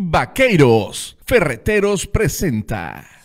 Vaqueiros Ferreteros presenta.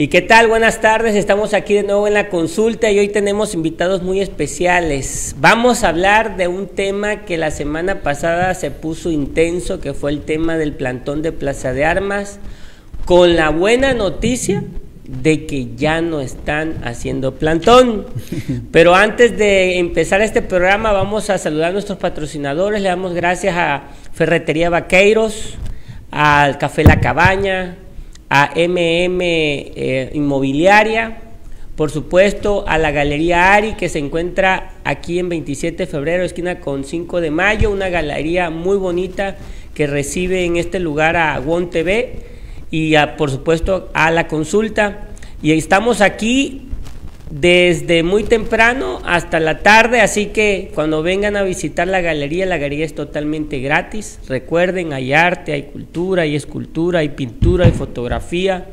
¿Y qué tal? Buenas tardes, estamos aquí de nuevo en la consulta y hoy tenemos invitados muy especiales. Vamos a hablar de un tema que la semana pasada se puso intenso, que fue el tema del plantón de Plaza de Armas, con la buena noticia de que ya no están haciendo plantón. Pero antes de empezar este programa vamos a saludar a nuestros patrocinadores, le damos gracias a Ferretería Vaqueiros, al Café La Cabaña, a MM Inmobiliaria, por supuesto a la Galería Ari que se encuentra aquí en 27 de febrero, esquina con 5 de mayo, una galería muy bonita que recibe en este lugar a Won TV y por supuesto a la consulta. Y estamos aquí desde muy temprano hasta la tarde, así que cuando vengan a visitar la galería, la galería es totalmente gratis. Recuerden, hay arte, hay cultura, hay escultura, hay pintura, hay fotografía,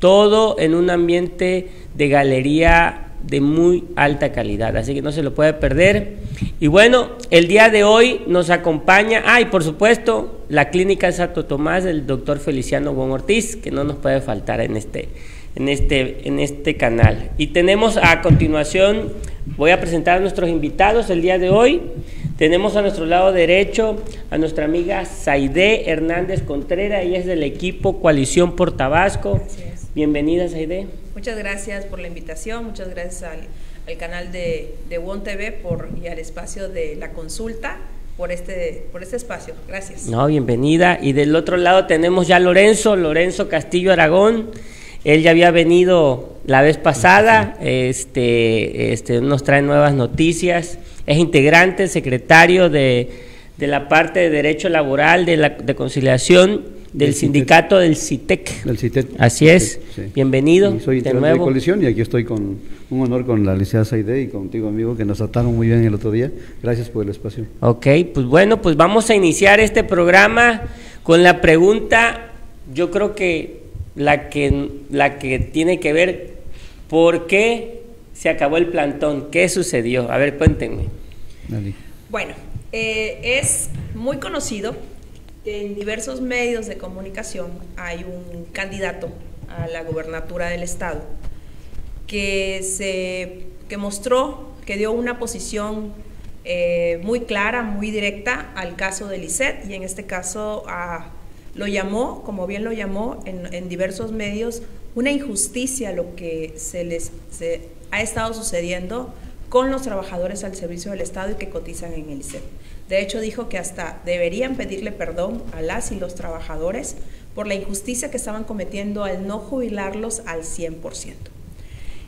todo en un ambiente de galería de muy alta calidad, así que no se lo puede perder. Y bueno, el día de hoy nos acompaña, ah, y por supuesto, la clínica Santo Tomás del doctor Feliciano Bon Ortiz, que no nos puede faltar en este en este, en este canal. Y tenemos a continuación, voy a presentar a nuestros invitados el día de hoy. Tenemos a nuestro lado derecho a nuestra amiga Saide Hernández Contreras, ella es del equipo Coalición por Tabasco. Bienvenida, Saide. Muchas gracias por la invitación, muchas gracias al, canal de, de WON TV por, y al espacio de la consulta por este, por este espacio. Gracias. No, bienvenida. Y del otro lado tenemos ya Lorenzo, Lorenzo Castillo Aragón. Él ya había venido la vez pasada, este, este, nos trae nuevas noticias. Es integrante, secretario de, de la parte de Derecho Laboral, de, la, de Conciliación del sindicato del CITEC. Del CITEC. Así es. Bienvenido. soy de nuevo. de coalición y aquí estoy con un honor con la licenciada Saide y contigo, amigo, que nos trataron muy bien el otro día. Gracias por el espacio. Ok, pues bueno, pues vamos a iniciar este programa con la pregunta, yo creo que la que, la que tiene que ver por qué se acabó el plantón, qué sucedió. A ver, cuéntenme. Bueno, eh, es muy conocido que en diversos medios de comunicación hay un candidato a la gobernatura del estado que se que mostró que dio una posición eh, muy clara, muy directa al caso de Lisset y en este caso a lo llamó, como bien lo llamó en, diversos medios, una injusticia lo que se les ha estado sucediendo con los trabajadores al servicio del Estado y que cotizan en el ICEP. De hecho, dijo que hasta deberían pedirle perdón a las y los trabajadores por la injusticia que estaban cometiendo al no jubilarlos al 100%.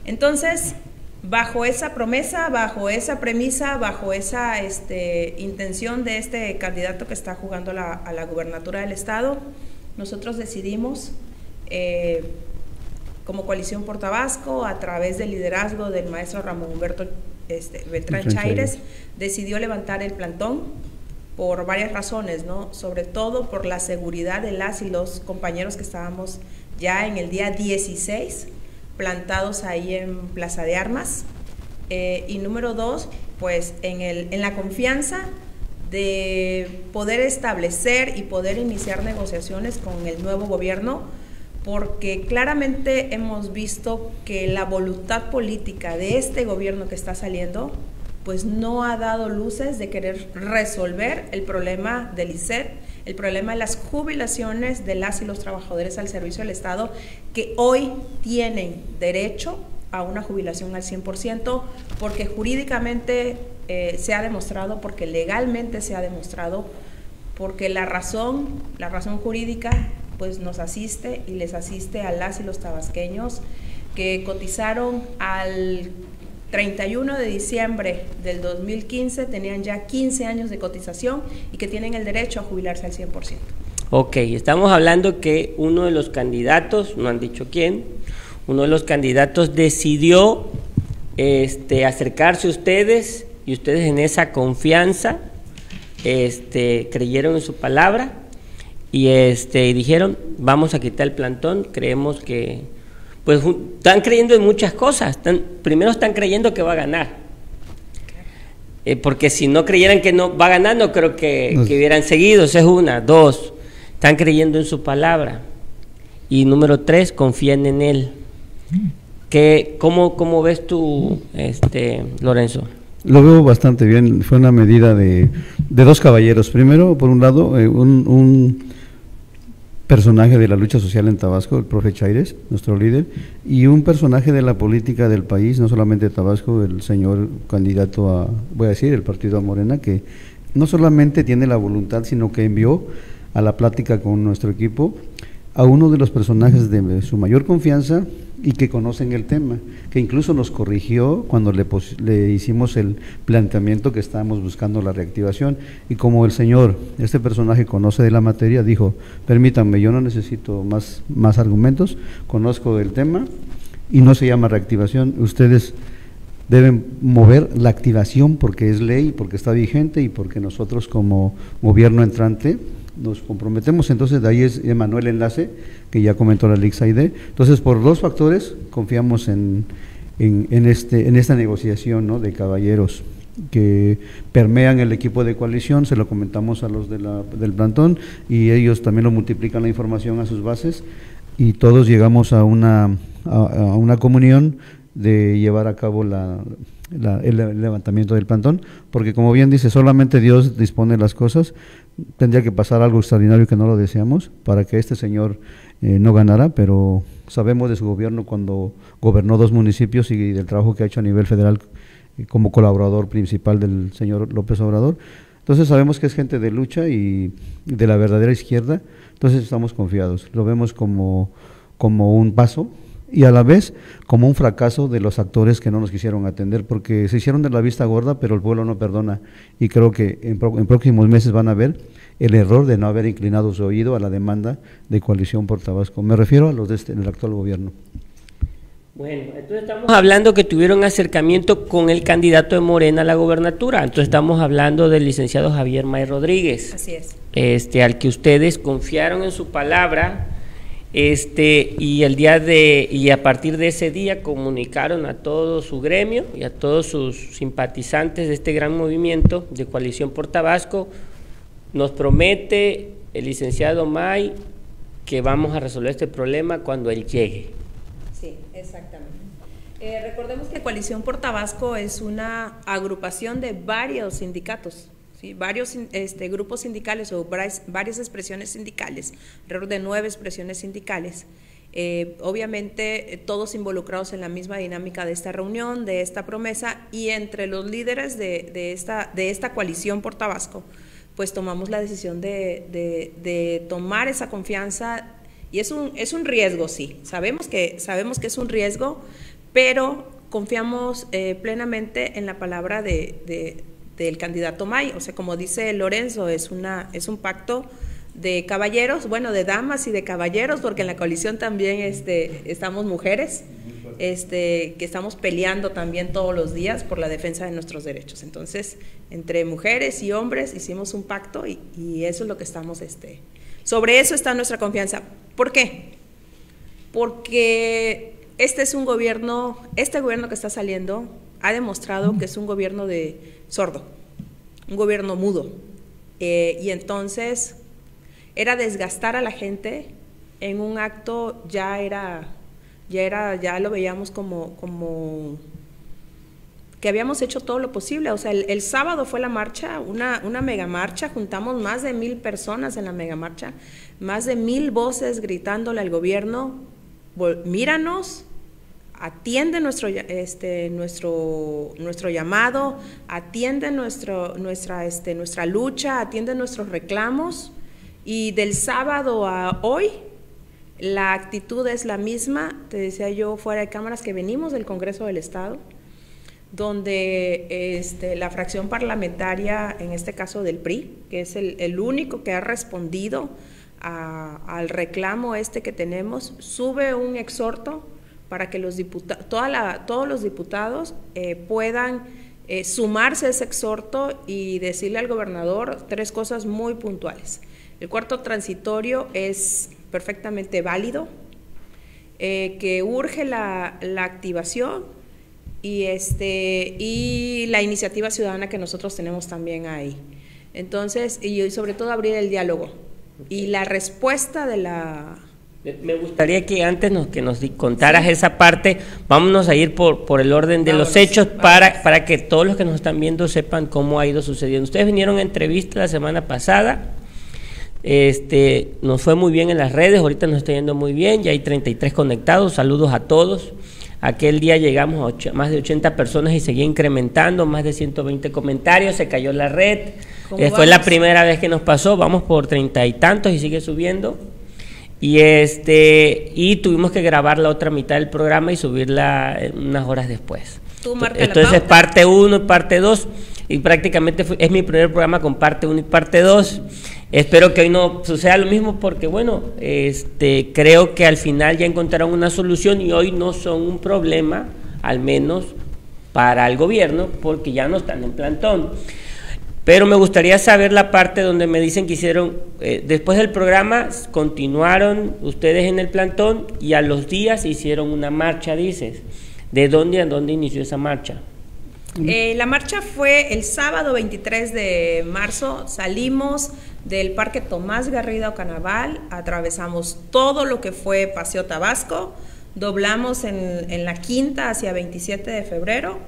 Entonces, bajo esa promesa, bajo esa premisa, bajo esa este, intención de este candidato que está jugando a la gubernatura del Estado, nosotros decidimos, eh, como coalición por Tabasco, a través del liderazgo del maestro Ramón Humberto este, Beltrán Chaires, decidió levantar el plantón por varias razones, ¿no? Sobre todo por la seguridad de las y los compañeros que estábamos ya en el día 16 plantados ahí en Plaza de Armas. Eh, y número dos, pues en, el, en la confianza de poder establecer y poder iniciar negociaciones con el nuevo gobierno, porque claramente hemos visto que la voluntad política de este gobierno que está saliendo, pues no ha dado luces de querer resolver el problema del ICET, el problema de las jubilaciones de las y los trabajadores al servicio del Estado que hoy tienen derecho a una jubilación al 100%, porque jurídicamente eh, se ha demostrado, porque legalmente se ha demostrado, porque la razón, la razón jurídica, pues nos asiste y les asiste a las y los tabasqueños que cotizaron al 31 de diciembre del 2015 tenían ya 15 años de cotización y que tienen el derecho a jubilarse al 100%. Ok, estamos hablando que uno de los candidatos, no han dicho quién, uno de los candidatos decidió este, acercarse a ustedes y ustedes en esa confianza este, creyeron en su palabra y este, dijeron, vamos a quitar el plantón, creemos que pues están creyendo en muchas cosas. Están, primero están creyendo que va a ganar. Eh, porque si no creyeran que no va a ganar, no creo que, hubieran seguido. Esa es una. Dos, están creyendo en su palabra. Y número tres, confían en él. ¿Qué, cómo, ¿Cómo ves tú, este, Lorenzo? Lo veo bastante bien. Fue una medida de, de dos caballeros. Primero, por un lado, eh, un personaje de la lucha social en Tabasco, el profe Chaires, nuestro líder, y un personaje de la política del país, no solamente de Tabasco, el señor candidato a, voy a decir, el partido a Morena, que no solamente tiene la voluntad, sino que envió a la plática con nuestro equipo a uno de los personajes de su mayor confianza y que conocen el tema, que incluso nos corrigió cuando le, le, hicimos el planteamiento que estábamos buscando la reactivación. Y como el señor, este personaje conoce de la materia, dijo, permítanme, yo no necesito más, más argumentos, conozco el tema y no se llama reactivación. Ustedes deben mover la activación porque es ley, porque está vigente y porque nosotros como gobierno entrante nos comprometemos. Entonces, de ahí es Emanuel Enlace, que ya comentó la LIXAID. Entonces, por dos factores, confiamos en, en, este, en esta negociación ¿no? de caballeros que permean el equipo de coalición, se lo comentamos a los de la, del plantón y ellos también lo multiplican la información a sus bases y todos llegamos a una, a una comunión de llevar a cabo la, el levantamiento del plantón, porque como bien dice, solamente Dios dispone las cosas, tendría que pasar algo extraordinario que no lo deseamos para que este señor eh, no ganara, pero sabemos de su gobierno cuando gobernó dos municipios y del trabajo que ha hecho a nivel federal eh, como colaborador principal del señor López Obrador. Entonces sabemos que es gente de lucha y de la verdadera izquierda, entonces estamos confiados, lo vemos como, como un paso y a la vez como un fracaso de los actores que no nos quisieron atender, porque se hicieron de la vista gorda, pero el pueblo no perdona. Y creo que en, próximos meses van a ver el error de no haber inclinado su oído a la demanda de coalición por Tabasco. Me refiero a los de este, actual gobierno. Bueno, entonces estamos hablando que tuvieron acercamiento con el candidato de Morena a la gobernatura. Entonces estamos hablando del licenciado Javier May Rodríguez. Así es. Este, al que ustedes confiaron en su palabra este, y el día de, y a partir de ese día comunicaron a todo su gremio y a todos sus simpatizantes de este gran movimiento de coalición por Tabasco, nos promete el licenciado May que vamos a resolver este problema cuando él llegue. Sí, exactamente. Eh, recordemos que Coalición por Tabasco es una agrupación de varios sindicatos varios este, grupos sindicales o varias, expresiones sindicales, alrededor de nueve expresiones sindicales. Eh, obviamente eh, todos involucrados en la misma dinámica de esta reunión, de esta promesa y entre los líderes de, esta, de esta coalición por Tabasco, pues tomamos la decisión de, tomar esa confianza y es un, es un riesgo, sí, sabemos que, sabemos que es un riesgo, pero confiamos eh, plenamente en la palabra de, del candidato May. O sea, como dice Lorenzo, es, una, es un pacto de caballeros, bueno, de damas y de caballeros, porque en la coalición también este, estamos mujeres, este, que estamos peleando también todos los días por la defensa de nuestros derechos. Entonces, entre mujeres y hombres hicimos un pacto y, y eso es lo que estamos, este, sobre eso está nuestra confianza. ¿Por qué? Porque este es un gobierno, este gobierno que está saliendo ha demostrado que es un gobierno de sordo, un gobierno mudo. Eh, y entonces era desgastar a la gente en un acto ya era, ya era, ya lo veíamos como, como que habíamos hecho todo lo posible. O sea, el, sábado fue la marcha, una, una mega marcha, juntamos más de mil personas en la mega marcha, más de mil voces gritándole al gobierno, míranos, atiende nuestro, este, nuestro, nuestro llamado, atiende nuestro, nuestra, este, nuestra lucha, atiende nuestros reclamos. Y del sábado a hoy la actitud es la misma, te decía yo fuera de cámaras que venimos del Congreso del Estado, donde este, la fracción parlamentaria, en este caso del PRI, que es el, único que ha respondido al reclamo este que tenemos, sube un exhorto para que los todos los diputados eh, puedan eh, sumarse a ese exhorto y decirle al gobernador tres cosas muy puntuales. El cuarto transitorio es perfectamente válido, eh, que urge la, activación y, este, y la iniciativa ciudadana que nosotros tenemos también ahí. Entonces, y sobre todo abrir el diálogo y la respuesta de la me gustaría que antes nos, que nos contaras esa parte, vámonos a ir por, por el orden de los hechos para, para que todos los que nos están viendo sepan cómo ha ido sucediendo. Ustedes vinieron a entrevista la semana pasada, este, nos fue muy bien en las redes, ahorita nos está yendo muy bien, ya hay 33 conectados, saludos a todos. Aquel día llegamos a más de 80 personas y seguía incrementando, más de 120 comentarios, se cayó la red. Eh, fue la primera vez que nos pasó, vamos por treinta y tantos y sigue subiendo. Y este y tuvimos que grabar la otra mitad del programa y subirla eh, unas horas después. Tú Entonces parte 1 y parte 2 y prácticamente fue- es mi primer programa con parte 1 y parte 2. Espero que hoy no suceda lo mismo porque bueno, este creo que al final ya encontraron una solución y hoy no son un problema, al menos para el gobierno, porque ya no están en plantón. Pero me gustaría saber la parte donde me dicen que hicieron, eh, después del programa, continuaron ustedes en el plantón y a los días hicieron una marcha, dices. ¿De dónde a dónde inició esa marcha? Eh, la marcha fue el sábado 23 de marzo. Salimos del Parque Tomás Garrido Canaval, atravesamos todo lo que fue Paseo Tabasco, doblamos en, en la quinta hacia 27 de febrero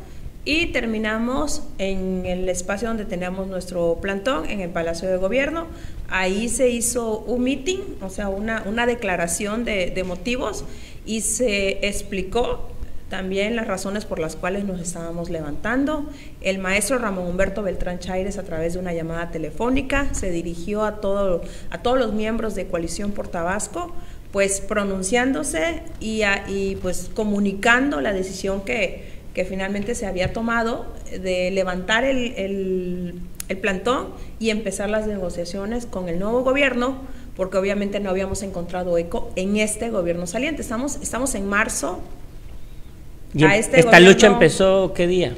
y terminamos en el espacio donde teníamos nuestro plantón, en el Palacio de Gobierno. Ahí se hizo un meeting, o sea, una, una declaración de, de motivos y se explicó también las razones por las cuales nos estábamos levantando. El maestro Ramón Humberto Beltrán Chaires, a través de una llamada telefónica, se dirigió a, todo, a todos los miembros de Coalición por Tabasco, pues pronunciándose y, a- y, pues comunicando la decisión que, que finalmente se había tomado de levantar el, el- el plantón y empezar las negociaciones con el nuevo gobierno, porque obviamente no habíamos encontrado eco en este gobierno saliente. Estamos, estamos en marzo A este ¿Esta lucha empezó qué día?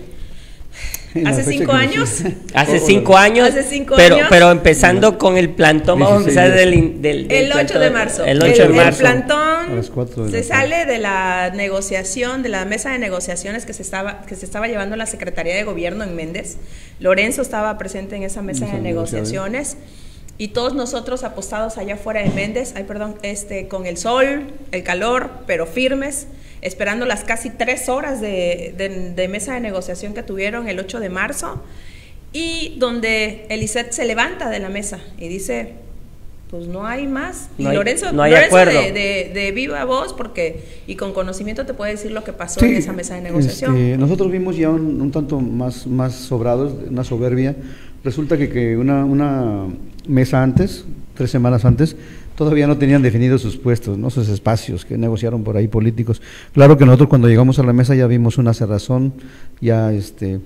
¿Hace cinco años? Hace cinco años. Hace cinco pero, años. Pero empezando con el plantón, vamos a 16 empezar del, El 8 plantón. de marzo. El 8 de el marzo. Las plantón se sale de la negociación, de la mesa de negociaciones que se estaba que se estaba llevando la Secretaría de Gobierno en Méndez. Lorenzo estaba presente en esa mesa de negociaciones y todos nosotros apostados allá afuera de Méndez, ay perdón, este con el sol, el calor, pero firmes, esperando las casi tres horas de, de- de mesa de negociación que tuvieron el 8 de marzo y donde Elisette se levanta de la mesa y dice, pues no hay más. Y No hay- Lorenzo, no hay Lorenzo acuerdo. de, de- de viva voz, porque y con conocimiento te puede decir lo que pasó Sí, en esa mesa de negociación. este, nosotros vimos ya un, un tanto más, más sobrados, una soberbia. Resulta que, que una, una mesa antes, tres semanas antes, todavía no tenían definidos sus puestos, ¿no? sus espacios que negociaron por ahí políticos. Claro que nosotros cuando llegamos a la mesa ya vimos una cerrazón, ya este,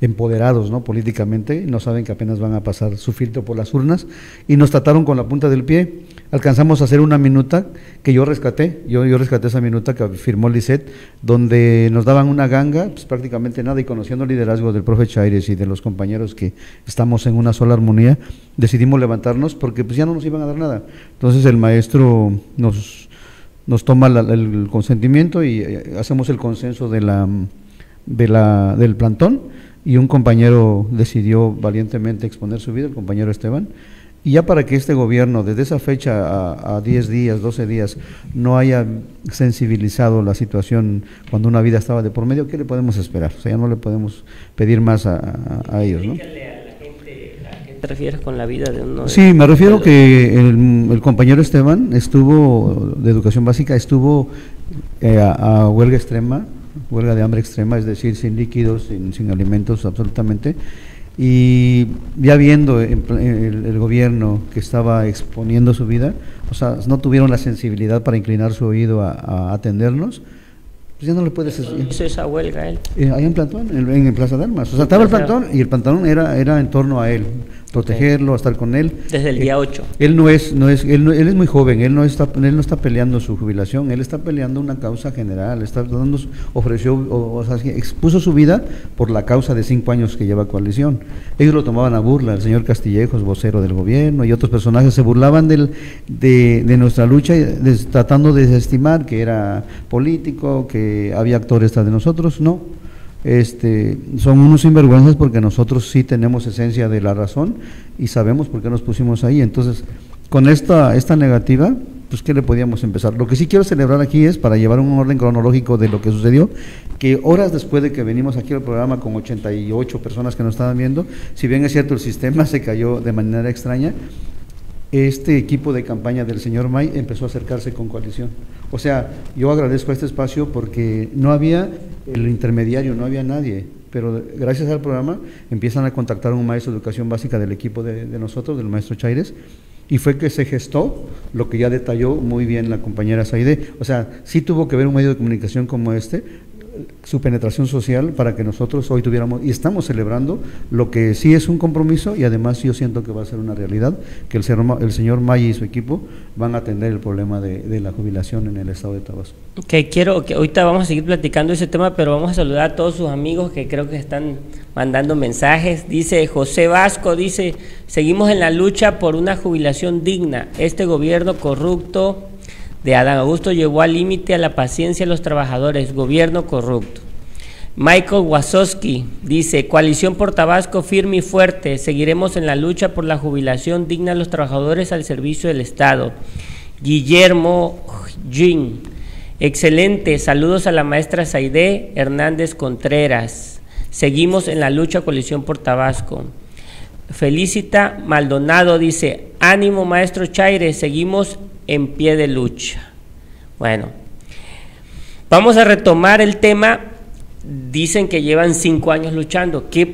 empoderados ¿no? políticamente, no saben que apenas van a pasar su filtro por las urnas, y nos trataron con la punta del pie. Alcanzamos a hacer una minuta que yo rescaté, yo, yo rescaté esa minuta que firmó Lisset, donde nos daban una ganga, pues prácticamente nada, y conociendo el liderazgo del profe Chaires y de los compañeros que estamos en una sola armonía, decidimos levantarnos porque pues ya no nos iban a dar nada. Entonces el maestro nos, nos toma la- el consentimiento y eh, hacemos el consenso de la, de la, del plantón y un compañero decidió valientemente exponer su vida, el compañero Esteban, y ya para que este gobierno, desde esa fecha a, a 10 días, 12 días, no haya sensibilizado la situación cuando una vida estaba de por medio, ¿qué le podemos esperar? O sea, ya no le podemos pedir más a, a- a ellos, te refieres con la vida de uno. de- Sí, me refiero que el, el compañero Esteban estuvo, de educación básica, estuvo eh, a, a huelga extrema, huelga de hambre extrema, es decir, sin líquidos, sin, sin alimentos absolutamente. Y ya viendo en pl- el, el gobierno que estaba exponiendo su vida, o sea, no tuvieron la sensibilidad para inclinar su oído a, a atendernos, pues ya no le puedes... Hizo esa huelga él. Eh, ahí en Plantón, en, en Plaza de Armas. O sea, estaba el plantón y el plantón era, era en torno a él, protegerlo, estar con él. Desde el Eh, día 8. Él no es, no es, él, no- él es muy joven, él no está, él no está peleando su jubilación, él está peleando una causa general, está dando, su- ofreció, o, o sea, expuso su vida por la causa de cinco años que lleva coalición. Ellos lo tomaban a burla, el señor Castillejos, vocero del gobierno, y otros personajes se burlaban del, de, de nuestra lucha, y des- tratando de desestimar que era político, que había actores tras de nosotros, no este, son unos sinvergüenzas porque nosotros sí tenemos esencia de la razón y sabemos por qué nos pusimos ahí. Entonces, con esta, esta negativa, pues, ¿qué le podíamos empezar? Lo que sí quiero celebrar aquí es, para llevar un orden cronológico de lo que sucedió, que horas después de que venimos aquí al programa con 88 personas que nos estaban viendo, si bien es cierto el sistema se cayó de manera extraña, este equipo de campaña del señor May empezó a acercarse con coalición. O sea, yo agradezco este espacio porque no había el intermediario, no había nadie, pero gracias al programa empiezan a contactar a un maestro de educación básica del equipo de, de nosotros, del maestro Chaires, y fue que se gestó lo que ya detalló muy bien la compañera Saide. O sea, sí tuvo que ver un medio de comunicación como este, su penetración social para que nosotros hoy tuviéramos, y estamos celebrando lo que sí es un compromiso y además yo siento que va a ser una realidad, que el señor, el señor May y su equipo van a atender el problema de, la jubilación en el estado de Tabasco. Que quiero, que ahorita vamos a seguir platicando ese tema, pero vamos a saludar a todos sus amigos que creo que están mandando mensajes. Dice José Vasco, dice, seguimos en la lucha por una jubilación digna. Este gobierno corrupto de Adán Augusto llevó al límite a la paciencia de los trabajadores, gobierno corrupto. Michael Wasowski dice, coalición por Tabasco firme y fuerte, seguiremos en la lucha por la jubilación digna de los trabajadores al servicio del Estado. Guillermo Jin, excelente, saludos a la maestra Saide Hernández Contreras, seguimos en la lucha coalición por Tabasco. Felicita Maldonado dice, ánimo maestro Chaire, seguimos en pie de lucha. Bueno, vamos a retomar el tema. Dicen que llevan cinco años luchando. ¿Qué,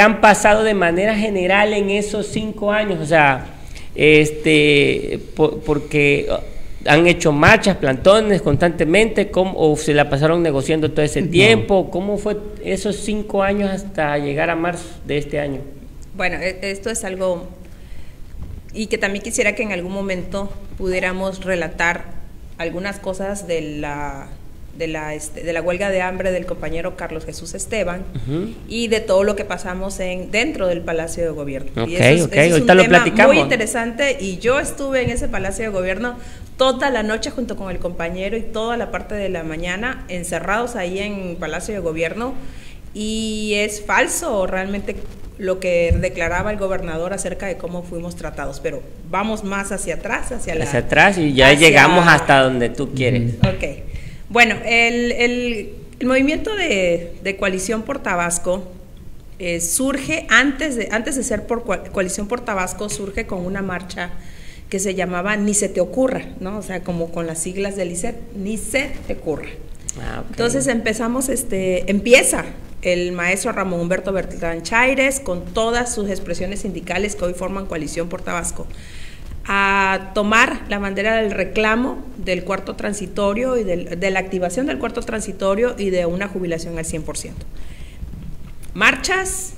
han, pasado de manera general en esos cinco años? O sea, este, porque han hecho marchas, plantones constantemente, o se la pasaron negociando todo ese tiempo. ¿Cómo fue esos cinco años hasta llegar a marzo de este año? Bueno, e, esto es algo y que también quisiera que en algún momento pudiéramos relatar algunas cosas de la de la, este, de la huelga de hambre del compañero Carlos Jesús Esteban y de todo lo que pasamos en dentro del Palacio de Gobierno. y eso es, un tema muy interesante y yo estuve en ese Palacio de Gobierno toda la noche junto con el compañero y toda la parte de la mañana encerrados ahí en Palacio de Gobierno y es falso realmente lo que declaraba el gobernador acerca de cómo fuimos tratados, pero vamos más hacia atrás, hacia la... Hacia atrás y ya llegamos hasta donde tú quieres. Ok. Bueno, el, el, movimiento de, coalición por Tabasco eh, surge antes de, antes de ser por coalición por Tabasco, surge con una marcha que se llamaba Ni se te ocurra, ¿no? O sea, como con las siglas del ICET, Ni se te ocurra. Ah, Entonces empezamos, este, empieza el maestro Ramón Humberto Bertrán Chaires, con todas sus expresiones sindicales que hoy forman coalición por Tabasco, a tomar la bandera del reclamo del cuarto transitorio y de la activación del cuarto transitorio y de una jubilación al 100%. Marchas,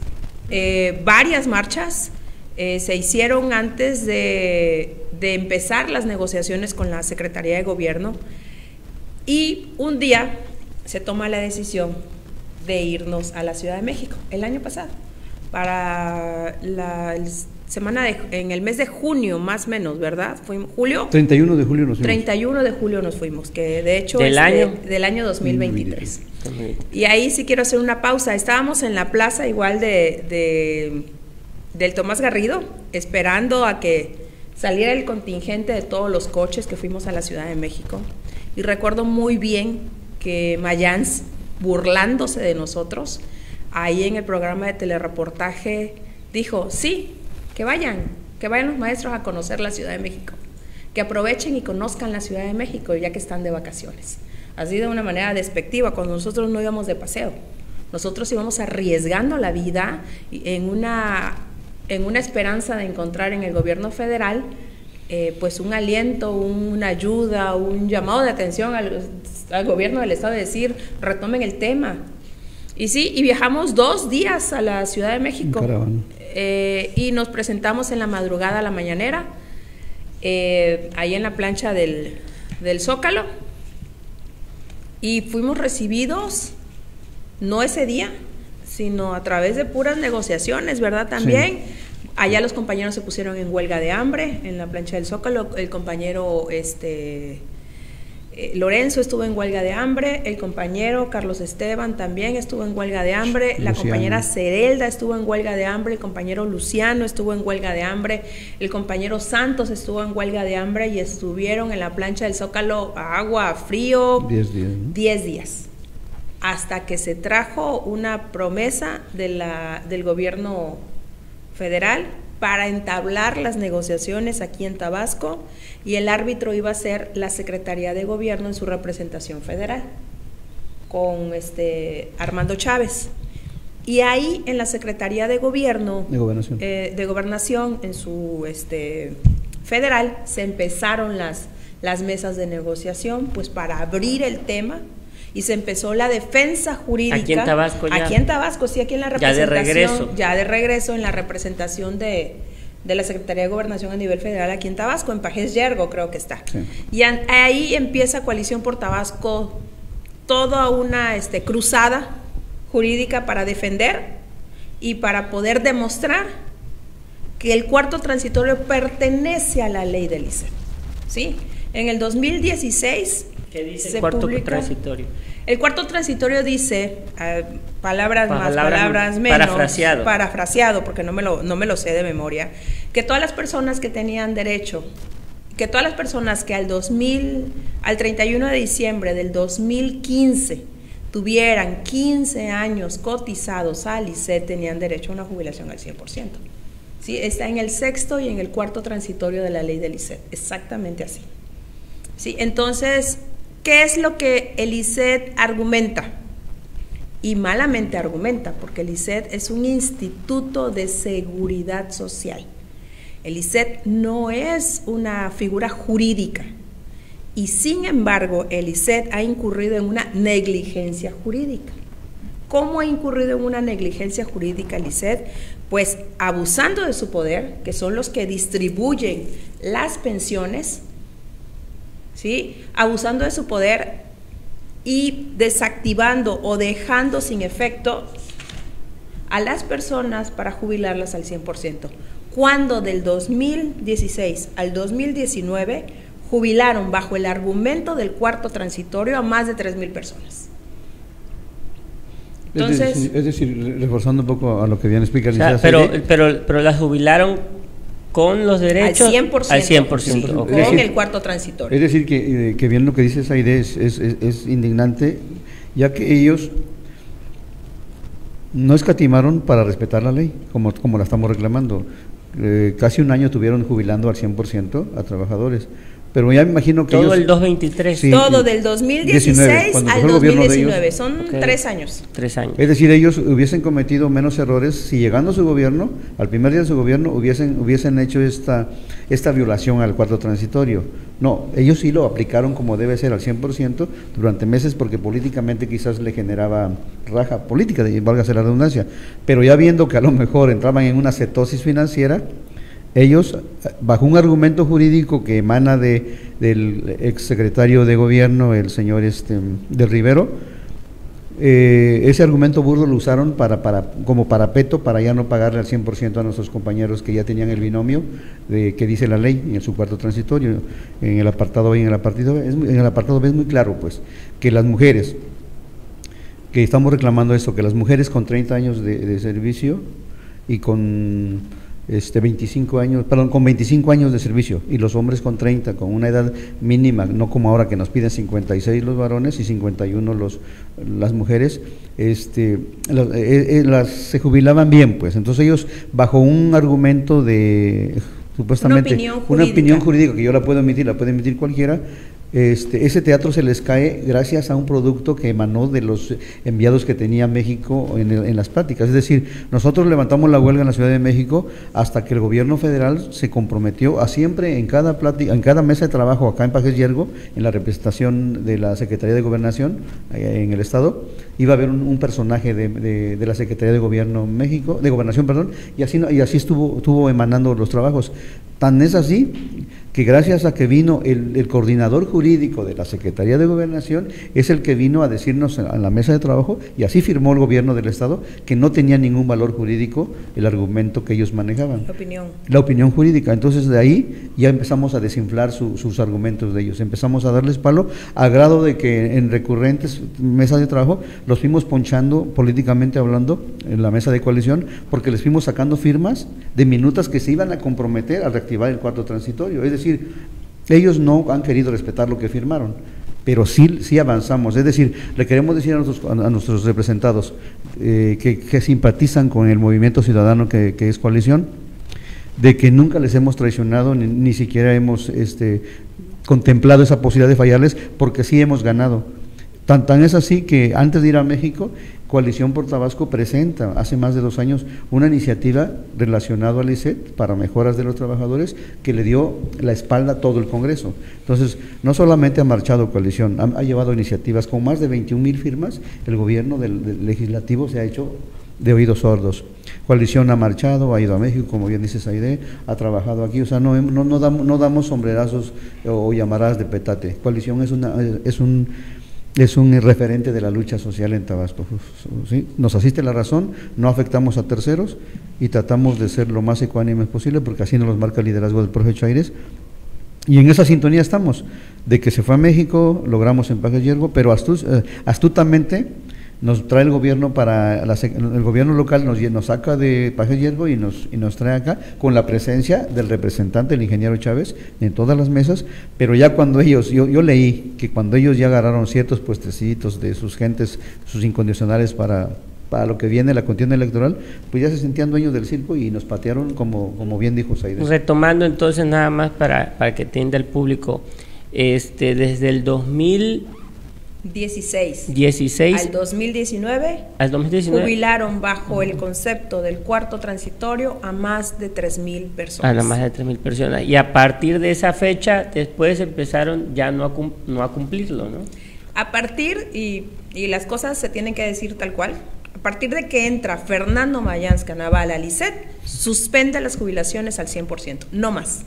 eh, varias marchas, eh, se hicieron antes de, de empezar las negociaciones con la Secretaría de Gobierno y un día se toma la decisión de irnos a la Ciudad de México el año pasado. Para la semana de, en el mes de junio, más o menos, ¿verdad? Fuimos, ¿Julio? 31 de julio nos fuimos. 31 de julio nos fuimos, que de hecho ¿Del es año? del año 2023. Y ahí sí quiero hacer una pausa. Estábamos en la plaza igual de, de del Tomás Garrido, esperando a que saliera el contingente de todos los coches que fuimos a la Ciudad de México. Y recuerdo muy bien que Mayans burlándose de nosotros, ahí en el programa de telereportaje dijo, sí, que vayan, que vayan los maestros a conocer la Ciudad de México, que aprovechen y conozcan la Ciudad de México ya que están de vacaciones. Así de una manera despectiva, cuando nosotros no íbamos de paseo. Nosotros íbamos arriesgando la vida en una, en una esperanza de encontrar en el gobierno federal eh, pues un aliento, una ayuda, un llamado de atención al, gobierno del estado de decir, retomen el tema. Y sí, y viajamos dos días a la Ciudad de México eh, y nos presentamos en la madrugada a la mañanera, eh, ahí en la plancha del, Zócalo, y fuimos recibidos, no ese día, sino a través de puras negociaciones, ¿verdad? También. Allá los compañeros se pusieron en huelga de hambre en la plancha del Zócalo. El compañero este, eh, Lorenzo estuvo en huelga de hambre. El compañero Carlos Esteban también estuvo en huelga de hambre. La compañera Cerelda estuvo en huelga de hambre. El compañero Luciano estuvo en huelga de hambre. El compañero Santos estuvo en huelga de hambre y estuvieron en la plancha del Zócalo agua, frío. Diez días. Diez días. Hasta que se trajo una promesa de la, del gobierno federal para entablar las negociaciones aquí en Tabasco y el árbitro iba a ser la Secretaría de Gobierno en su representación federal con este Armando Chávez. Y ahí en la Secretaría de Gobierno de Gobernación, eh, de Gobernación en su este federal, se empezaron las, las mesas de negociación, pues para abrir el tema y se empezó la defensa jurídica. Aquí en Tabasco ya. Aquí en Tabasco, sí, aquí en la representación. Ya de regreso. Ya de regreso en la representación de, la Secretaría de Gobernación a nivel federal aquí en Tabasco, en Pajes Yergo creo que está. Y ahí empieza Coalición por Tabasco toda una este, cruzada jurídica para defender y para poder demostrar que el cuarto transitorio pertenece a la ley del ICE. ¿sí? En el 2016 ¿Qué dice el cuarto transitorio? El cuarto transitorio dice, eh, palabras, más, palabras menos, parafraseado. parafraseado, porque no me, lo, no me lo sé de memoria, que todas las personas que tenían derecho, que todas las personas que al 2000, al 31 de diciembre del 2015 tuvieran 15 años cotizados al ICE tenían derecho a una jubilación al 100%. ¿Sí? Está en el sexto y en el cuarto transitorio de la ley del ICE, exactamente así. ¿Sí? Entonces, ¿Qué es lo que el ICET argumenta? Y malamente argumenta, porque el ICET es un instituto de seguridad social. El ICET no es una figura jurídica. Y sin embargo, el ICET ha incurrido en una negligencia jurídica. ¿Cómo ha incurrido en una negligencia jurídica el ICET? Pues abusando de su poder, que son los que distribuyen las pensiones, ¿sí? abusando de su poder y desactivando o dejando sin efecto a las personas para jubilarlas al 100%, cuando del 2016 al 2019 jubilaron bajo el argumento del cuarto transitorio a más de 3.000 personas. Entonces, es, decir, reforzando un poco a lo que bien explica pero, pero, pero las jubilaron con los derechos al 100%, al 100% con el cuarto transitorio. Es decir, que, eh, que, bien lo que dice esa idea es, es, es, indignante, ya que ellos no escatimaron para respetar la ley, como, como la estamos reclamando. Eh, casi un año tuvieron jubilando al 100% a trabajadores. Pero ya me imagino que Todo el 2023. Todo del 2016 al 2019. Son tres años. Tres años. Es decir, ellos hubiesen cometido menos errores si llegando a su gobierno, al primer día de su gobierno, hubiesen, hubiesen hecho esta, esta violación al cuarto transitorio. No, ellos sí lo aplicaron como debe ser al 100% durante meses porque políticamente quizás le generaba raja política, válgase la redundancia. Pero ya viendo que a lo mejor entraban en una cetosis financiera, ellos, bajo un argumento jurídico que emana de, del exsecretario de gobierno, el señor este, de Rivero, eh, ese argumento burdo lo usaron para, para, como parapeto para ya no pagarle al 100% a nuestros compañeros que ya tenían el binomio de, que dice la ley en su cuarto transitorio, en el apartado y en el apartado B. Es, en el apartado es muy claro, pues, que las mujeres, que estamos reclamando esto, que las mujeres con 30 años de servicio y con este 25 años, perdón, con 25 años de servicio y los hombres con 30, con una edad mínima, no como ahora que nos piden 56 los varones y 51 los las mujeres, este eh, eh, las, se jubilaban bien, pues. Entonces ellos bajo un argumento de supuestamente una opinión jurídica que yo la puedo emitir, la puede emitir cualquiera, este, ese teatro se les cae gracias a un producto que emanó de los enviados que tenía México en, las pláticas. Es decir, nosotros levantamos la huelga en la Ciudad de México hasta que el gobierno federal se comprometió a siempre en cada plática, en cada mesa de trabajo acá en Pajes Yergo, en la representación de la Secretaría de Gobernación eh, en el Estado, iba a haber un, personaje de, la Secretaría de Gobierno México, de Gobernación, perdón, y así, y así estuvo, estuvo emanando los trabajos. Tan es así que gracias a que vino el, coordinador jurídico de la Secretaría de Gobernación, es el que vino a decirnos en, la mesa de trabajo, y así firmó el gobierno del Estado, que no tenía ningún valor jurídico el argumento que ellos manejaban. La opinión. La opinión jurídica. Entonces de ahí ya empezamos a desinflar sus argumentos de ellos, empezamos a darles palo, a grado de que en recurrentes mesas de trabajo los fuimos ponchando políticamente hablando en la mesa de coalición, porque les fuimos sacando firmas de minutas que se iban a comprometer a reactivar el cuarto transitorio. Es decir, ellos no han querido respetar lo que firmaron, pero sí, sí avanzamos. Es decir, le queremos decir a nuestros, representados eh, que, simpatizan con el movimiento ciudadano que, es coalición, de que nunca les hemos traicionado, ni, siquiera hemos este, contemplado esa posibilidad de fallarles, porque sí hemos ganado. Tan, es así que antes de ir a México, Coalición por Tabasco presenta hace más de dos años una iniciativa relacionada al ICET para mejoras de los trabajadores que le dio la espalda a todo el Congreso. Entonces, no solamente ha marchado Coalición, ha, llevado iniciativas con más de 21 mil firmas, el gobierno del, legislativo se ha hecho de oídos sordos. Coalición ha marchado, ha ido a México, como bien dice Saide, ha trabajado aquí, o sea, no, no, no, damos, no damos sombrerazos o, llamarás de petate. Coalición es, una, es un es un referente de la lucha social en Tabasco. ¿sí? Nos asiste la razón, no afectamos a terceros y tratamos de ser lo más ecuánimes posible porque así nos marca el liderazgo del profe Chaires. Y en esa sintonía estamos, de que se fue a México, logramos en Paje Yergo, pero eh, astutamente nos trae el gobierno para el gobierno local nos, nos saca de Paje Hierbo y nos y nos trae acá con la presencia del representante el ingeniero Chávez en todas las mesas pero ya cuando ellos yo, yo leí que cuando ellos ya agarraron ciertos puestecitos de sus gentes sus incondicionales para para lo que viene la contienda electoral, pues ya se sentían dueños del circo y nos patearon como, como bien dijo Saides. Retomando entonces nada más para, para que entienda el público, este desde el 2000 16. 16. Al 2019, al 2019 jubilaron bajo el concepto del cuarto transitorio a más de 3.000 personas. A más de 3.000 personas. Y a partir de esa fecha, después empezaron ya no a, no a cumplirlo, ¿no? A partir, y, y, las cosas se tienen que decir tal cual, a partir de que entra Fernando Mayanska Naval a LICET, suspende las jubilaciones al 100%, no más.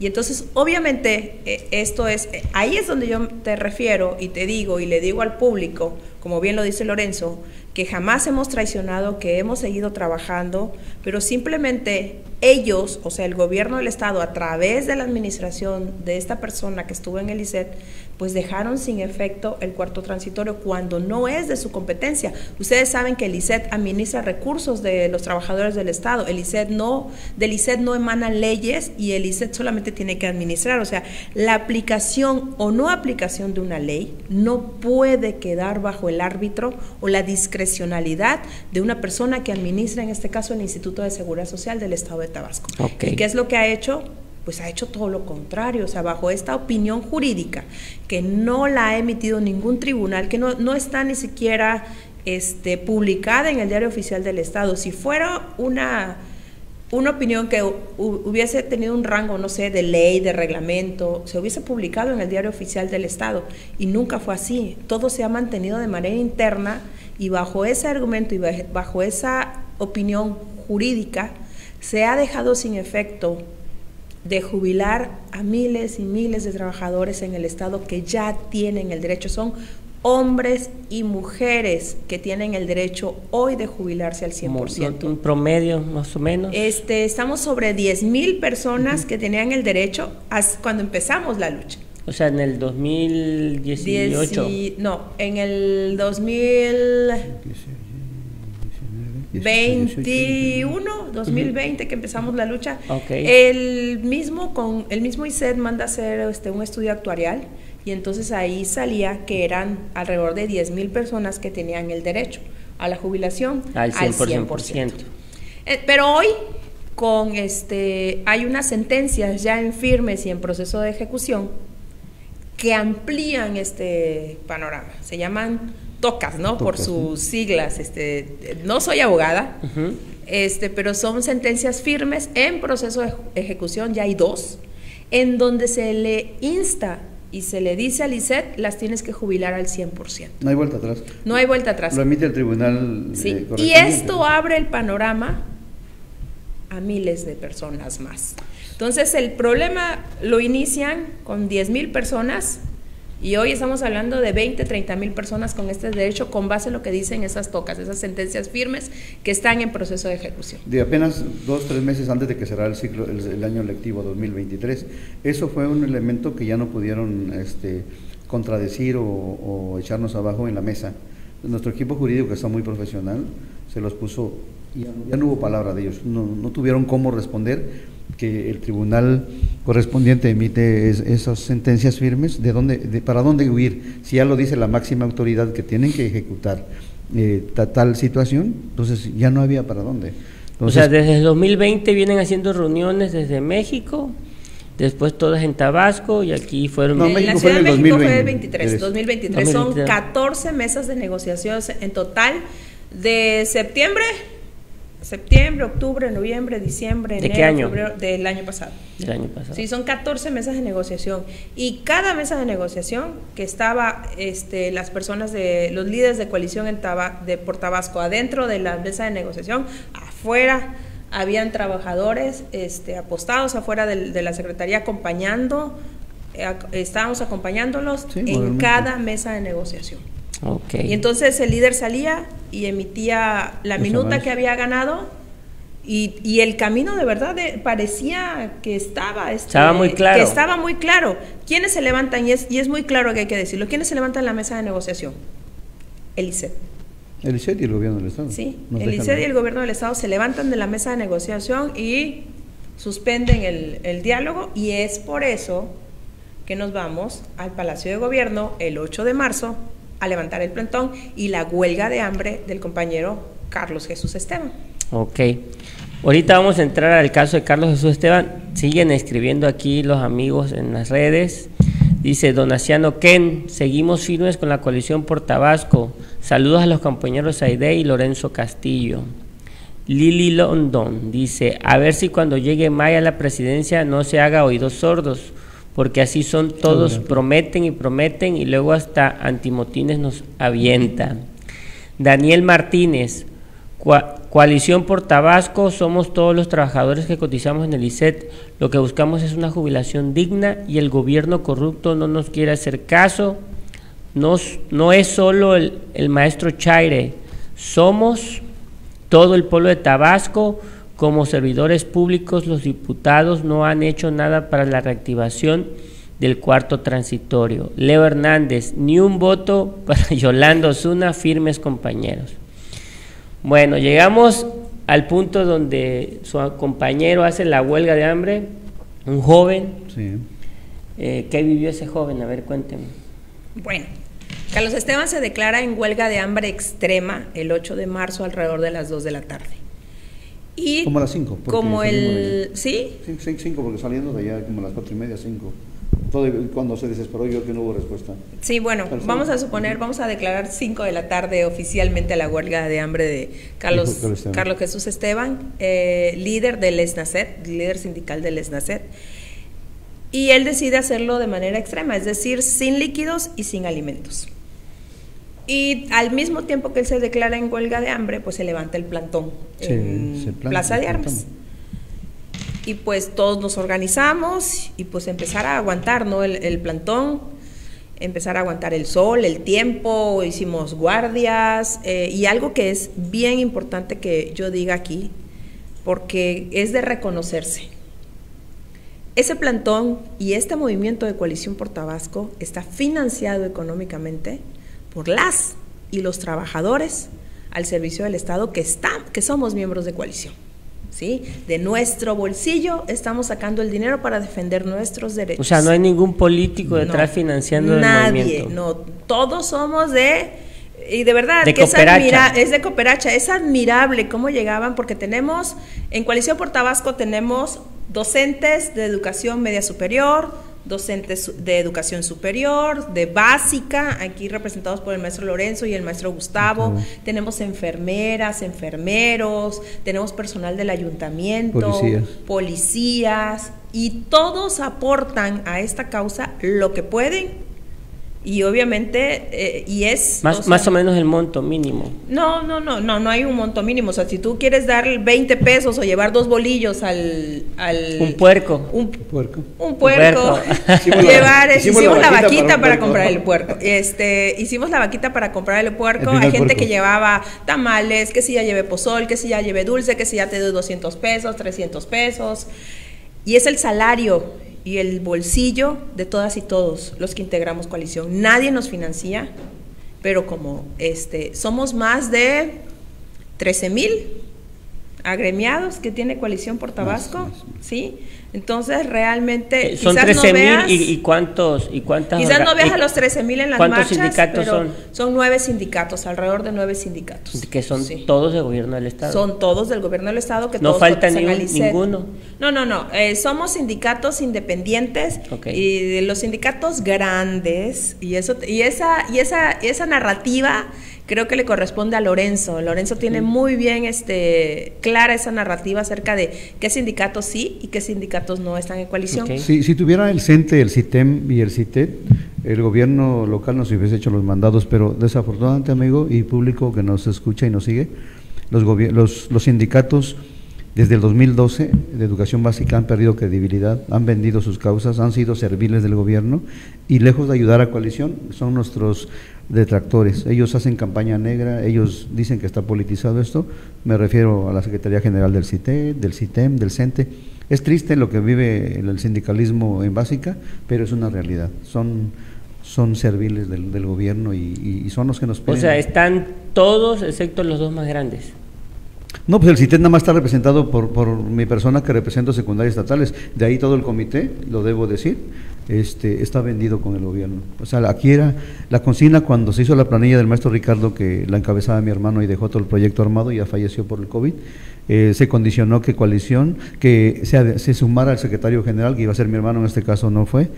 Y entonces, obviamente, eh, esto es, eh, ahí es donde yo te refiero y te digo y le digo al público, como bien lo dice Lorenzo, que jamás hemos traicionado, que hemos seguido trabajando, pero simplemente ellos, o sea, el gobierno del Estado, a través de la administración de esta persona que estuvo en el ICET, pues dejaron sin efecto el cuarto transitorio cuando no es de su competencia. Ustedes saben que el ICET administra recursos de los trabajadores del Estado. El ICET no, del ICET no emanan leyes y el ICET solamente tiene que administrar. O sea, la aplicación o no aplicación de una ley no puede quedar bajo el árbitro o la discrecionalidad de una persona que administra, en este caso, el Instituto de Seguridad Social del Estado de Tabasco. ¿Y qué es lo que ha hecho? Pues ha hecho todo lo contrario, o sea, bajo esta opinión jurídica que no la ha emitido ningún tribunal, que no, no está ni siquiera este, publicada en el Diario Oficial del Estado. Si fuera una, una opinión que hubiese tenido un rango, no sé, de ley, de reglamento, se hubiese publicado en el Diario Oficial del Estado y nunca fue así. Todo se ha mantenido de manera interna y bajo ese argumento y bajo esa opinión jurídica se ha dejado sin efecto de jubilar a miles y miles de trabajadores en el Estado que ya tienen el derecho. Son hombres y mujeres que tienen el derecho hoy de jubilarse al 100%. Un promedio más o menos. Este, estamos sobre 10 mil personas que tenían el derecho cuando empezamos la lucha. O sea, en el 2018. no, en el 2000... 21, 2020 que empezamos la lucha. El mismo con el mismo ICED manda a hacer este, un estudio actuarial y entonces ahí salía que eran alrededor de 10 mil personas que tenían el derecho a la jubilación al 100%. Eh, pero hoy con este hay unas sentencias ya en firmes y en proceso de ejecución que amplían este panorama. Se llaman tocas, ¿no? Por sus siglas. Este, no soy abogada, este, pero son sentencias firmes en proceso de ejecución, ya hay dos, en donde se le insta y se le dice al ICET, las tienes que jubilar al 100%. No hay vuelta atrás. No hay vuelta atrás. Lo emite el tribunal. Sí. y esto abre el panorama a miles de personas más. Entonces el problema lo inician con 10 mil personas y hoy estamos hablando de 20, 30 mil personas con este derecho con base en lo que dicen esas tocas, esas sentencias firmes que están en proceso de ejecución. De apenas dos, tres meses antes de que cerrara el ciclo, el, año lectivo 2023. Eso fue un elemento que ya no pudieron este, contradecir o, echarnos abajo en la mesa. Nuestro equipo jurídico, que está muy profesional, se los puso, y ya no hubo palabra de ellos, no, no tuvieron cómo responder que el tribunal correspondiente emite esas sentencias firmes, ¿de dónde, de, ¿para dónde huir? Si ya lo dice la máxima autoridad que tienen que ejecutar eh, tal situación, entonces ya no había para dónde. o sea, desde el 2020 vienen haciendo reuniones desde México después todas en Tabasco y aquí fueron... No, en México la fue Ciudad de el México fue 2023. 23, 2023. Son 2023. 14 mesas de negociación en total de septiembre, septiembre, octubre, noviembre, diciembre, ¿De enero, qué año? febrero del año pasado. El año pasado. Sí, son 14 mesas de negociación y cada mesa de negociación que estaba este, las personas de los líderes de coalición en Taba- de por Tabasco adentro de la mesa de negociación, afuera habían trabajadores este, apostados afuera del- de, la secretaría acompañando, eh, ac- estábamos acompañándolos Sí, en cada mesa de negociación. Ok. Y entonces el líder salía y emitía la minuta que había ganado y, y el camino de verdad de- parecía que estaba, este, Estaba muy claro. Que estaba muy claro. ¿Quiénes se levantan? Y es, y es muy claro que hay que decirlo. ¿Quiénes se levantan en la mesa de negociación? El ICET. El ICET y el gobierno del Estado. Sí, Nos el ICET y el gobierno del Estado se levantan de la mesa de negociación y suspenden el, el diálogo y es por eso que nos vamos al Palacio de Gobierno el 8 de marzo a levantar el plantón y la huelga de hambre del compañero Carlos Jesús Esteban. Ok. Ahorita vamos a entrar al caso de Carlos Jesús Esteban. Siguen escribiendo aquí los amigos en las redes. Dice Donaciano Ken, seguimos firmes con la coalición por Tabasco. Saludos a los compañeros Aide y Lorenzo Castillo. Lili London dice, a ver si cuando llegue Maya a la presidencia no se haga oídos sordos, porque así son todos, prometen y prometen y luego hasta antimotines nos avienta. Daniel Martínez, Coa- Coalición por Tabasco, somos todos los trabajadores que cotizamos en el ICET. Lo que buscamos es una jubilación digna y el gobierno corrupto no nos quiere hacer caso. No es solo el, el maestro Chaire, somos todo el pueblo de Tabasco. Como servidores públicos, los diputados no han hecho nada para la reactivación del cuarto transitorio. Leo Hernández, ni un voto para Yolanda Osuna, firmes compañeros. Bueno, llegamos al punto donde su compañero hace la huelga de hambre, un joven. Sí. Eh, ¿Qué vivió ese joven? A ver, cuénteme. Bueno, Carlos Esteban se declara en huelga de hambre extrema el 8 de marzo alrededor de las 2 de la tarde. Y Como a las 5. como el... ¿Sí? 5 porque saliendo de allá como a las 4 y media, 5. Cuando se desesperó yo que no hubo respuesta. Sí, bueno, vamos a suponer, vamos a declarar 5 de la tarde oficialmente a la huelga de hambre de Carlos. Carlos Jesús Esteban, eh, líder del ESNACET, líder sindical del ESNACET. Y él decide hacerlo de manera extrema, es decir, sin líquidos y sin alimentos. Y al mismo tiempo que él se declara en huelga de hambre, pues se levanta el plantón Sí, en planta- Plaza de Armas. Y pues todos nos organizamos y pues empezar a aguantar, ¿no? El, el plantón, empezar a aguantar el sol, el tiempo, hicimos guardias eh, y algo que es bien importante que yo diga aquí, porque es de reconocerse. Ese plantón y este movimiento de coalición por Tabasco está financiado económicamente por las y los trabajadores al servicio del Estado que, están, que somos miembros de coalición. ¿sí? De nuestro bolsillo estamos sacando el dinero para defender nuestros derechos. O sea, no hay ningún político detrás No, financiando el nadie, movimiento. no, todos somos de y de verdad De que es, admira- es de cooperacha, es admirable cómo llegaban porque tenemos en Coalición por Tabasco tenemos docentes de educación media superior, docentes de educación superior, de básica, aquí representados por el maestro Lorenzo y el maestro Gustavo, Gustavo. tenemos enfermeras, enfermeros, tenemos personal del ayuntamiento, Policías. policías, y todos aportan a esta causa lo que pueden y obviamente eh, y es Más, o sea, más o menos el monto mínimo. no no no no no hay un monto mínimo o sea si tú quieres dar 20 pesos o llevar dos bolillos al, al Un puerco. un, Puerco. un puerco, puerco. Hicimos la- llevar, hicimos hicimos, la la vaquita vaquita para comprar el puerco. Este, hicimos la vaquita para comprar el puerco. El Hay gente puerco. que llevaba tamales, que si ya lleve pozol, que si ya lleve dulce, que si ya te doy 200 pesos, 300 pesos. Y es el salario y el bolsillo de todas y todos los que integramos coalición. Nadie nos financia, pero como este somos más de 13 mil agremiados que tiene Coalición por Tabasco, ¿sí? Entonces, realmente. Eh, son 13 mil y, cuántos y cuántas. Quizás no veas a los 13 mil en las ¿cuántos marchas. sindicatos son? Son nueve sindicatos, alrededor de nueve sindicatos. Que son todos del gobierno del Estado. Son todos del gobierno del Estado. que No falta ni ninguno. No, no, no. Eh, somos sindicatos independientes y de los sindicatos grandes y eso y esa y esa esa narrativa creo que le corresponde a Lorenzo. Lorenzo tiene muy bien este, clara esa narrativa acerca de qué sindicatos sí y qué sindicatos no están en coalición. Si, tuviera el CENTE, el CITEM y el CITET, el gobierno local nos hubiese hecho los mandados, pero desafortunadamente, amigo y público que nos escucha y nos sigue, los, los, los sindicatos desde el 2012 de educación básica han perdido credibilidad, han vendido sus causas, han sido serviles del gobierno y lejos de ayudar a coalición son nuestros detractores. Ellos hacen campaña negra, ellos dicen que está politizado esto. Me refiero a la Secretaría General del CITE, del CITEM, del CENTE. Es triste lo que vive el sindicalismo en básica, pero es una realidad. Son, son serviles del, gobierno y, son los que nos piden. O sea, están todos excepto los dos más grandes. No, pues el CITEM nada más está representado por, por mi persona que represento secundarias estatales. De ahí todo el comité, lo debo decir este, está vendido con el gobierno. O sea, aquí era la consigna cuando se hizo la planilla del maestro Ricardo, que la encabezaba mi hermano y dejó todo el proyecto armado, ya falleció por el COVID, eh, se condicionó que coalición, que se, se sumara al secretario general, que iba a ser mi hermano, en este caso no fue,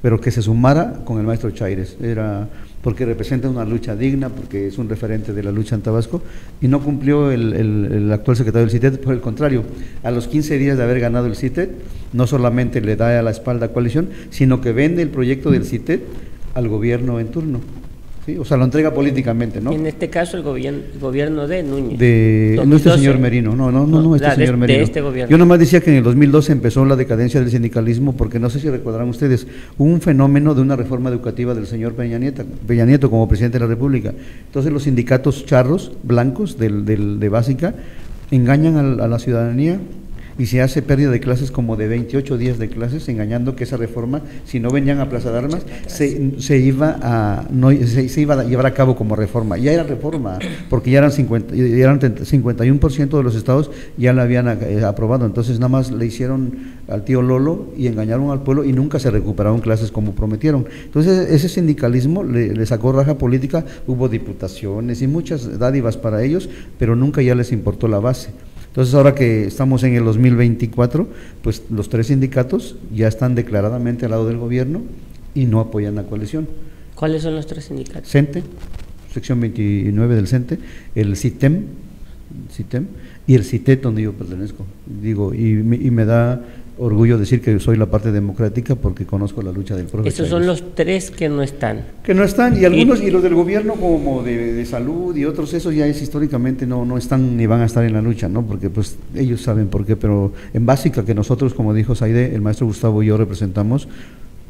pero que se sumara con el maestro Chaires. Era porque representa una lucha digna, porque es un referente de la lucha en Tabasco, y no cumplió el, actual secretario del CITET, por el contrario, a los 15 días de haber ganado el CITET, no solamente le da a la espalda a coalición, sino que vende el proyecto del CITET al gobierno en turno. O sea, lo entrega políticamente, ¿no? En este caso el gobierno, gobierno de Núñez. De no este señor Merino, no, no, no, no este señor Merino. este gobierno. Yo nomás decía que en el 2012 empezó la decadencia del sindicalismo porque no sé si recordarán ustedes, hubo un fenómeno de una reforma educativa del señor Peña Nieto, Peña Nieto como presidente de la República. Entonces los sindicatos charros, blancos del, del de básica, engañan a la ciudadanía y se hace pérdida de clases como de 28 días de clases, engañando que esa reforma, si no venían a Plaza de Armas, se, se iba a no, se, iba a llevar a cabo como reforma. Ya era reforma, porque ya eran, 50, ya eran 51% de los estados ya la habían eh, aprobado. Entonces nada más le hicieron al tío Lolo y engañaron al pueblo y nunca se recuperaron clases como prometieron. Entonces ese sindicalismo le, le sacó raja política, hubo diputaciones y muchas dádivas para ellos, pero nunca ya les importó la base. Entonces, ahora que estamos en el 2024, pues los tres sindicatos ya están declaradamente al lado del gobierno y no apoyan la coalición. ¿Cuáles son los tres sindicatos? CENTE, sección 29 del CENTE, el CITEM, CITEM y el CITET donde yo pertenezco. Digo, y, y me da orgullo decir que soy la parte democrática porque conozco la lucha del profe. Esos son los tres que no están. Que no están, y algunos, y, los del gobierno como de, salud y otros, esos ya es históricamente no, no están ni van a estar en la lucha, ¿no? Porque pues ellos saben por qué, pero en básica que nosotros, como dijo Saide, el maestro Gustavo y yo representamos,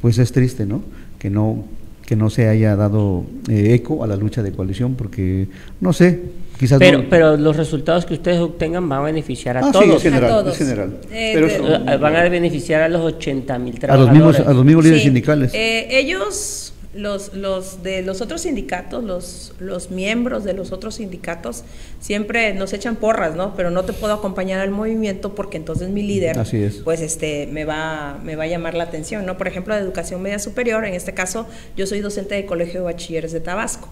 pues es triste, ¿no? Que no que no se haya dado eh, eco a la lucha de coalición, porque no sé, quizás. Pero, pero los resultados que ustedes obtengan van a beneficiar a ah, todos. Sí, general, general. Eh, pero eh, van a beneficiar a los 80 mil trabajadores. A los mismos, a los mismos líderes sindicales. ellos los, los de los otros sindicatos, los, los miembros de los otros sindicatos, siempre nos echan porras, ¿no? Pero no te puedo acompañar al movimiento porque entonces mi líder, pues este, me va, me va a llamar la atención, ¿no? Por ejemplo, de educación media superior, en este caso, yo soy docente de Colegio de Bachilleres de Tabasco.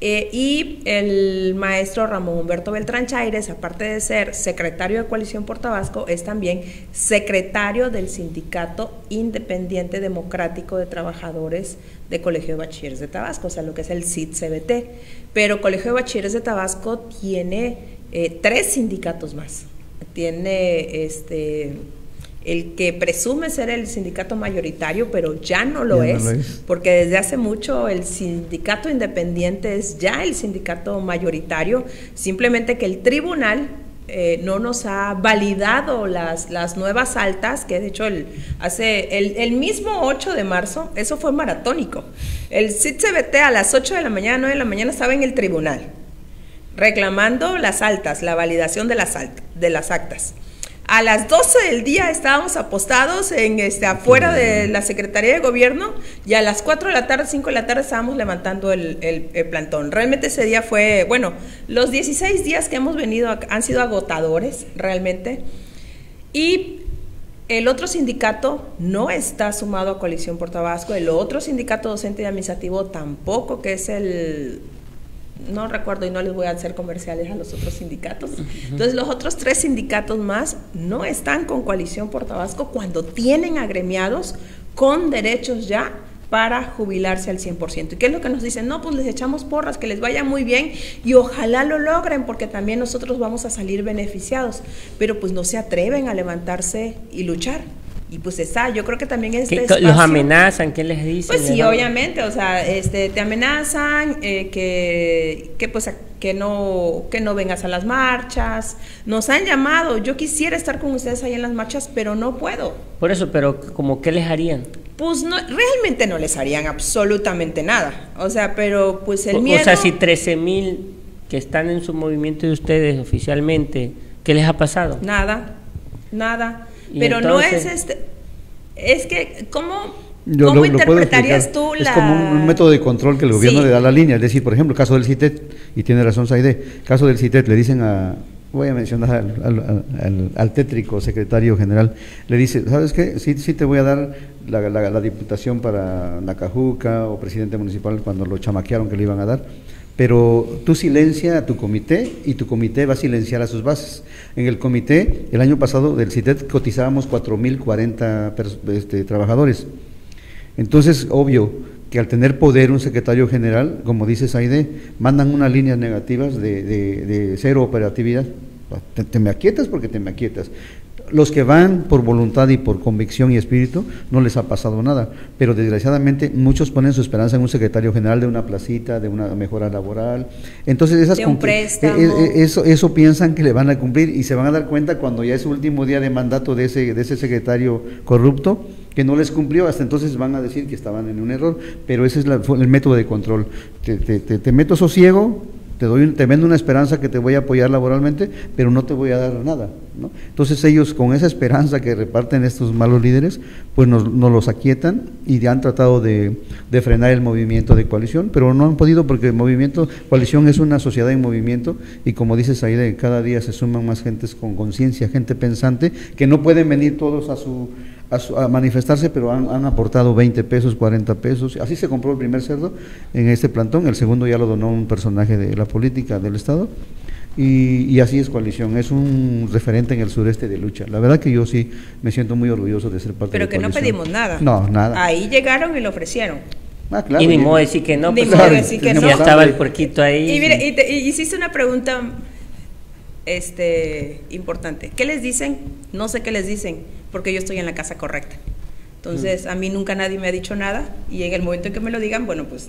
Eh, y el maestro Ramón Humberto Beltrán Chaires, aparte de ser secretario de Coalición por Tabasco, es también secretario del Sindicato Independiente Democrático de Trabajadores de Colegio de Bachilleres de Tabasco, o sea, lo que es el CIT-CBT. Pero Colegio de Bachilleres de Tabasco tiene eh, tres sindicatos más. Tiene este el que presume ser el sindicato mayoritario, pero ya no lo, es, porque desde hace mucho el sindicato independiente es ya el sindicato mayoritario, simplemente que el tribunal eh, no nos ha validado las, las nuevas altas, que de hecho el, hace el, el, mismo 8 de marzo, eso fue maratónico. El CIT-CBT a las 8 de la mañana, 9 de la mañana estaba en el tribunal, reclamando las altas, la validación de las, de las actas. A las 12 del día estábamos apostados en este afuera de la Secretaría de Gobierno y a las 4 de la tarde, 5 de la tarde estábamos levantando el, el plantón. Realmente ese día fue, bueno, los 16 días que hemos venido han sido agotadores, realmente. Y el otro sindicato no está sumado a Coalición por Tabasco, el otro sindicato docente y administrativo tampoco, que es el no recuerdo y no les voy a hacer comerciales a los otros sindicatos. Entonces los otros tres sindicatos más no están con coalición por Tabasco cuando tienen agremiados con derechos ya para jubilarse al 100%. ¿Y qué es lo que nos dicen? No, pues les echamos porras, que les vaya muy bien y ojalá lo logren porque también nosotros vamos a salir beneficiados, pero pues no se atreven a levantarse y luchar. Y pues está, yo creo que también este ¿Los amenazan? ¿Qué les dicen? Pues sí, obviamente, o sea, este, te amenazan eh, que, que, pues, que, no, que no vengas a las marchas. Nos han llamado, yo quisiera estar con ustedes ahí en las marchas, pero no puedo. Por eso, pero como qué les harían? Pues no, realmente no les harían absolutamente nada. O sea, pero pues el miedo... O sea, si 13 mil que están en su movimiento de ustedes oficialmente, ¿qué les ha pasado? Nada, nada. Pero no es este. Es que, ¿cómo, ¿cómo interpretarías tú la.? Es como un, método de control que el gobierno le da a la línea. Es decir, por ejemplo, el caso del CITET, y tiene razón Saide, caso del CITET, le dicen a. Voy a mencionar al, al, tétrico secretario general, le dice, ¿sabes qué? Sí, sí te voy a dar la, la, la diputación para Nacajuca o presidente municipal cuando lo chamaquearon que le iban a dar pero tú silencia a tu comité y tu comité va a silenciar a sus bases. En el comité, el año pasado del CITET cotizábamos 4.040 este, trabajadores. Entonces, obvio que al tener poder un secretario general, como dice Saide, mandan unas líneas negativas de, de, cero operatividad. Te, te, me aquietas porque te me aquietas los que van por voluntad y por convicción y espíritu no les ha pasado nada, pero desgraciadamente muchos ponen su esperanza en un secretario general de una placita, de una mejora laboral. Entonces esas de un préstamo. Eh, eh, eso, eso piensan que le van a cumplir y se van a dar cuenta cuando ya es el último día de mandato de ese, de ese secretario corrupto que no les cumplió, hasta entonces van a decir que estaban en un error, pero ese es el método de control. Te, te, te, te meto sosiego, te doy te vendo una esperanza que te voy a apoyar laboralmente, pero no te voy a dar nada, ¿no? Entonces ellos con esa esperanza que reparten estos malos líderes, pues nos, los aquietan y han tratado de, frenar el movimiento de coalición, pero no han podido porque el movimiento, coalición es una sociedad en movimiento y como dices ahí, de cada día se suman más gentes con conciencia, gente pensante, que no pueden venir todos a su a, manifestarse, pero han, aportado 20 pesos, 40 pesos. Así se compró el primer cerdo en este plantón, el segundo ya lo donó un personaje de la política del Estado. Y, así es coalición, es un referente en el sureste de lucha. La verdad que yo sí me siento muy orgulloso de ser parte Pero de Pero que no pedimos nada. No, nada. Ahí llegaron y lo ofrecieron. Ah, claro, y ni modo decir que no, pues, decir que no. ya estaba el porquito ahí. Y, mire, y, hiciste una pregunta este, importante. ¿Qué les dicen? No sé qué les dicen porque yo estoy en la casa correcta. Entonces, a mí nunca nadie me ha dicho nada y en el momento en que me lo digan, bueno, pues...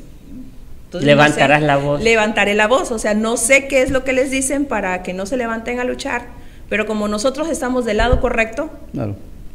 Levantarás la voz. Levantaré la voz, o sea, no sé qué es lo que les dicen para que no se levanten a luchar, pero como nosotros estamos del lado correcto,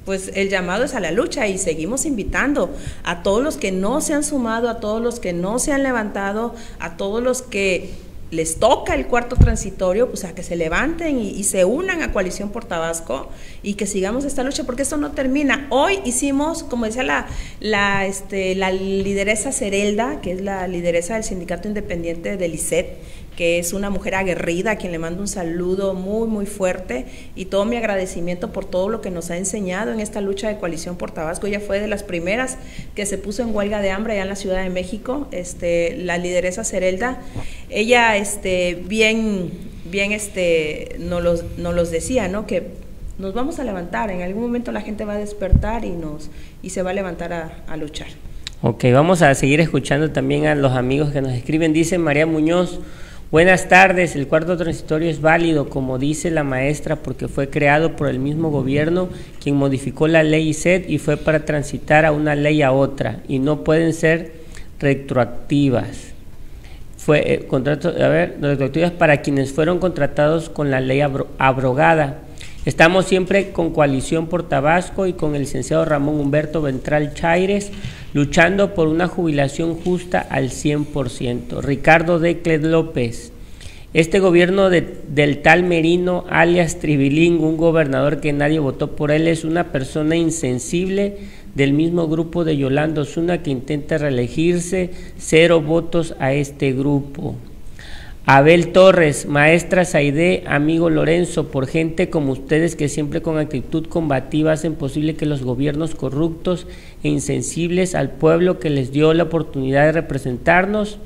pues el llamado es a la lucha y seguimos invitando a todos los que no se han sumado, a todos los que no se han levantado, a todos los que les toca el cuarto transitorio, pues a que se levanten y, se unan a Coalición por Tabasco y que sigamos esta lucha, porque esto no termina. Hoy hicimos, como decía la, este, la lideresa Cerelda, que es la lideresa del Sindicato Independiente del ICET, que es una mujer aguerrida, a quien le mando un saludo muy, muy fuerte y todo mi agradecimiento por todo lo que nos ha enseñado en esta lucha de coalición por Tabasco. Ella fue de las primeras que se puso en huelga de hambre allá en la Ciudad de México, este, la lideresa Cerelda. Ella este, bien, bien este, nos, los, los decía, ¿no? que nos vamos a levantar, en algún momento la gente va a despertar y, nos, y se va a levantar a, a luchar. Ok, vamos a seguir escuchando también a los amigos que nos escriben. Dice María Muñoz, Buenas tardes, el cuarto transitorio es válido, como dice la maestra, porque fue creado por el mismo gobierno quien modificó la ley SED y fue para transitar a una ley a otra y no pueden ser retroactivas. Fue eh, contrato, a ver, retroactivas para quienes fueron contratados con la ley abrogada. Estamos siempre con Coalición por Tabasco y con el licenciado Ramón Humberto Ventral Chaires luchando por una jubilación justa al 100%. Ricardo Declet López, Este gobierno del tal Merino, alias Tribilín, un gobernador que nadie votó por él, es una persona insensible del mismo grupo de Yolando Osuna que intenta reelegirse, cero votos a este grupo. Abel Torres, maestra Saide, amigo Lorenzo, por gente como ustedes que siempre con actitud combativa hacen posible que los gobiernos corruptos e insensibles al pueblo que les dio la oportunidad de representarnos,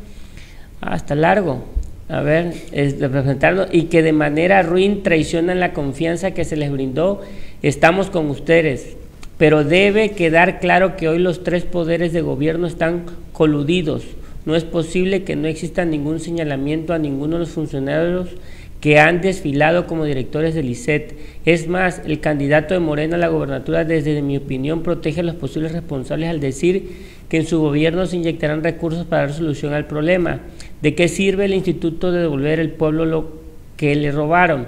hasta largo, a ver, es representarnos y que de manera ruin traicionan la confianza que se les brindó, estamos con ustedes. Pero debe quedar claro que hoy los tres poderes de gobierno están coludidos no es posible que no exista ningún señalamiento a ninguno de los funcionarios que han desfilado como directores del ICET. Es más, el candidato de Morena a la gobernatura, desde mi opinión, protege a los posibles responsables al decir que en su gobierno se inyectarán recursos para dar solución al problema. ¿De qué sirve el instituto de devolver al pueblo lo que le robaron?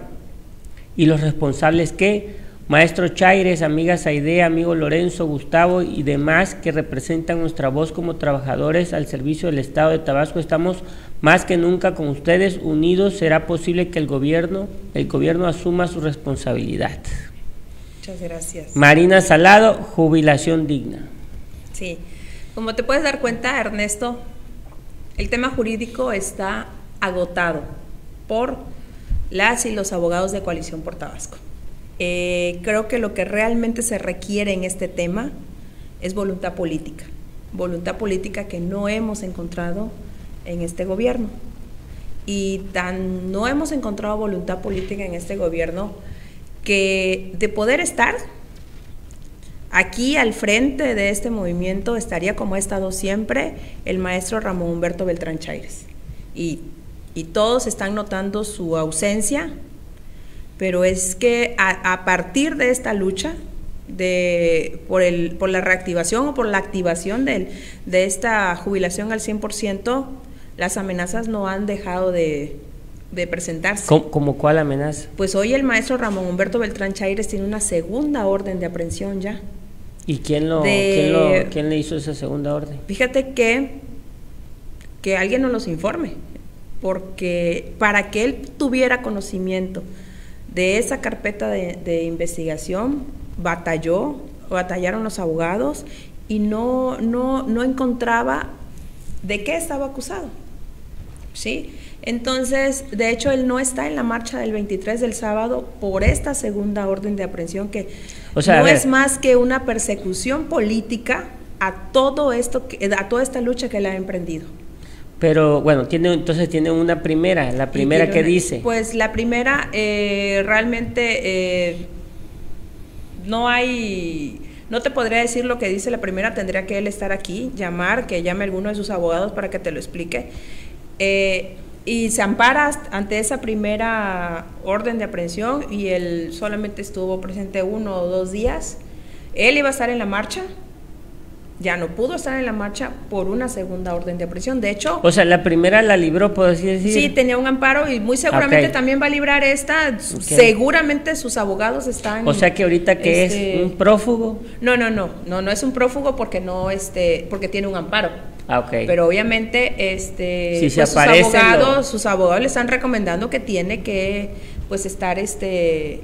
¿Y los responsables qué? Maestro Chaires, amiga Saide, amigo Lorenzo, Gustavo y demás que representan nuestra voz como trabajadores al servicio del Estado de Tabasco, estamos más que nunca con ustedes unidos. Será posible que el gobierno, el gobierno asuma su responsabilidad. Muchas gracias. Marina Salado, jubilación digna. Sí, como te puedes dar cuenta, Ernesto, el tema jurídico está agotado por las y los abogados de coalición por Tabasco. Eh, creo que lo que realmente se requiere en este tema es voluntad política, voluntad política que no hemos encontrado en este gobierno. Y tan no hemos encontrado voluntad política en este gobierno que de poder estar aquí al frente de este movimiento estaría como ha estado siempre el maestro Ramón Humberto Beltrán Chaires. Y, y todos están notando su ausencia, pero es que a, partir de esta lucha, de, por, el, por la reactivación o por la activación de, de esta jubilación al 100%, las amenazas no han dejado de, presentarse. ¿Cómo, cuál amenaza? Pues hoy el maestro Ramón Humberto Beltrán Chaires tiene una segunda orden de aprehensión ya. ¿Y quién, lo, ¿quién, lo, quién le hizo esa segunda orden? Fíjate que, que alguien nos los informe, porque para que él tuviera conocimiento de esa carpeta de, investigación batalló, batallaron los abogados y no, no, no encontraba de qué estaba acusado. ¿Sí? Entonces, de hecho, él no está en la marcha del 23 del sábado por esta segunda orden de aprehensión que no es más que una persecución política a todo esto, a toda esta lucha que él ha emprendido. Pero bueno, tiene entonces tiene una primera, la primera que dice. Pues la primera eh, realmente eh, no hay, no te podría decir lo que dice la primera, tendría que él estar aquí, llamar, que llame a alguno de sus abogados para que te lo explique. Eh, y se ampara ante esa primera orden de aprehensión y él solamente estuvo presente uno o dos días. Él iba a estar en la marcha, ya no pudo estar en la marcha por una segunda orden de aprehensión. De hecho... O sea, la primera la libró, puedo decir. Sí, tenía un amparo y muy seguramente también va a librar esta. Seguramente sus abogados están... O sea que ahorita que es este, un prófugo. No, no, no, no, no es un prófugo porque no, este, porque tiene un amparo. Ah, okay. Pero obviamente, este, si se pues, sus abogados, sus abogados le están recomendando que tiene que, pues, estar, este,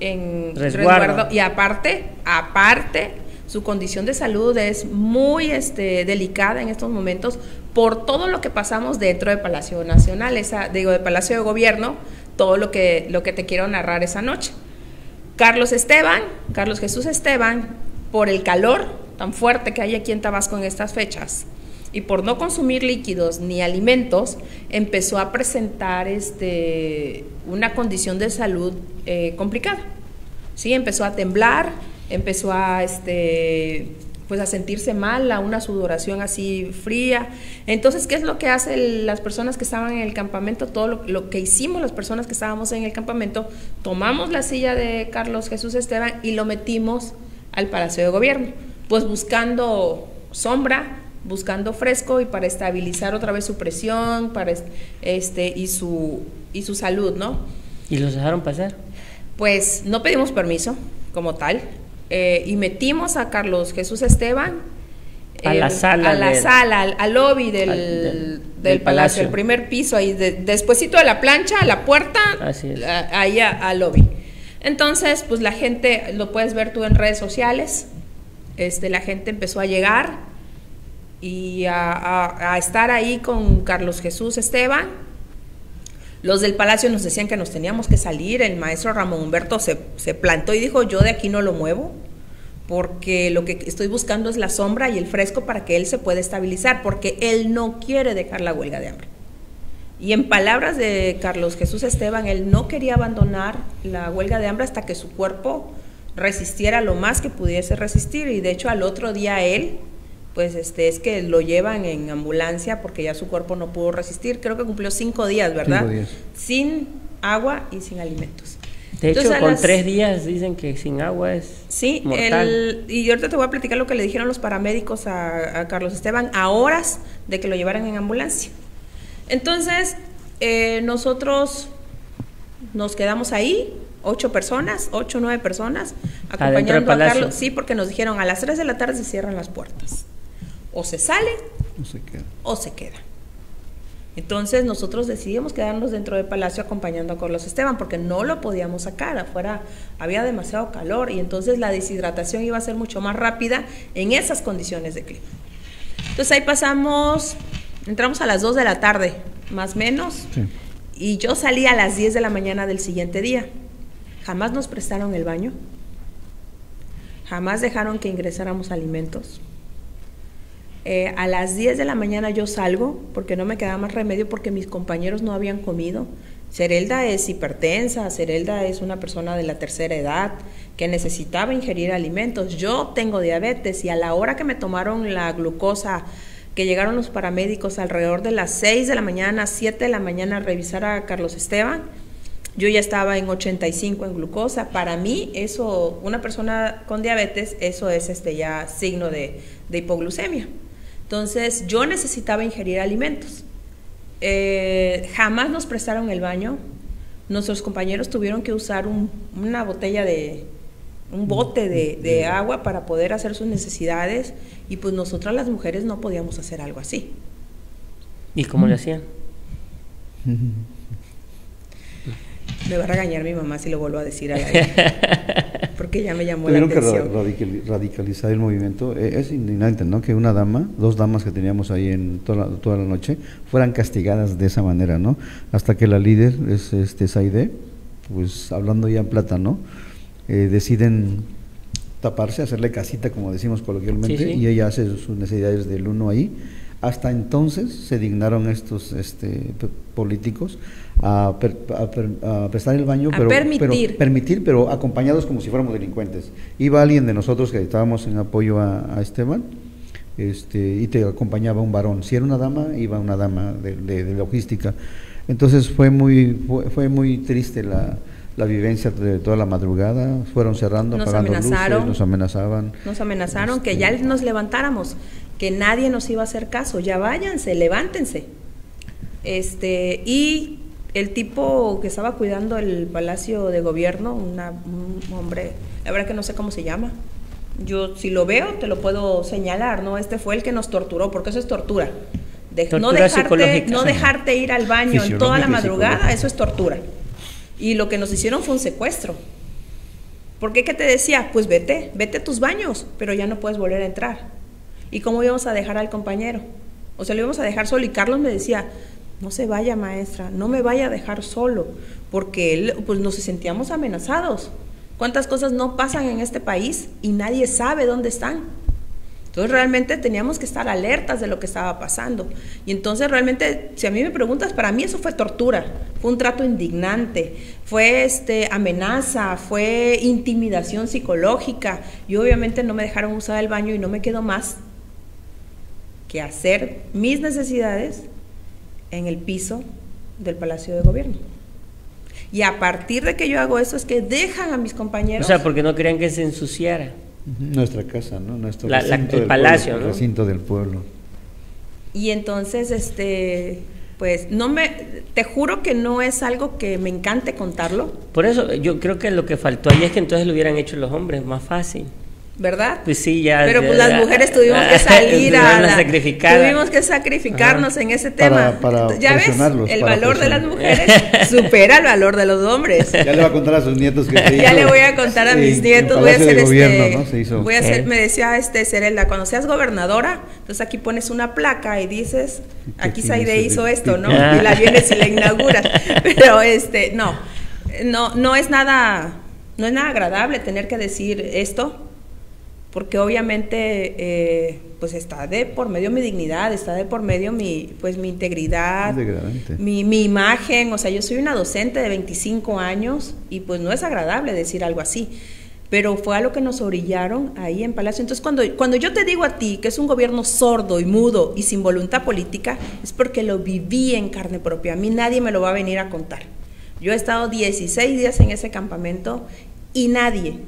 en resguardo. Y aparte, aparte su condición de salud es muy este, delicada en estos momentos por todo lo que pasamos dentro de Palacio Nacional, esa, digo, de Palacio de Gobierno, todo lo que, lo que te quiero narrar esa noche. Carlos Esteban, Carlos Jesús Esteban, por el calor tan fuerte que hay aquí en Tabasco en estas fechas y por no consumir líquidos ni alimentos, empezó a presentar este, una condición de salud eh, complicada. Sí, empezó a temblar, empezó a este pues a sentirse mal, a una sudoración así fría. Entonces, ¿qué es lo que hacen las personas que estaban en el campamento? Todo lo, que hicimos las personas que estábamos en el campamento, tomamos la silla de Carlos Jesús Esteban y lo metimos al Palacio de Gobierno, pues buscando sombra, buscando fresco y para estabilizar otra vez su presión, para este y su y su salud, ¿no? ¿Y los dejaron pasar? Pues no pedimos permiso como tal, eh, y metimos a Carlos Jesús Esteban A la sala A la del- sala, al, al lobby del, Al- del, palacio, palacio. el primer piso, ahí de- despuésito de la plancha, a la puerta, Así es. a- ahí al lobby. Entonces, pues la gente, lo puedes ver tú en redes sociales, este, la gente empezó a llegar y a, a- a estar ahí con Carlos Jesús Esteban. Los del palacio nos decían que nos teníamos que salir, el maestro Ramón Humberto se, se plantó y dijo, yo de aquí no lo muevo, porque lo que estoy buscando es la sombra y el fresco para que él se pueda estabilizar, porque él no quiere dejar la huelga de hambre. Y en palabras de Carlos Jesús Esteban, él no quería abandonar la huelga de hambre hasta que su cuerpo resistiera lo más que pudiese resistir. Y de hecho al otro día él, pues este, es que lo llevan en ambulancia porque ya su cuerpo no pudo resistir. Creo que cumplió cinco días, ¿verdad? Cinco días. Sin agua y sin alimentos. De hecho, Entonces, con las- tres días dicen que sin agua es Sí, mortal. el- y ahorita te voy a platicar lo que le dijeron los paramédicos a, a Carlos Esteban a horas de que lo llevaran en ambulancia. Entonces, eh, nosotros nos quedamos ahí, ocho personas, ocho o nueve personas, acompañando a. Carlos. Sí, porque nos dijeron a las 3 de la tarde se cierran las puertas. O se sale o se queda. Entonces nosotros decidimos quedarnos dentro del palacio acompañando a Carlos Esteban porque no lo podíamos sacar, afuera había demasiado calor y entonces la deshidratación iba a ser mucho más rápida en esas condiciones de clima. Entonces ahí pasamos, entramos a las 2 de la tarde, más o menos, Sí. y yo salí a las 10 de la mañana del siguiente día. Jamás nos prestaron el baño, jamás dejaron que ingresáramos alimentos. Eh, a las 10 de la mañana yo salgo porque no me quedaba más remedio porque mis compañeros no habían comido. Cerelda es hipertensa, Cerelda es una persona de la tercera edad que necesitaba ingerir alimentos. Yo tengo diabetes y a la hora que me tomaron la glucosa, que llegaron los paramédicos alrededor de las 6 de la mañana, 7 de la mañana a revisar a Carlos Esteban, yo ya estaba en 85 en glucosa. Para mí, eso, una persona con diabetes, eso es este ya signo de, de hipoglucemia. Entonces, yo necesitaba ingerir alimentos. Eh, jamás nos prestaron el baño. Nuestros compañeros tuvieron que usar un- una botella de, un bote de, de agua para poder hacer sus necesidades y pues nosotras las mujeres no podíamos hacer algo así. ¿Y cómo le hacían? Me va a regañar mi mamá si lo vuelvo a decir al aire, porque ya me llamó la Tuvieron que ra- atención. radical- radicalizar el movimiento. Eh, Es indignante, ¿no? Que una dama, dos damas que teníamos ahí en toda la, toda la noche, fueran castigadas de esa manera, ¿no? Hasta que la líder, es este Saide, pues hablando ya en plata, ¿no? Eh, deciden taparse, hacerle casita, como decimos coloquialmente, Sí, sí. y ella hace sus necesidades del uno ahí. Hasta entonces se dignaron estos este, políticos a, per- a per- a prestar el baño, pero, permitir. pero permitir, pero acompañados como si fuéramos delincuentes. Iba alguien de nosotros que estábamos en apoyo a, a Esteban este, y te acompañaba un varón. Si era una dama, iba una dama de, de- de logística. Entonces fue muy, fue, fue muy triste la, la vivencia de toda la madrugada. Fueron cerrando, Nos apagando amenazaron. luces, nos amenazaban. Nos amenazaron que Este- ya nos levantáramos, que nadie nos iba a hacer caso, ya váyanse, levántense. Este, y el tipo que estaba cuidando el palacio de gobierno, una- un hombre, la verdad que no sé cómo se llama. Yo si lo veo te lo puedo señalar, ¿no? Este fue el que nos torturó, porque eso es tortura. De- no, dejarte, psicológica. no dejarte ir al baño en toda la madrugada, eso es tortura. Y lo que nos hicieron fue un secuestro. ¿Por qué? ¿Qué te decía? Pues vete, vete a tus baños, pero ya no puedes volver a entrar. ¿Y cómo íbamos a dejar al compañero? O sea, lo íbamos a dejar solo. Y Carlos me decía, no se vaya maestra, no me vaya a dejar solo, porque él, pues nos sentíamos amenazados. ¿Cuántas cosas no pasan en este país y nadie sabe dónde están? Entonces realmente teníamos que estar alertas de lo que estaba pasando. Y entonces realmente, si a mí me preguntas, para mí eso fue tortura, fue un trato indignante, fue este, amenaza, fue intimidación psicológica. Y obviamente no me dejaron usar el baño y no me quedó más que hacer mis necesidades en el piso del Palacio de Gobierno. Y a partir de que yo hago eso es que dejan a mis O compañeros. sea, porque no querían que se ensuciara. Nuestra casa, ¿no? Nuestro La- la- recinto el del palacio, pueblo, ¿no? el recinto del pueblo. Y entonces, este, pues no me, te juro que no es algo que me encante contarlo. Por eso yo creo que lo que faltó ahí es que entonces lo hubieran hecho los hombres, más fácil. ¿Verdad? Pues sí, ya. Pero pues ya- las mujeres tuvimos que salir a, la- sacrificar. tuvimos que sacrificarnos en ese tema. Para- para ya ves, el para valor de las mujeres supera el valor de los hombres. Ya le va a contar a sus nietos que se Ya hizo le voy a contar a mis nietos, voy a hacer este, Gobierno, ¿no? Se hizo. voy a hacer, Eh. me decía este Cerelda, cuando seas gobernadora, entonces aquí pones una placa y dices, aquí Saide hizo de- esto, ¿no? Ah. Y la vienes y la inauguras. Pero este, no, no, no es nada, no es nada agradable tener que decir esto, porque obviamente eh, pues está de por medio mi dignidad, está de por medio mi, pues mi integridad, mi, mi imagen, o sea, yo soy una docente de 25 años y pues no es agradable decir algo así, pero fue a lo que nos orillaron ahí en Palacio. Entonces, cuando, cuando yo te digo a ti que es un gobierno sordo y mudo y sin voluntad política, es porque lo viví en carne propia. A mí nadie me lo va a venir a contar. Yo he estado 16 días en ese campamento y nadie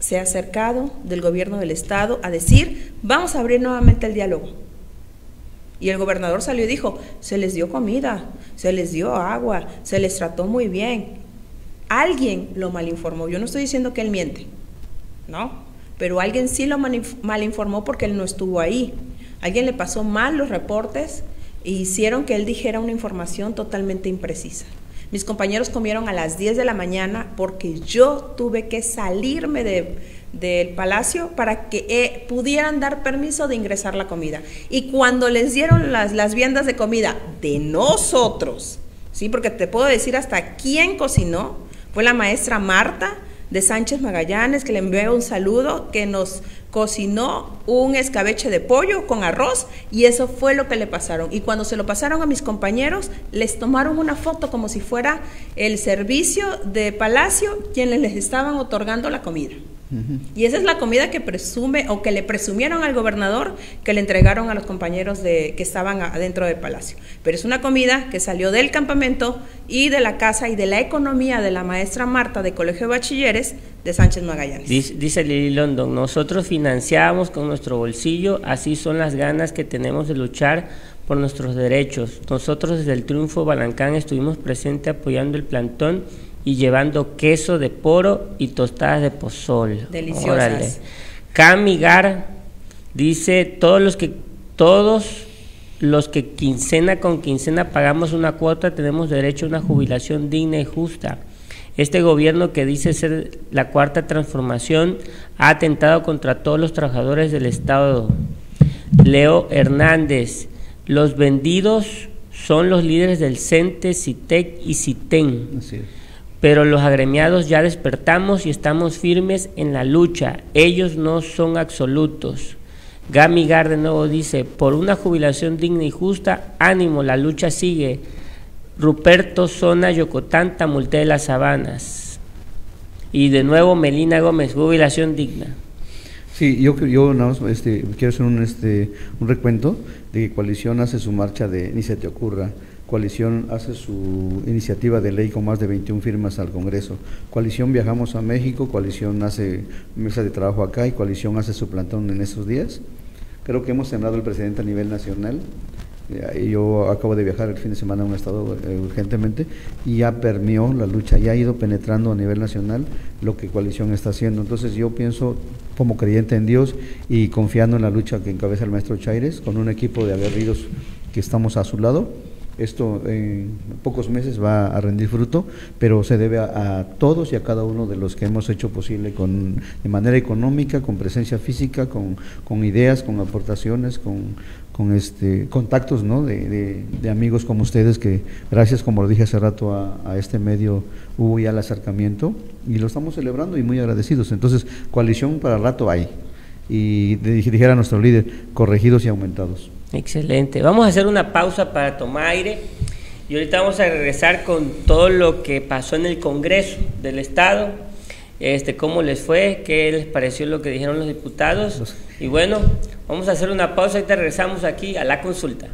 se ha acercado del gobierno del Estado a decir, vamos a abrir nuevamente el diálogo. Y el gobernador salió y dijo, se les dio comida, se les dio agua, se les trató muy bien. Alguien lo malinformó. Yo no estoy diciendo que él miente, ¿no? Pero alguien sí lo malinf- malinformó porque él no estuvo ahí. Alguien le pasó mal los reportes e hicieron que él dijera una información totalmente imprecisa. Mis compañeros comieron a las 10 de la mañana porque yo tuve que salirme de- del palacio para que eh, pudieran dar permiso de ingresar la comida. Y cuando les dieron las, las viandas de comida de nosotros, ¿sí? porque te puedo decir hasta quién cocinó, fue la maestra Marta de Sánchez Magallanes, que le envió un saludo, que nos cocinó un escabeche de pollo con arroz y eso fue lo que le pasaron. Y cuando se lo pasaron a mis compañeros, les tomaron una foto como si fuera el servicio de Palacio quienes les estaban otorgando la comida. Y esa es la comida que presume o que le presumieron al gobernador que le entregaron a los compañeros de, que estaban adentro del palacio. Pero es una comida que salió del campamento y de la casa y de la economía de la maestra Marta de Colegio de Bachilleres de Sánchez Magallanes. Dice, dice Lili London, nosotros financiamos con nuestro bolsillo, así son las ganas que tenemos de luchar por nuestros derechos. Nosotros desde el Triunfo Balancán estuvimos presentes apoyando el plantón y llevando queso de poro y tostadas de pozol. Deliciosas. Órale. Camigar dice, todos los que todos los que quincena con quincena pagamos una cuota tenemos derecho a una jubilación digna y justa. Este gobierno que dice ser la cuarta transformación ha atentado contra todos los trabajadores del Estado. Leo Hernández, los vendidos son los líderes del CENTE, CITEC y CITEN pero los agremiados ya despertamos y estamos firmes en la lucha. Ellos no son absolutos. Gami Gar de nuevo dice, por una jubilación digna y justa, ánimo, la lucha sigue. Ruperto Zona Yocotán, Tamulté de las Sabanas. Y de nuevo Melina Gómez, jubilación digna. Sí, yo, yo más, este, quiero hacer un, este, un recuento de que Coalición hace su marcha de Ni se te ocurra. Coalición hace su iniciativa de ley con más de 21 firmas al Congreso. Coalición viajamos a México, Coalición hace mesa de trabajo acá y Coalición hace su plantón en estos días. Creo que hemos sembrado el presidente a nivel nacional. Yo acabo de viajar el fin de semana a un estado eh, urgentemente y ya permeó la lucha, ya ha ido penetrando a nivel nacional lo que coalición está haciendo. Entonces yo pienso como creyente en Dios y confiando en la lucha que encabeza el maestro Chaires, con un equipo de aguerridos que estamos a su lado, esto en pocos meses va a rendir fruto, pero se debe a, todos y a cada uno de los que hemos hecho posible con, de manera económica, con presencia física, con, con ideas, con aportaciones, con, con este contactos ¿no? de, de- amigos como ustedes que gracias como lo dije hace rato a, a este medio hubo ya el acercamiento y lo estamos celebrando y muy agradecidos. Entonces coalición para rato hay. Y dijera nuestro líder corregidos y aumentados Excelente. Vamos a hacer una pausa para tomar aire y ahorita vamos a regresar con todo lo que pasó en el Congreso del Estado, este, cómo les fue, qué les pareció lo que dijeron los diputados. Y bueno, vamos a hacer una pausa y te regresamos aquí a la consulta.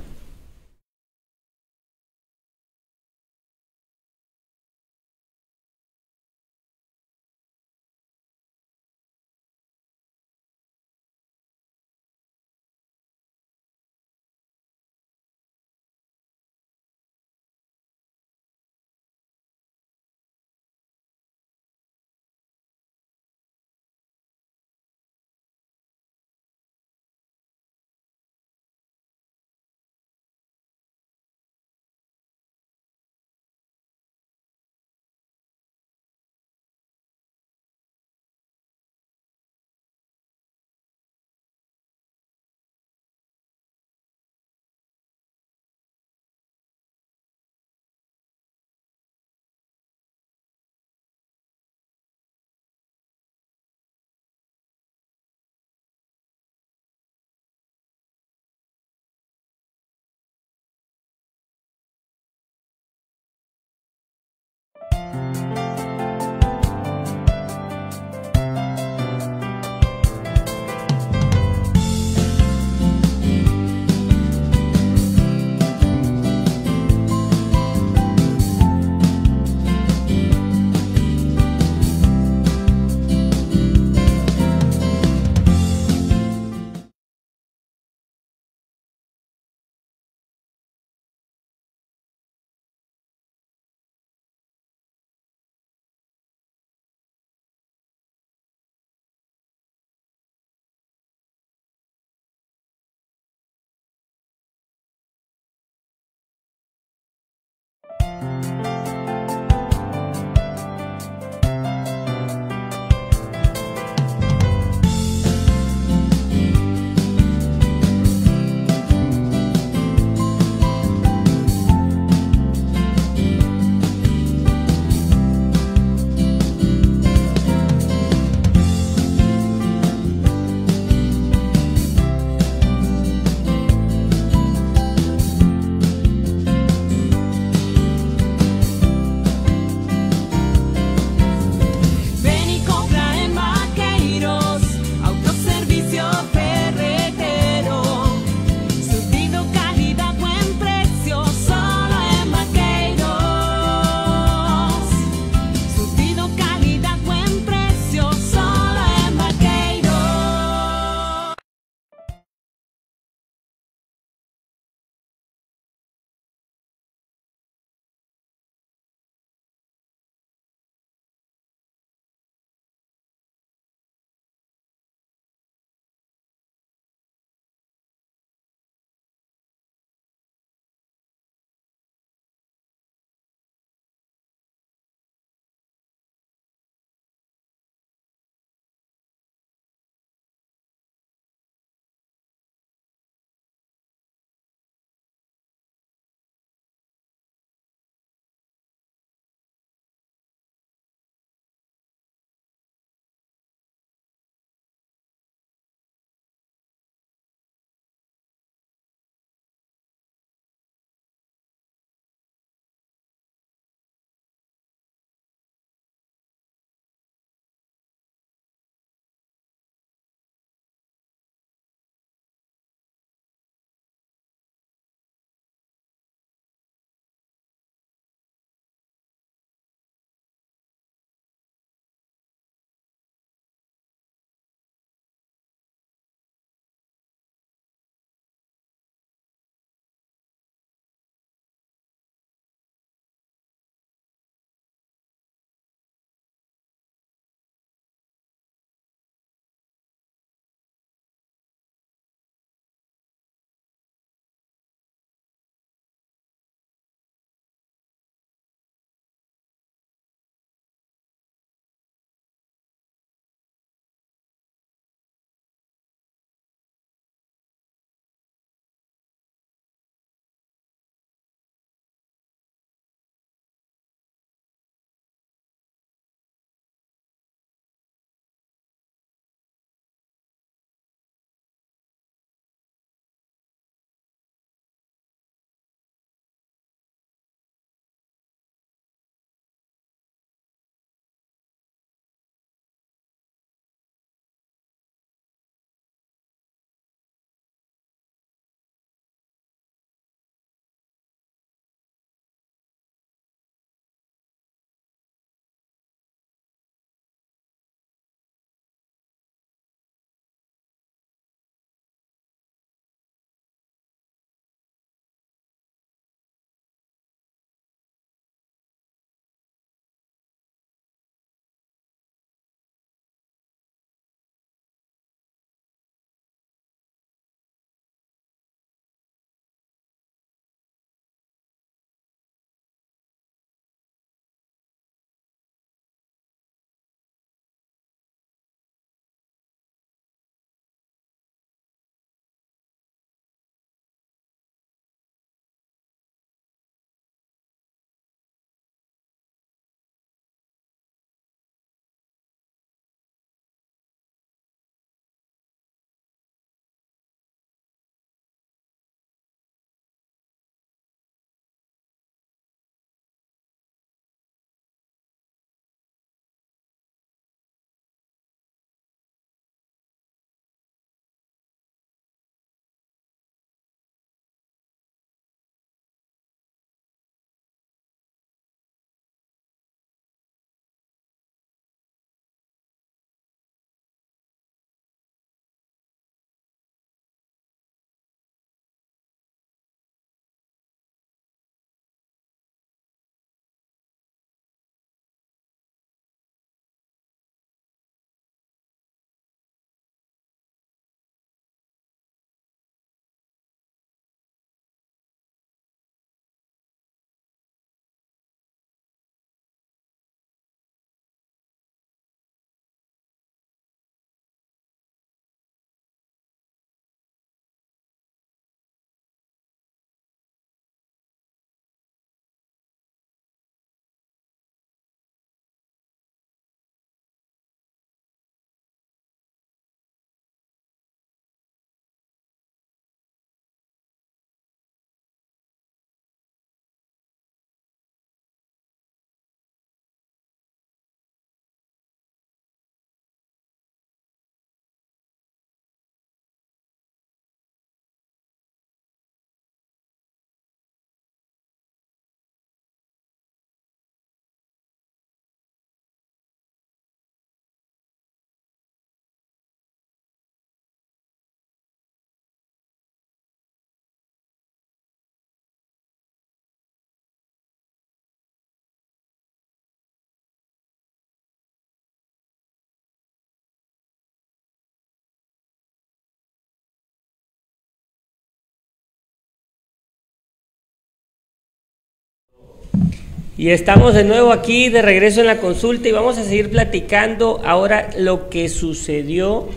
Y estamos de nuevo aquí de regreso en la consulta y vamos a seguir platicando ahora lo que sucedió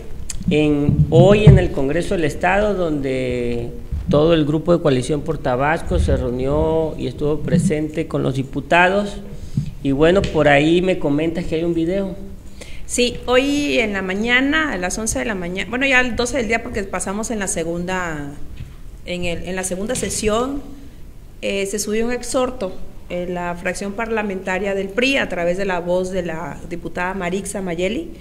en, hoy en el Congreso del Estado, donde todo el grupo de coalición por Tabasco se reunió y estuvo presente con los diputados. Y bueno, por ahí me comentas que hay un video. Sí, hoy en la mañana, a las 11 de la mañana, bueno, ya al 12 del día porque pasamos en la segunda, en, el, en la segunda sesión, eh, se subió un exhorto la fracción parlamentaria del PRI a través de la voz de la diputada Marixa Mayeli.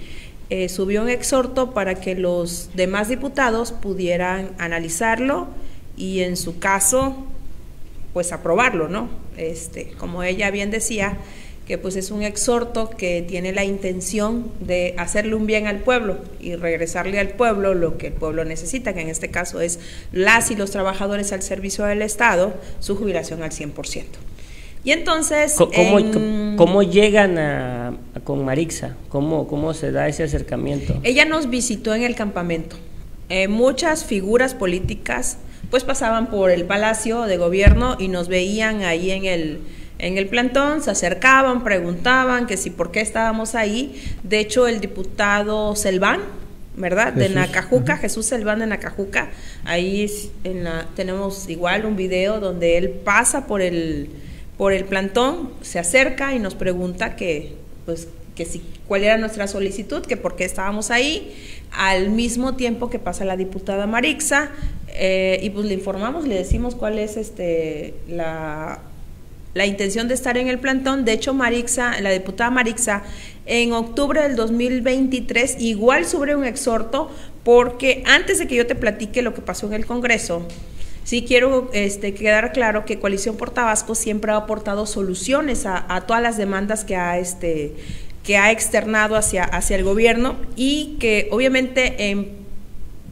Eh, subió un exhorto para que los demás diputados pudieran analizarlo y en su caso, pues aprobarlo, ¿no? Este, como ella bien decía, que pues es un exhorto que tiene la intención de hacerle un bien al pueblo y regresarle al pueblo lo que el pueblo necesita, que en este caso es las y los trabajadores al servicio del Estado, su jubilación al 100%. Y entonces... ¿Cómo, llegan a, con Marixa? ¿Cómo, ¿Cómo se da ese acercamiento? Ella nos visitó en el campamento. Eh, muchas figuras políticas pues pasaban por el palacio de gobierno y nos veían ahí en el, en el plantón, se acercaban, preguntaban que si por qué estábamos ahí. De hecho, el diputado Selván, ¿verdad? De Nacajuca, Jesús Selván de Nacajuca, ahí en la, tenemos igual un video donde él pasa por el por el plantón, se acerca y nos pregunta que, pues, que si, cuál era nuestra solicitud, que por qué estábamos ahí, al mismo tiempo que pasa la diputada Marixa, eh, y pues le informamos, le decimos cuál es este la, la intención de estar en el plantón. De hecho, Marixa, la diputada Marixa, en octubre del 2023, igual sobre un exhorto, porque antes de que yo te platique lo que pasó en el Congreso, Sí quiero este, quedar claro que Coalición por Tabasco siempre ha aportado soluciones a, todas las demandas que ha, este, que ha externado hacia, hacia el gobierno y que obviamente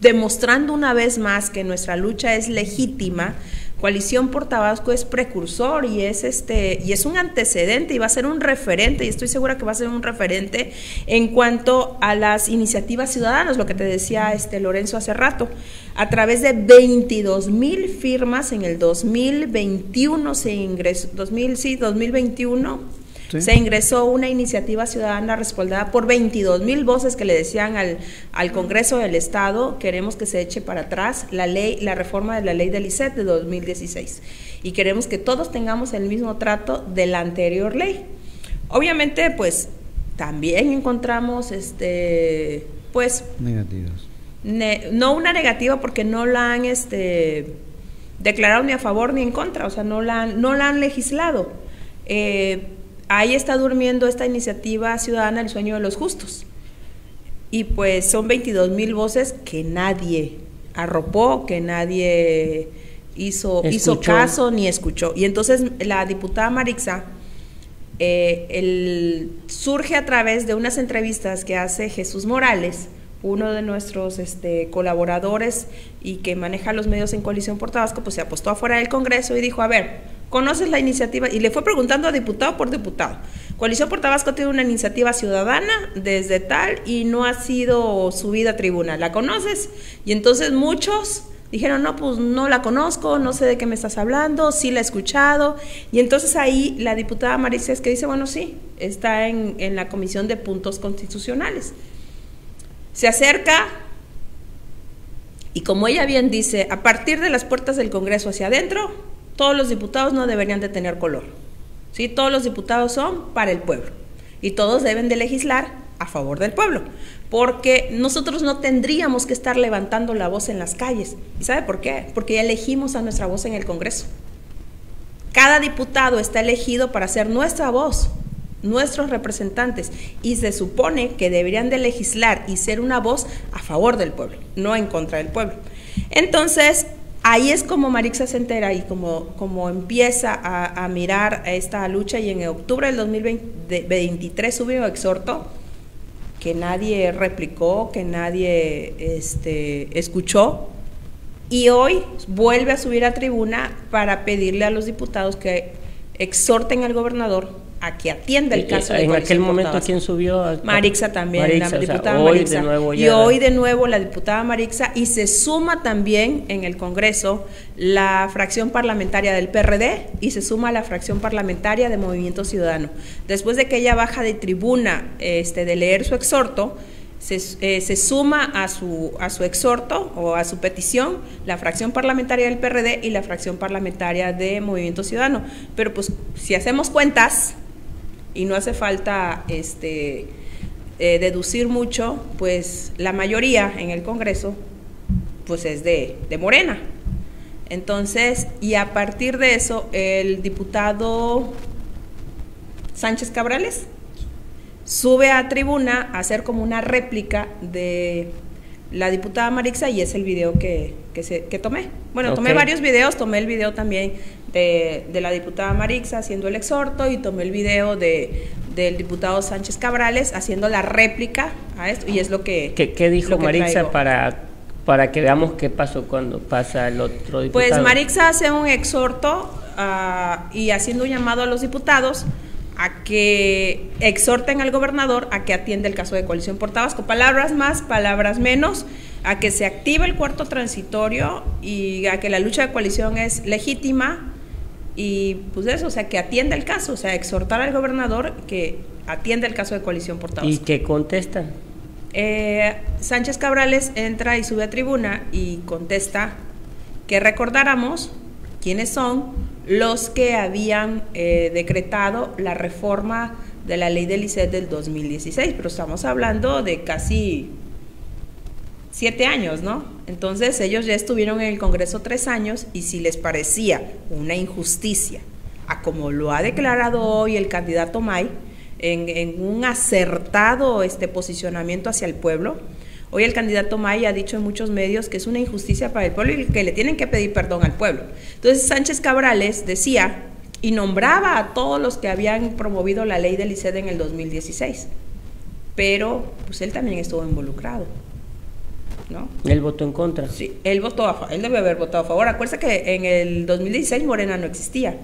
demostrando una vez más que nuestra lucha es legítima, Coalición por Tabasco es precursor y es este y es un antecedente y va a ser un referente y estoy segura que va a ser un referente en cuanto a las iniciativas ciudadanas, lo que te decía este Lorenzo hace rato. A través de 22 mil firmas en el 2021 se ingresó 2000 sí 2021 se ingresó una iniciativa ciudadana respaldada por 22 mil voces que le decían al, al Congreso del Estado, queremos que se eche para atrás la ley, la reforma de la ley del ICET de 2016. Y queremos que todos tengamos el mismo trato de la anterior ley. Obviamente, pues, también encontramos, este, pues... Negativos. no una negativa porque no la han, este declarado ni a favor ni en contra, o sea, no la han, no la han legislado. Eh, ahí está durmiendo esta iniciativa ciudadana El sueño de los justos. Y pues son 22 mil voces que nadie arropó, que nadie hizo, hizo caso ni escuchó. Y entonces la diputada Marixa eh, surge a través de unas entrevistas que hace Jesús Morales, uno de nuestros este, colaboradores y que maneja los medios en coalición por Tabasco, pues se apostó afuera del Congreso y dijo, a ver, ¿conoces la iniciativa? Y le fue preguntando a diputado por diputado. Coalición por Tabasco tiene una iniciativa ciudadana desde tal y no ha sido subida a tribuna. ¿La conoces? Y entonces muchos dijeron, no, pues no la conozco, no sé de qué me estás hablando, sí la he escuchado. Y entonces ahí la diputada Maricés que dice, bueno, sí, está en, en la Comisión de Puntos Constitucionales. Se acerca y como ella bien dice, a partir de las puertas del Congreso hacia adentro, todos los diputados no deberían de tener color. ¿sí? Todos los diputados son para el pueblo y todos deben de legislar a favor del pueblo, porque nosotros no tendríamos que estar levantando la voz en las calles. ¿Y sabe por qué? Porque ya elegimos a nuestra voz en el Congreso. Cada diputado está elegido para ser nuestra voz, nuestros representantes y se supone que deberían de legislar y ser una voz a favor del pueblo, no en contra del pueblo. Entonces, ahí es como Marixa se entera y como, como empieza a, mirar esta lucha y en octubre del 2023 subió un exhorto que nadie replicó, que nadie este, escuchó y hoy vuelve a subir a tribuna para pedirle a los diputados que exhorten al gobernador a que atienda el caso de En aquel momento, ¿quién subió? Marixa también, la diputada Marixa. y hoy de nuevo la diputada Marixa, y se suma también en el Congreso la fracción parlamentaria del PRD y se suma la fracción parlamentaria de Movimiento Ciudadano. Después de que ella baja de tribuna este, de leer su exhorto, eh, se, suma a su, a su exhorto o a su petición la fracción parlamentaria del PRD y la fracción parlamentaria de Movimiento Ciudadano. Pero pues si hacemos cuentas, y no hace falta este, eh, deducir mucho, pues la mayoría en el Congreso pues es de, de Morena. Entonces, y a partir de eso, el diputado Sánchez Cabrales sube a tribuna a hacer como una réplica de la diputada Marixa y es el video que, que, se, que tomé. Bueno, tomé varios videos, tomé el video también de, de, la diputada Marixa haciendo el exhorto y tomé el video de, del diputado Sánchez Cabrales haciendo la réplica a esto y es lo que... ¿Qué, dijo Marixa para, para que veamos qué pasó cuando pasa el otro diputado? Pues Marixa hace un exhorto ah, y haciendo un llamado a los diputados a que exhorten al gobernador a que atienda el caso de coalición por Tabasco. Palabras más, palabras menos, a que se active el cuarto transitorio y a que la lucha de coalición es legítima y pues eso, o sea, que atienda el caso, o sea, exhortar al gobernador que atienda el caso de coalición por Tabasco. ¿Y qué contestan? Eh, Sánchez Cabrales entra y sube a tribuna y contesta que recordáramos quiénes son los que habían eh, decretado la reforma de la ley del ICET del 2016, pero estamos hablando de casi siete años, ¿no? Entonces ellos ya estuvieron en el Congreso tres años y si les parecía una injusticia, a como lo ha declarado hoy el candidato May, en, un acertado este posicionamiento hacia el pueblo, Hoy el candidato May ha dicho en muchos medios que es una injusticia para el pueblo y que le tienen que pedir perdón al pueblo. Entonces Sánchez Cabrales decía y nombraba a todos los que habían promovido la ley del ICED en el 2016, pero pues él también estuvo involucrado. ¿No? Él votó en contra. Sí, él votó a favor, él debe haber votado a favor. Acuérdense que en el 2016 Morena no existía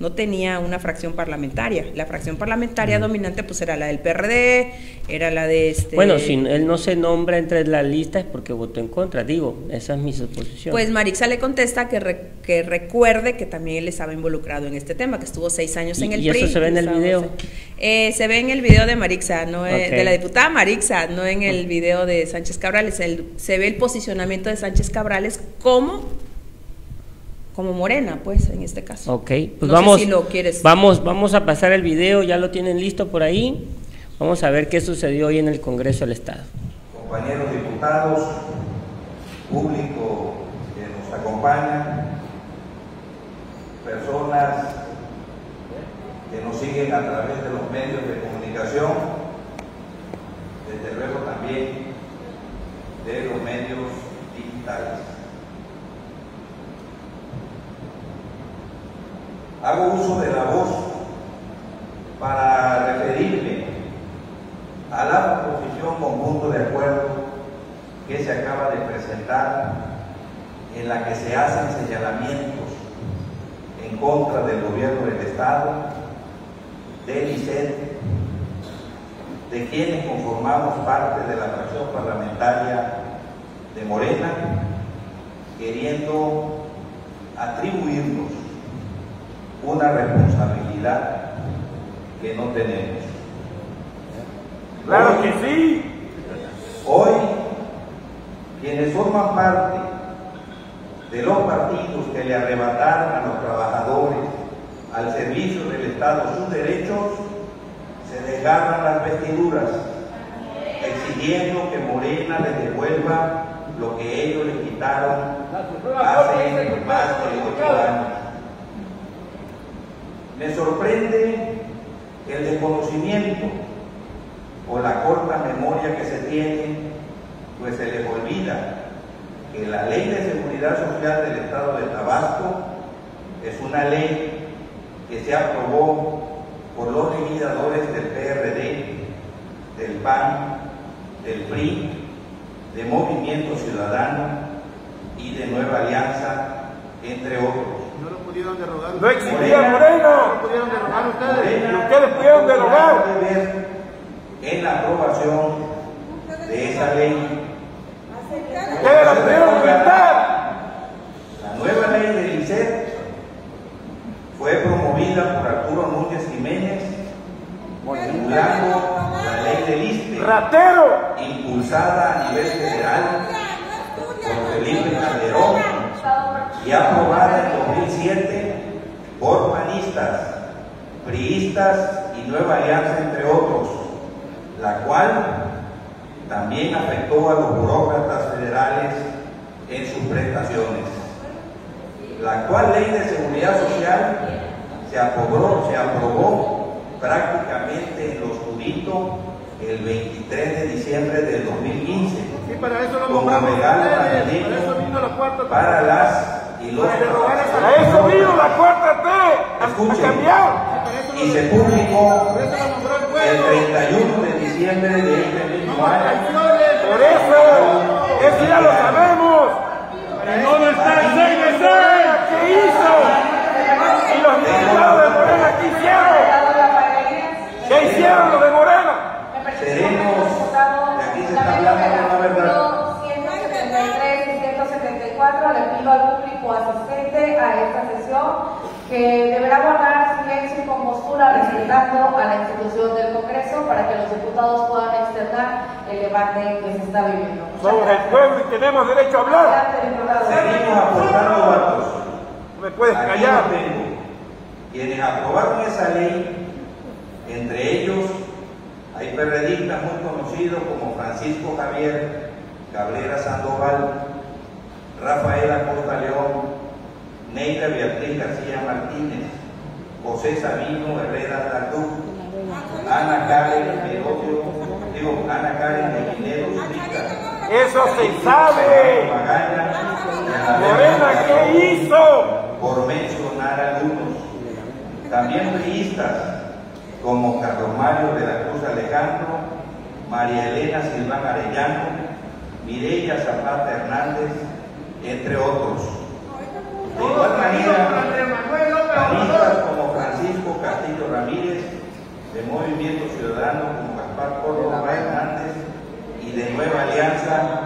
no tenía una fracción parlamentaria. La fracción parlamentaria dominante pues era la del PRD, era la de este... Bueno, si él no se nombra entre las listas es porque votó en contra, digo, esa es mi suposición. Pues Marixa le contesta que, que recuerde que también él estaba involucrado en este tema, que estuvo seis años en el ¿Y PRI. ¿Y eso se ve en el video? Eh, se ve en el video de Marixa, no de la diputada Marixa, no en el video de Sánchez Cabrales. se ve el posicionamiento de Sánchez Cabrales como como Morena, pues, en este caso. Ok, pues vamos, lo quieres. vamos, vamos a pasar el video, ya lo tienen listo por ahí. Vamos a ver qué sucedió hoy en el Congreso del Estado. Compañeros diputados, público que nos acompaña, personas que nos siguen a través de los medios de comunicación, desde luego también de los medios digitales. Hago uso de la voz para referirme a la proposición conjunto de acuerdo que se acaba de presentar en la que se hacen señalamientos en contra del gobierno del Estado, del ICET, de quienes conformamos parte de la fracción parlamentaria de Morena, queriendo atribuirnos una responsabilidad que no tenemos. Claro que sí. Hoy, quienes forman parte de los partidos que le arrebataron a los trabajadores al servicio del Estado sus derechos, se desgarran las vestiduras, exigiendo que Morena les devuelva lo que ellos le quitaron hace más de ocho años. Me sorprende el desconocimiento o la corta memoria que se tiene, pues se les olvida que la Ley de Seguridad Social del Estado de Tabasco es una ley que se aprobó por los legisladores del PRD, del PAN, del PRI, de Movimiento Ciudadano y de Nueva Alianza, entre otros. No existía Moreno. pudieron derogar ustedes. Morena ustedes pudieron ver en la aprobación de esa ley. Ustedes la pudieron inventar. La nueva ley del ICET fue promovida por Arturo Núñez Jiménez, emulando la ley del ISPE, Ratero. impulsada a nivel federal por Felipe Calderón y aprobada 2007 por panistas, priistas y Nueva Alianza, entre otros, la cual también afectó a los burócratas federales en sus prestaciones. La actual ley de seguridad social se aprobó, se aprobó prácticamente en lo oscurito el 23 de diciembre del 2015 Y para eso lo como regalo. Para para las Para eso vino la cuarta T. A, a Escuchen. cambiar. y se publicó el el pueblo. 31 de diciembre de este mismo año. Por eso. Eso ya lo sabemos. ¿Dónde está el CNC? ¿Qué hizo? ¿Y los diputados de Morena qué hicieron? ¿Qué hicieron pido al público asistente a esta sesión que deberá guardar silencio y compostura respetando a la institución del Congreso para que los diputados puedan externar el debate que se está viviendo. Somos el pueblo y tenemos derecho a hablar. Seguimos aportando datos. No me puedes Aquí callar. los tengo. Quienes aprobaron esa ley, entre ellos hay periodistas muy conocidos como Francisco Javier Cabrera Sandoval, Rafael Acosta León, Neida Beatriz García Martínez, José Sabino Herrera Tardú, Ana Karen Merodio, digo, Ana Karen de Guinero Zúñiga, Eso se sabe. Magaña, Morena, ¿qué hizo? por mencionar algunos. También priistas como Carlos Mario de la Cruz Alejandro, María Elena Silván Arellano, Mireya Zapata Hernández, entre otros. De igual manera, panistas como Francisco Castillo Ramírez, de Movimiento Ciudadano como Gaspar Córdoba Hernández y de Nueva Alianza,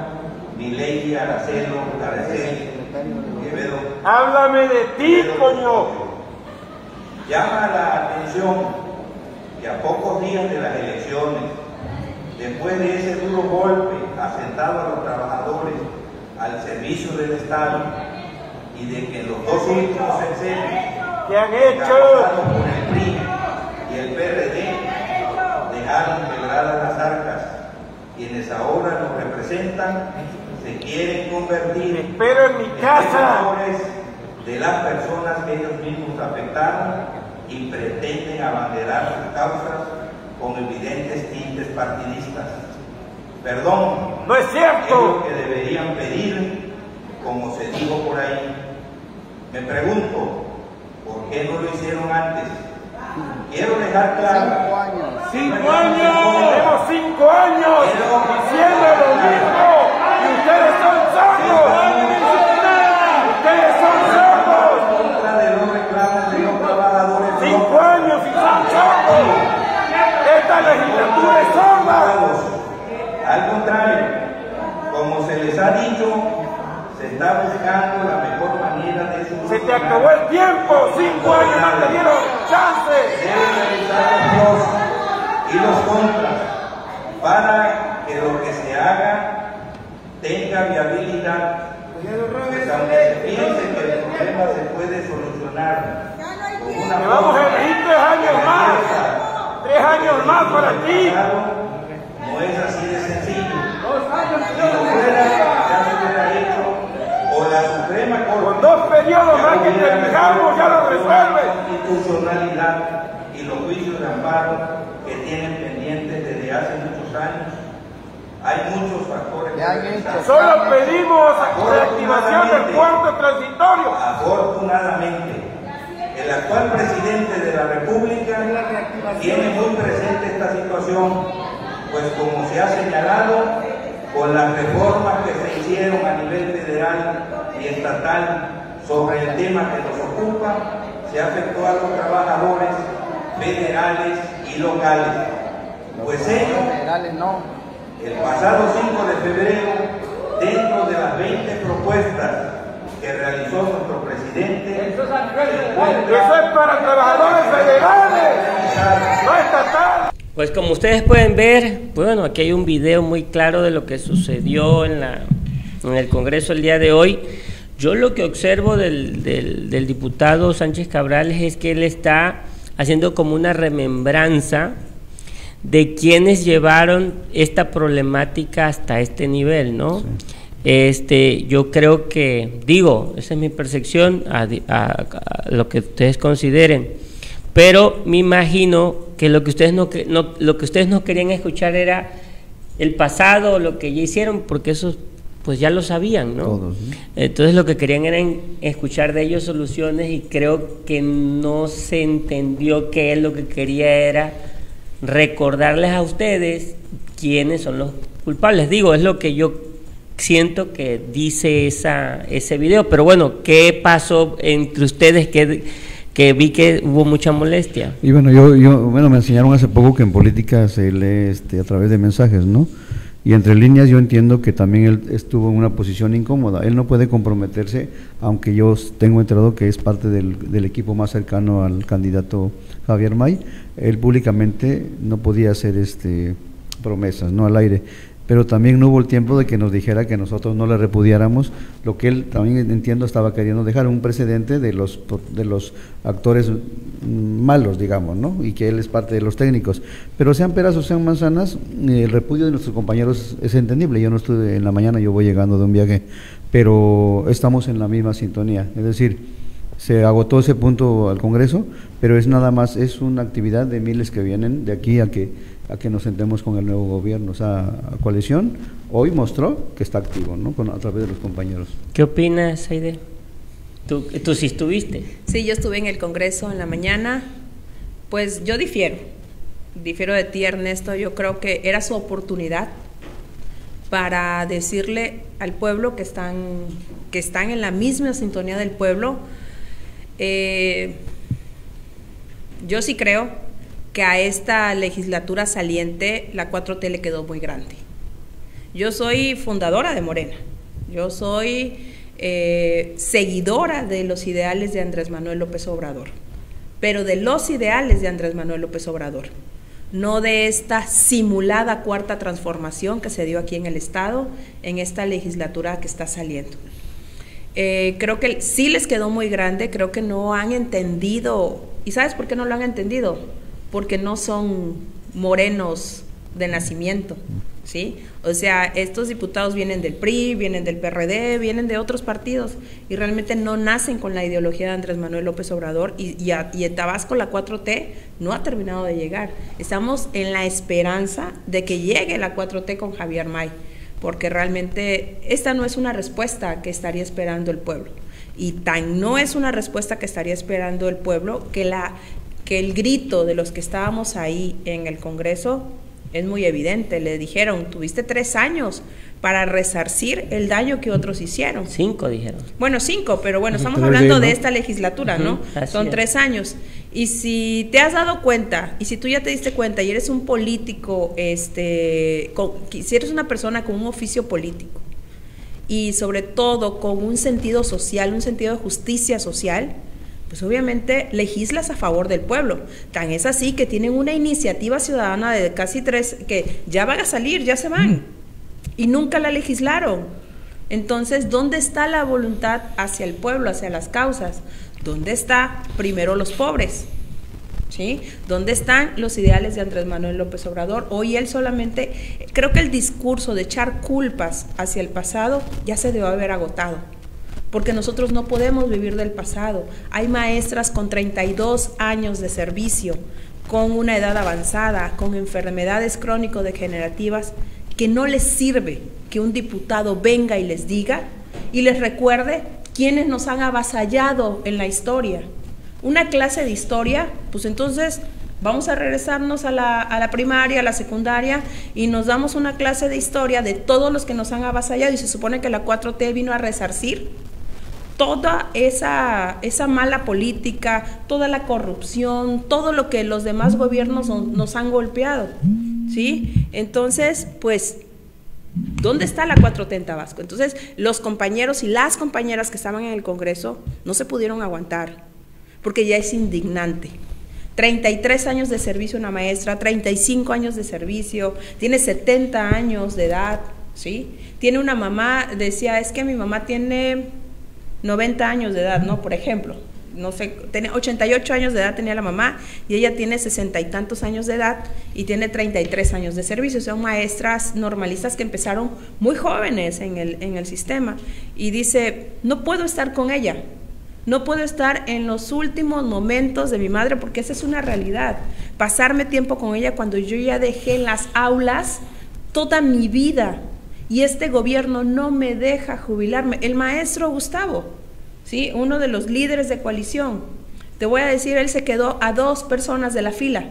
Milei Aracelo Araceli Quevedo Háblame de ti, coño. Llama la atención que a pocos días de las elecciones, después de ese duro golpe asentado a los trabajadores al servicio del Estado y de que los dos últimos sexenios ¿Qué han hecho? por el PRI y el PRD dejaron quebradas las arcas, quienes ahora nos representan se quieren convertir Espero en mi casa. de las personas que ellos mismos afectaron y pretenden abanderar sus causas con evidentes tintes partidistas. Perdón, No es es cierto. lo que deberían pedir, como se dijo por ahí. Me pregunto, ¿por qué no lo hicieron antes? Quiero dejar claro. ¡Cinco años! Tenemos cinco años diciendo lo mismo. Y ustedes son sordos. Ustedes son sordos. contra de los reclamos de los trabajadores. Cinco años y son sordos. Esta legislatura es sorda. Al contrario, como se les ha dicho, se está buscando la mejor manera de Se solucionar. te acabó el tiempo. Cinco años no te dieron chance. Deben revisar los pros y los contras para que lo que se haga tenga viabilidad. Pues aunque se piense que el problema se puede solucionar una Te vamos a elegir tres años más. Tres años más para ti. No es así de sencillo. Si lo fuera, ya se hubiera hecho, o la Suprema Más que ya lo resuelve. la y los juicios de amparo que tienen pendientes desde hace muchos años. Hay muchos factores. que. Solo pedimos reactivación del puerto transitorio. Afortunadamente, el actual presidente de la República tiene muy presente esta situación, pues como se ha señalado, con las reformas que se hicieron a nivel federal y estatal sobre el tema que nos ocupa, se afectó a los trabajadores federales y locales. Pues ellos, el pasado 5 de febrero, dentro de las 20 propuestas que realizó nuestro presidente, eso es para trabajadores federales, no estatal. Pues como ustedes pueden ver, bueno, aquí hay un video muy claro de lo que sucedió en, la, en el Congreso el día de hoy. Yo lo que observo del, del, del diputado Sánchez Cabrales es que él está haciendo como una remembranza de quienes llevaron esta problemática hasta este nivel, ¿no? Sí. Este, yo creo que, digo, esa es mi percepción, a, a, a, lo que ustedes consideren, pero me imagino que lo que ustedes no, no, lo que ustedes no querían escuchar era el pasado, lo que ya hicieron, porque eso pues ya lo sabían, ¿no? Todos, ¿no? Entonces lo que querían era escuchar de ellos soluciones y creo que no se entendió que él lo que quería era recordarles a ustedes quiénes son los culpables. Digo, es lo que yo siento que dice esa, ese video. Pero bueno, ¿qué pasó entre ustedes? que que vi que hubo mucha molestia. Y bueno, yo, yo, bueno, me enseñaron hace poco que en política se lee este, a través de mensajes, ¿no? Y entre líneas yo entiendo que también él estuvo en una posición incómoda. Él no puede comprometerse, aunque yo tengo enterado que es parte del, equipo más cercano al candidato Javier May. Él públicamente no podía hacer este promesas, no al aire pero también no hubo el tiempo de que nos dijera que nosotros no le repudiáramos, lo que él también entiendo estaba queriendo dejar un precedente de los de los actores malos, digamos, ¿no? Y que él es parte de los técnicos. Pero sean peras o sean manzanas, el repudio de nuestros compañeros es entendible. Yo no estuve en la mañana, yo voy llegando de un viaje, pero estamos en la misma sintonía, es decir, se agotó ese punto al Congreso, pero es nada más, es una actividad de miles que vienen de aquí a que a que nos sentemos con el nuevo gobierno. O sea, la coalición hoy mostró que está activo, ¿no? Con, a través de los compañeros. ¿Qué opinas, Aide? ¿Tú, ¿Tú sí estuviste? Sí, yo estuve en el Congreso en la mañana. Pues yo difiero. Difiero de ti, Ernesto. Yo creo que era su oportunidad para decirle al pueblo que están, que están en la misma sintonía del pueblo. Eh, yo sí creo que a esta legislatura saliente la 4T le quedó muy grande. Yo soy fundadora de Morena, yo soy eh, seguidora de los ideales de Andrés Manuel López Obrador, pero de los ideales de Andrés Manuel López Obrador, no de esta simulada cuarta transformación que se dio aquí en el Estado, en esta legislatura que está saliendo. Eh, creo que sí les quedó muy grande, creo que no han entendido, ¿y sabes por qué no lo han entendido? Porque no son morenos de nacimiento, ¿sí? O sea, estos diputados vienen del PRI, vienen del PRD, vienen de otros partidos y realmente no nacen con la ideología de Andrés Manuel López Obrador y, y, Tabasco la 4T no ha terminado de llegar. Estamos en la esperanza de que llegue la 4T con Javier May, porque realmente esta no es una respuesta que estaría esperando el pueblo. Y tan no es una respuesta que estaría esperando el pueblo que la que el grito de los que estábamos ahí en el Congreso es muy evidente. Le dijeron, tuviste tres años para resarcir el daño que otros hicieron. Cinco dijeron. Bueno, cinco, pero bueno, estamos hablando de esta legislatura, ¿no? Son es. tres años. Y si te has dado cuenta, y si tú ya te diste cuenta y eres un político, este, con, si eres una persona con un oficio político, y sobre todo con un sentido social, un sentido de justicia social, pues obviamente legislas a favor del pueblo. Tan es así que tienen una iniciativa ciudadana de casi tres, que ya van a salir, ya se van, y nunca la legislaron. Entonces, ¿dónde está la voluntad hacia el pueblo, hacia las causas? ¿Dónde está primero los pobres? ¿Sí? ¿Dónde están los ideales de Andrés Manuel López Obrador? Hoy él solamente, creo que el discurso de echar culpas hacia el pasado ya se debe haber agotado porque nosotros no podemos vivir del pasado. Hay maestras con 32 años de servicio, con una edad avanzada, con enfermedades crónico-degenerativas, que no les sirve que un diputado venga y les diga y les recuerde quiénes nos han avasallado en la historia. Una clase de historia, pues entonces vamos a regresarnos a la, a la, primaria, a la secundaria, y nos damos una clase de historia de todos los que nos han avasallado, y se supone que la 4T vino a resarcir toda esa, esa mala política, toda la corrupción, todo lo que los demás gobiernos nos han golpeado. ¿Sí? Entonces, pues ¿Dónde está la 4T en Tabasco? Entonces, los compañeros y las compañeras que estaban en el Congreso no se pudieron aguantar, porque ya es indignante. 33 años de servicio una maestra, 35 años de servicio, tiene 70 años de edad, ¿sí? Tiene una mamá, decía, es que mi mamá tiene 90 años de edad, ¿no? Por ejemplo, no sé, tenía 88 años de edad tenía la mamá y ella tiene sesenta y tantos años de edad y tiene 33 años de servicio. Son maestras normalistas que empezaron muy jóvenes en el, en el sistema. Y dice, no puedo estar con ella, no puedo estar en los últimos momentos de mi madre porque esa es una realidad. Pasarme tiempo con ella cuando yo ya dejé en las aulas toda mi vida y este gobierno no me deja jubilarme. El maestro Gustavo, ¿sí? uno de los líderes de coalición, te voy a decir, él se quedó a dos personas de la fila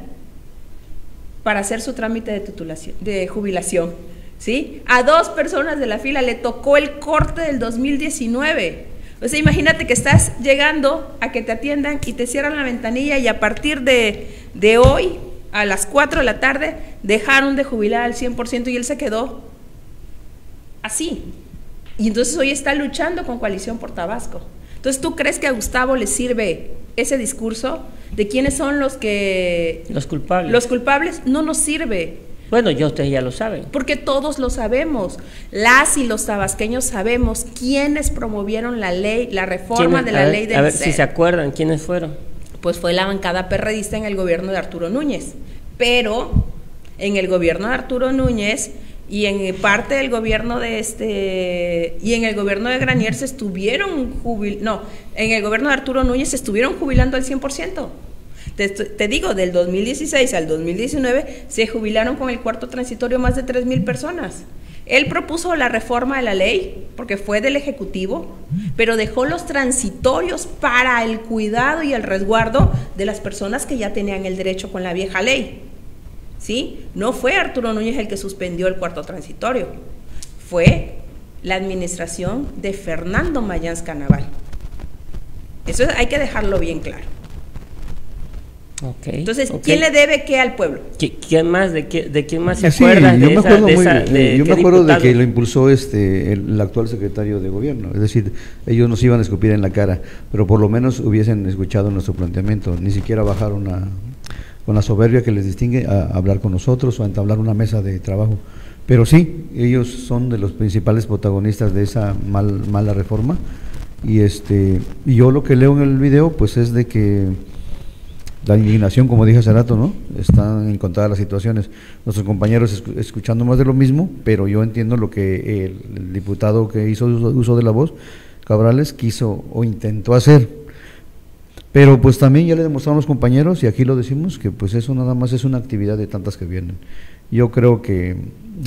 para hacer su trámite de, de jubilación. ¿sí? A dos personas de la fila le tocó el corte del 2019. O sea, imagínate que estás llegando a que te atiendan y te cierran la ventanilla y a partir de, de hoy, a las 4 de la tarde, dejaron de jubilar al 100% y él se quedó así. Y entonces hoy está luchando con Coalición por Tabasco. Entonces, ¿tú crees que a Gustavo le sirve ese discurso de quiénes son los que... Los culpables. Los culpables no nos sirve. Bueno, ya ustedes ya lo saben. Porque todos lo sabemos. Las y los tabasqueños sabemos quiénes promovieron la ley, la reforma de la ley del A ver si se acuerdan, ¿quiénes fueron? Pues fue la bancada perredista en el gobierno de Arturo Núñez. Pero en el gobierno de Arturo Núñez y en parte del gobierno de este y en el gobierno de Granier se estuvieron jubil, no, en el gobierno de Arturo Núñez se estuvieron jubilando al 100%. Te, te, digo, del 2016 al 2019 se jubilaron con el cuarto transitorio más de 3 mil personas. Él propuso la reforma de la ley, porque fue del Ejecutivo, pero dejó los transitorios para el cuidado y el resguardo de las personas que ya tenían el derecho con la vieja ley. ¿Sí? No fue Arturo Núñez el que suspendió el cuarto transitorio, fue la administración de Fernando Mayans Canaval. Eso hay que dejarlo bien claro. Entonces, ¿quién le debe qué al pueblo? ¿Quién más, de, quién más se acuerda? Yo me acuerdo, de yo me acuerdo de que lo impulsó este el, actual secretario de gobierno. Es decir, ellos nos iban a escupir en la cara, pero por lo menos hubiesen escuchado nuestro planteamiento. Ni siquiera bajaron a, con la soberbia que les distingue a hablar con nosotros o a entablar una mesa de trabajo. Pero sí, ellos son de los principales protagonistas de esa mal, mala reforma. Y este y yo lo que leo en el video pues es de que la indignación, como dije hace rato, ¿no? Están en contra de las situaciones. Nuestros compañeros escuchando más de lo mismo, pero yo entiendo lo que el, diputado que hizo uso de la voz, Cabrales, quiso o intentó hacer pero pues también ya le demostraron los compañeros, y aquí lo decimos, que pues eso nada más es una actividad de tantas que vienen. Yo creo que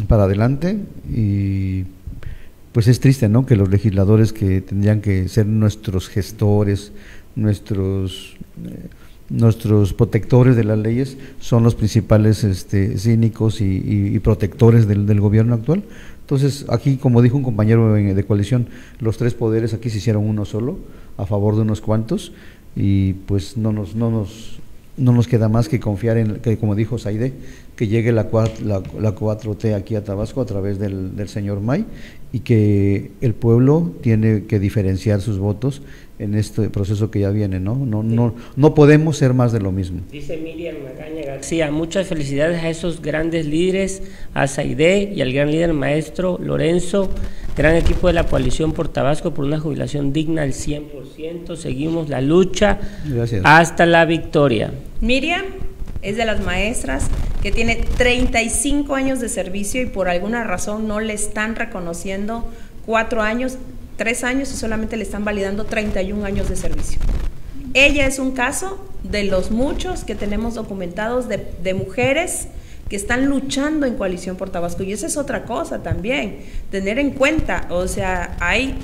para adelante, y pues es triste, ¿no? Que los legisladores que tendrían que ser nuestros gestores, nuestros... Eh, nuestros protectores de las leyes son los principales este, cínicos y, protectores del, del, gobierno actual. Entonces, aquí, como dijo un compañero de coalición, los tres poderes aquí se hicieron uno solo, a favor de unos cuantos, y pues no nos, no nos, no nos queda más que confiar en, que como dijo Saide, que llegue la, la, la 4T aquí a Tabasco a través del, del señor May y que el pueblo tiene que diferenciar sus votos en este proceso que ya viene, ¿no? No, no, no podemos ser más de lo mismo. Dice Miriam Magaña García, muchas felicidades a esos grandes líderes, a Saide y al gran líder maestro Lorenzo, gran equipo de la coalición por Tabasco por una jubilación digna al 100%. Seguimos la lucha hasta la victoria. Miriam es de las maestras que tiene 35 años de servicio y por alguna razón no le están reconociendo cuatro años tres años y solamente le están validando 31 años de servicio. Ella es un caso de los muchos que tenemos documentados de, mujeres que están luchando en coalición por Tabasco. Y esa es otra cosa también, tener en cuenta, o sea, hay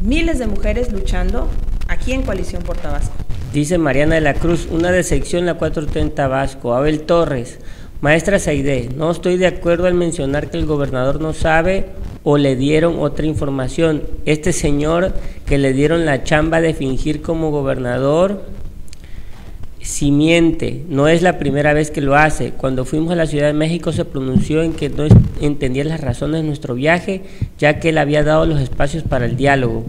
miles de mujeres luchando aquí en coalición por Tabasco. Dice Mariana de la Cruz, una decepción la 430 Vasco. Abel Torres, maestra Saide, no estoy de acuerdo al mencionar que el gobernador no sabe o le dieron otra información. Este señor que le dieron la chamba de fingir como gobernador, si miente, no es la primera vez que lo hace. Cuando fuimos a la Ciudad de México se pronunció en que no entendía las razones de nuestro viaje, ya que él había dado los espacios para el diálogo.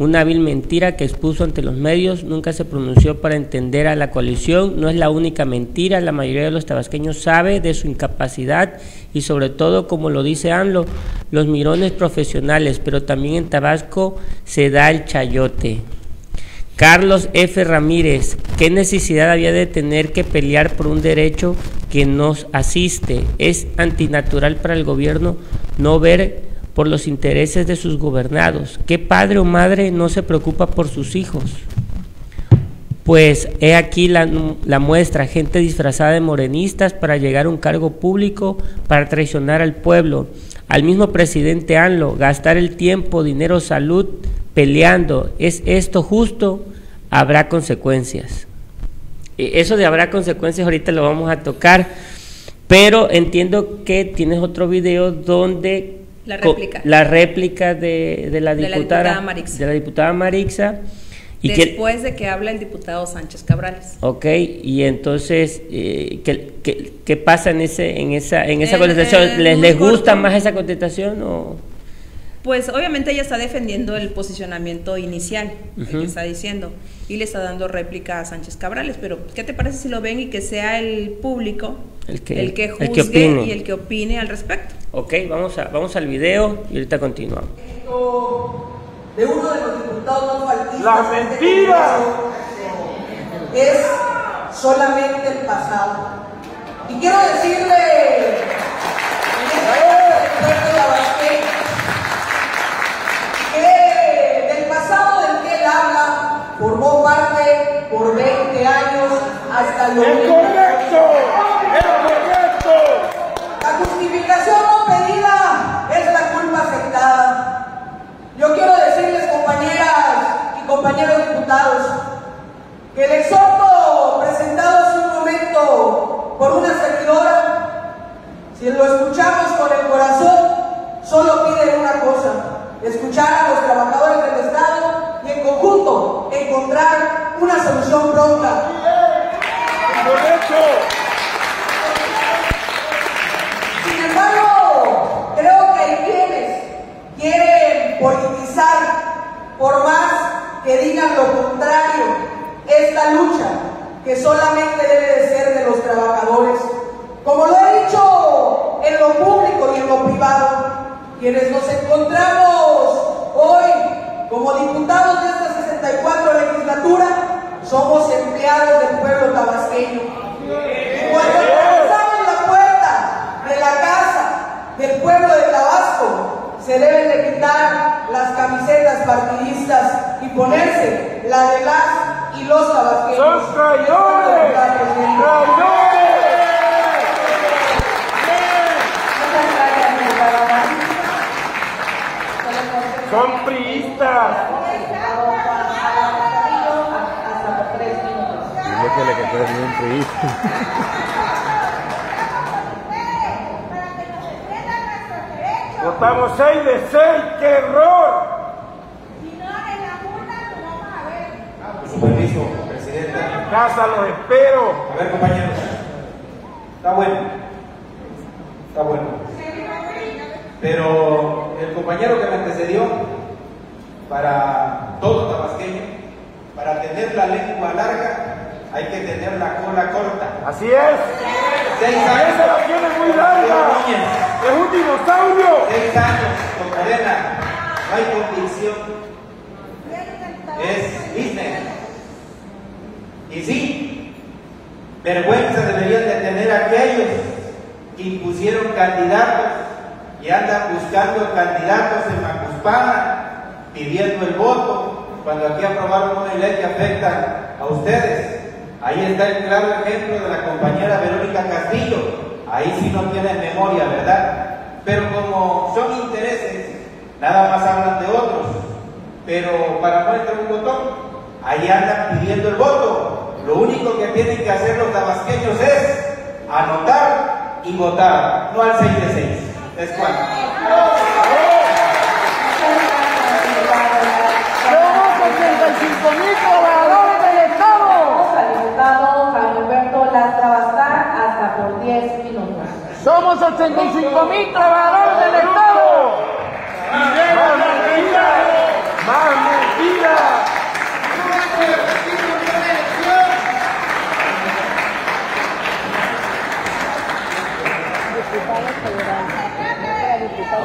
Una vil mentira que expuso ante los medios, nunca se pronunció para entender a la coalición, no es la única mentira, la mayoría de los tabasqueños sabe de su incapacidad y sobre todo, como lo dice ANLO, los mirones profesionales, pero también en Tabasco se da el chayote. Carlos F. Ramírez, ¿qué necesidad había de tener que pelear por un derecho que nos asiste? Es antinatural para el gobierno no ver por los intereses de sus gobernados. ¿Qué padre o madre no se preocupa por sus hijos? Pues he aquí la, muestra, gente disfrazada de morenistas para llegar a un cargo público, para traicionar al pueblo, al mismo presidente ANLO, gastar el tiempo, dinero, salud, peleando. ¿Es esto justo? Habrá consecuencias. Eso de habrá consecuencias ahorita lo vamos a tocar, pero entiendo que tienes otro video donde la réplica. La réplica de, de, la, diputada, de la diputada Marixa. De la diputada Marixa. Y Después que, de que habla el diputado Sánchez Cabrales. Ok, y entonces, eh, ¿qué, qué, qué, pasa en, ese, en esa, en esa eh, contestación? Eh, ¿Les, ¿Les gusta más esa contestación o...? Pues obviamente ella está defendiendo el posicionamiento inicial uh -huh. que está diciendo y le está dando réplica a Sánchez Cabrales, pero ¿qué te parece si lo ven y que sea el público el que, el que juzgue el que opine. y el que opine al respecto? Ok, vamos, a, vamos al video y ahorita continuamos. De uno de los diputados no faltistas ¡La mentira! Es solamente el pasado. Y quiero decirle que del pasado del que él habla formó parte por 20 años hasta los compañeros diputados, que el exhorto presentado hace un momento por una servidora, si lo escuchamos con el corazón, solo pide una cosa, escuchar a los trabajadores del Estado y en conjunto encontrar una solución pronta. Sin embargo, creo que quienes quieren politizar, por más que digan lo contrario, esta lucha que solamente debe de ser de los trabajadores. Como lo he dicho en lo público y en lo privado, quienes nos encontramos hoy como diputados de esta 64 legislatura, somos empleados del pueblo tabasqueño. Y cuando pasamos la puerta de la casa del pueblo de Tabasco, se deben de quitar las camisetas partidistas y ponerse la de las y los tabasqueños. ¡Son traidores! ¡Traidores! Son priistas. Que le que tú eres un priista. Votamos 6 de 6. ¡Qué error! Su permiso, presidente. En casa los espero. A ver, compañeros. Está bueno. Está bueno. Pero el compañero que me antecedió, para todo tabasqueño, para tener la lengua larga, hay que tener la cola corta. Así es. Seis Esa años. la tiene muy larga. Es un dinosaurio. Seis años con Morena. No hay convicción. Es business. Y sí, vergüenza deberían de tener aquellos que impusieron candidatos y andan buscando candidatos en Macuspana, pidiendo el voto, cuando aquí aprobaron una ley que afecta a ustedes. Ahí está el claro ejemplo de la compañera Verónica Castillo. Ahí sí no tienen memoria, ¿verdad? Pero como son intereses, nada más hablan de otros. Pero para muestra un botón, ahí andan pidiendo el voto. Lo único que tienen que hacer los tabasqueños es anotar y votar, no al 6 de 6. Es cuanto. Somos 85 mil trabajadores del Estado. al diputado Jaime Humberto Lastra Bastán hasta por 10 minutos. Somos 85 mil trabajadores del Estado. ¡Más mentira! ¡Más mentira!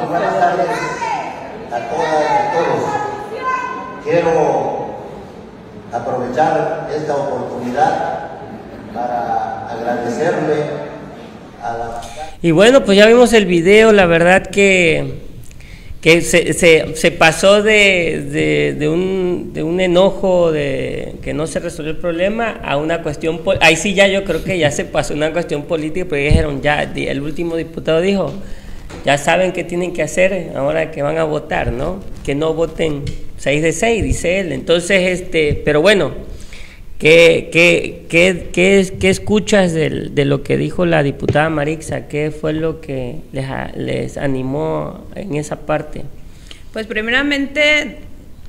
Buenas tardes a todas y a todos. Quiero aprovechar esta oportunidad para agradecerle Y bueno, pues ya vimos el video, la verdad que, que se, se, pasó de, de, un, de un enojo de que no se resolvió el problema a una cuestión, ahí sí ya yo creo que ya se pasó una cuestión política, porque dijeron ya, el último diputado dijo, ya saben qué tienen que hacer ahora que van a votar, ¿no? Que no voten 6 de 6, dice él. Entonces, este, pero bueno, ¿Qué, qué, qué, qué, qué escuchas del- de, lo que dijo la diputada Marixa? ¿Qué fue lo que les, les animó en esa parte? Pues primeramente,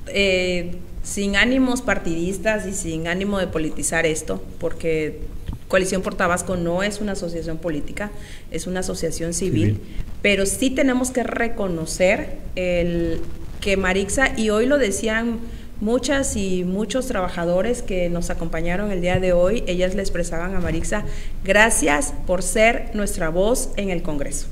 eh, sin ánimos partidistas y sin ánimo de politizar esto, porque Coalición por Tabasco no es una asociación política, es una asociación civil, Civil. pero sí tenemos que reconocer el, que Marixa, y hoy lo decían muchas y muchos trabajadores que nos acompañaron el día de hoy, ellas le expresaban a Marixa, gracias por ser nuestra voz en el Congreso.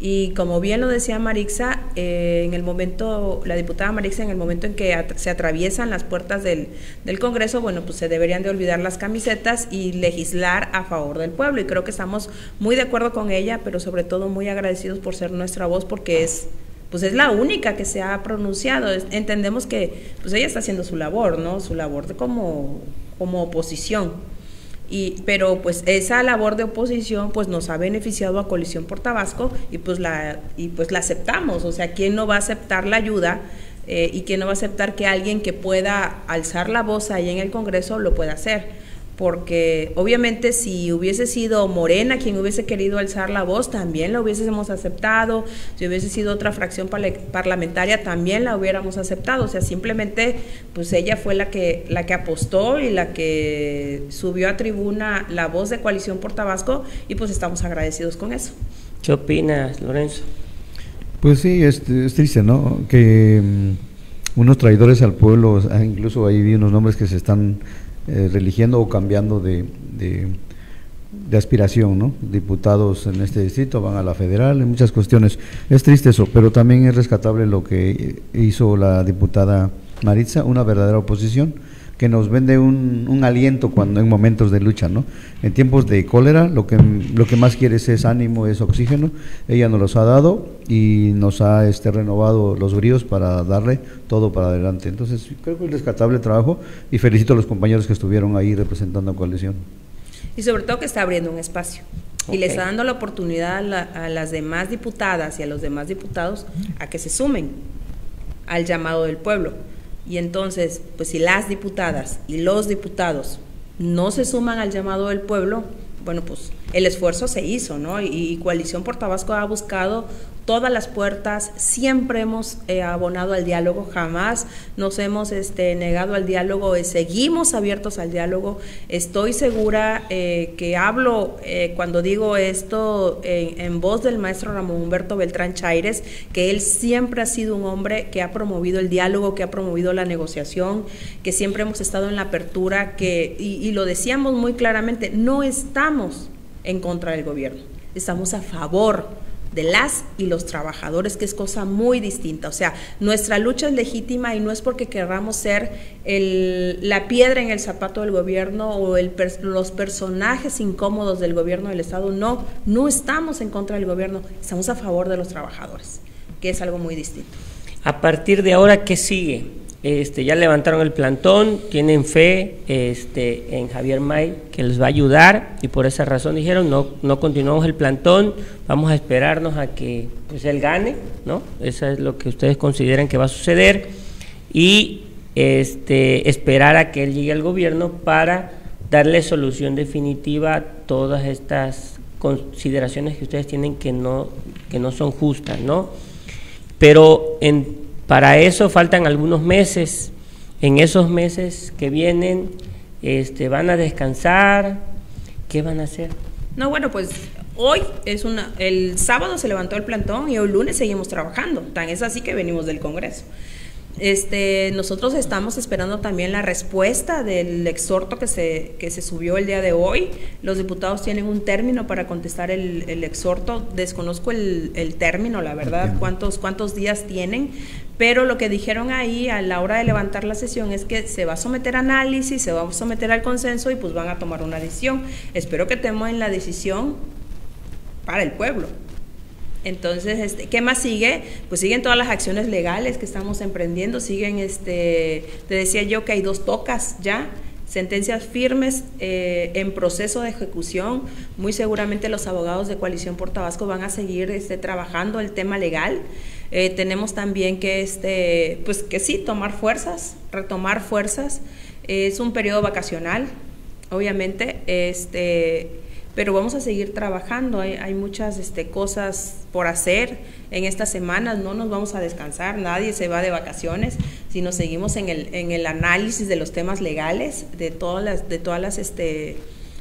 Y como bien lo decía Marixa, eh, en el momento, la diputada Marixa, en el momento en que se atraviesan las puertas del, del Congreso, bueno, pues se deberían de olvidar las camisetas y legislar a favor del pueblo. Y creo que estamos muy de acuerdo con ella, pero sobre todo muy agradecidos por ser nuestra voz, porque es, pues es la única que se ha pronunciado. Entendemos que, pues ella está haciendo su labor, ¿no? Su labor de como, como oposición. Y, pero pues esa labor de oposición pues nos ha beneficiado a Coalición por Tabasco y pues la y pues la aceptamos o sea quién no va a aceptar la ayuda eh, y quién no va a aceptar que alguien que pueda alzar la voz ahí en el Congreso lo pueda hacer porque obviamente si hubiese sido Morena quien hubiese querido alzar la voz también la hubiésemos aceptado si hubiese sido otra fracción parla- parlamentaria también la hubiéramos aceptado o sea simplemente pues ella fue la que la que apostó y la que subió a tribuna la voz de coalición por Tabasco y pues estamos agradecidos con eso ¿Qué opinas, Lorenzo? Pues sí, es, es triste, ¿no? Que mm, unos traidores al pueblo, incluso ahí vi unos nombres que se están eh, religiendo o cambiando de, de, aspiración, ¿no? Diputados en este distrito van a la federal, en muchas cuestiones. Es triste eso, pero también es rescatable lo que hizo la diputada Maritza, una verdadera oposición que nos vende un, un aliento cuando en momentos de lucha, ¿no? En tiempos de cólera, lo que lo que más quieres es ánimo, es oxígeno. Ella nos los ha dado y nos ha este renovado los bríos para darle todo para adelante. Entonces, creo que es rescatable el trabajo y felicito a los compañeros que estuvieron ahí representando a coalición. y sobre todo que está abriendo un espacio y le está dando la oportunidad a, la- a las demás diputadas y a los demás diputados a que se sumen al llamado del pueblo. Y entonces, pues si las diputadas y los diputados no se suman al llamado del pueblo, bueno, pues el esfuerzo se hizo, ¿no? Y, Coalición por Tabasco ha buscado todas las puertas, siempre hemos eh, abonado al diálogo, jamás nos hemos este, negado al diálogo, eh, seguimos abiertos al diálogo. Estoy segura eh, que hablo cuando digo esto en, voz del maestro Ramón Humberto Beltrán Chaires, que él siempre ha sido un hombre que ha promovido el diálogo, que ha promovido la negociación, que siempre hemos estado en la apertura, que, y lo decíamos muy claramente, no estamos en contra del gobierno, estamos a favor de las y los trabajadores, que es cosa muy distinta. O sea, nuestra lucha es legítima y no es porque queramos ser el- la piedra en el zapato del gobierno o el los personajes incómodos del gobierno del Estado. No, no estamos en contra del gobierno, estamos a favor de los trabajadores, que es algo muy distinto. A partir de ahora, ¿qué sigue? Este, ya levantaron el plantón, tienen fe este, en Javier May que les va a ayudar y por esa razón dijeron no, no continuamos el plantón, vamos a esperarnos a que pues, él gane, ¿no? Eso es lo que ustedes consideran que va a suceder y este, esperar a que él llegue al gobierno para darle solución definitiva a todas estas consideraciones que ustedes tienen que no, que no son justas, ¿no? Pero en, para eso faltan algunos meses. En esos meses que vienen, este, van a descansar. ¿Qué van a hacer? No, bueno, pues hoy es una, el sábado se levantó el plantón y hoy lunes seguimos trabajando. Tan es así que venimos del Congreso. Este, nosotros estamos esperando también la respuesta del exhorto que se, que se subió el día de hoy. Los diputados tienen un término para contestar el, el exhorto. Desconozco el, el, término, la verdad, cuántos, cuántos días tienen, pero lo que dijeron ahí a la hora de levantar la sesión es que se va a someter a análisis, se va a someter al consenso y pues van a tomar una decisión. Espero que tomen la decisión para el pueblo. Entonces, este, ¿qué más sigue? Pues siguen todas las acciones legales que estamos emprendiendo, siguen, este, te decía yo que hay dos tocas ya, sentencias firmes eh, en proceso de ejecución. Muy seguramente los abogados de Coalición por Tabasco van a seguir este, trabajando el tema legal. Eh, tenemos también que, este, pues que sí, tomar fuerzas, retomar fuerzas. es un periodo vacacional, obviamente. Este, pero vamos a seguir trabajando, hay, hay muchas este, cosas por hacer en estas semanas, no nos vamos a descansar, nadie se va de vacaciones, sino seguimos en el, en el análisis de los temas legales, de todas las, de todas las este,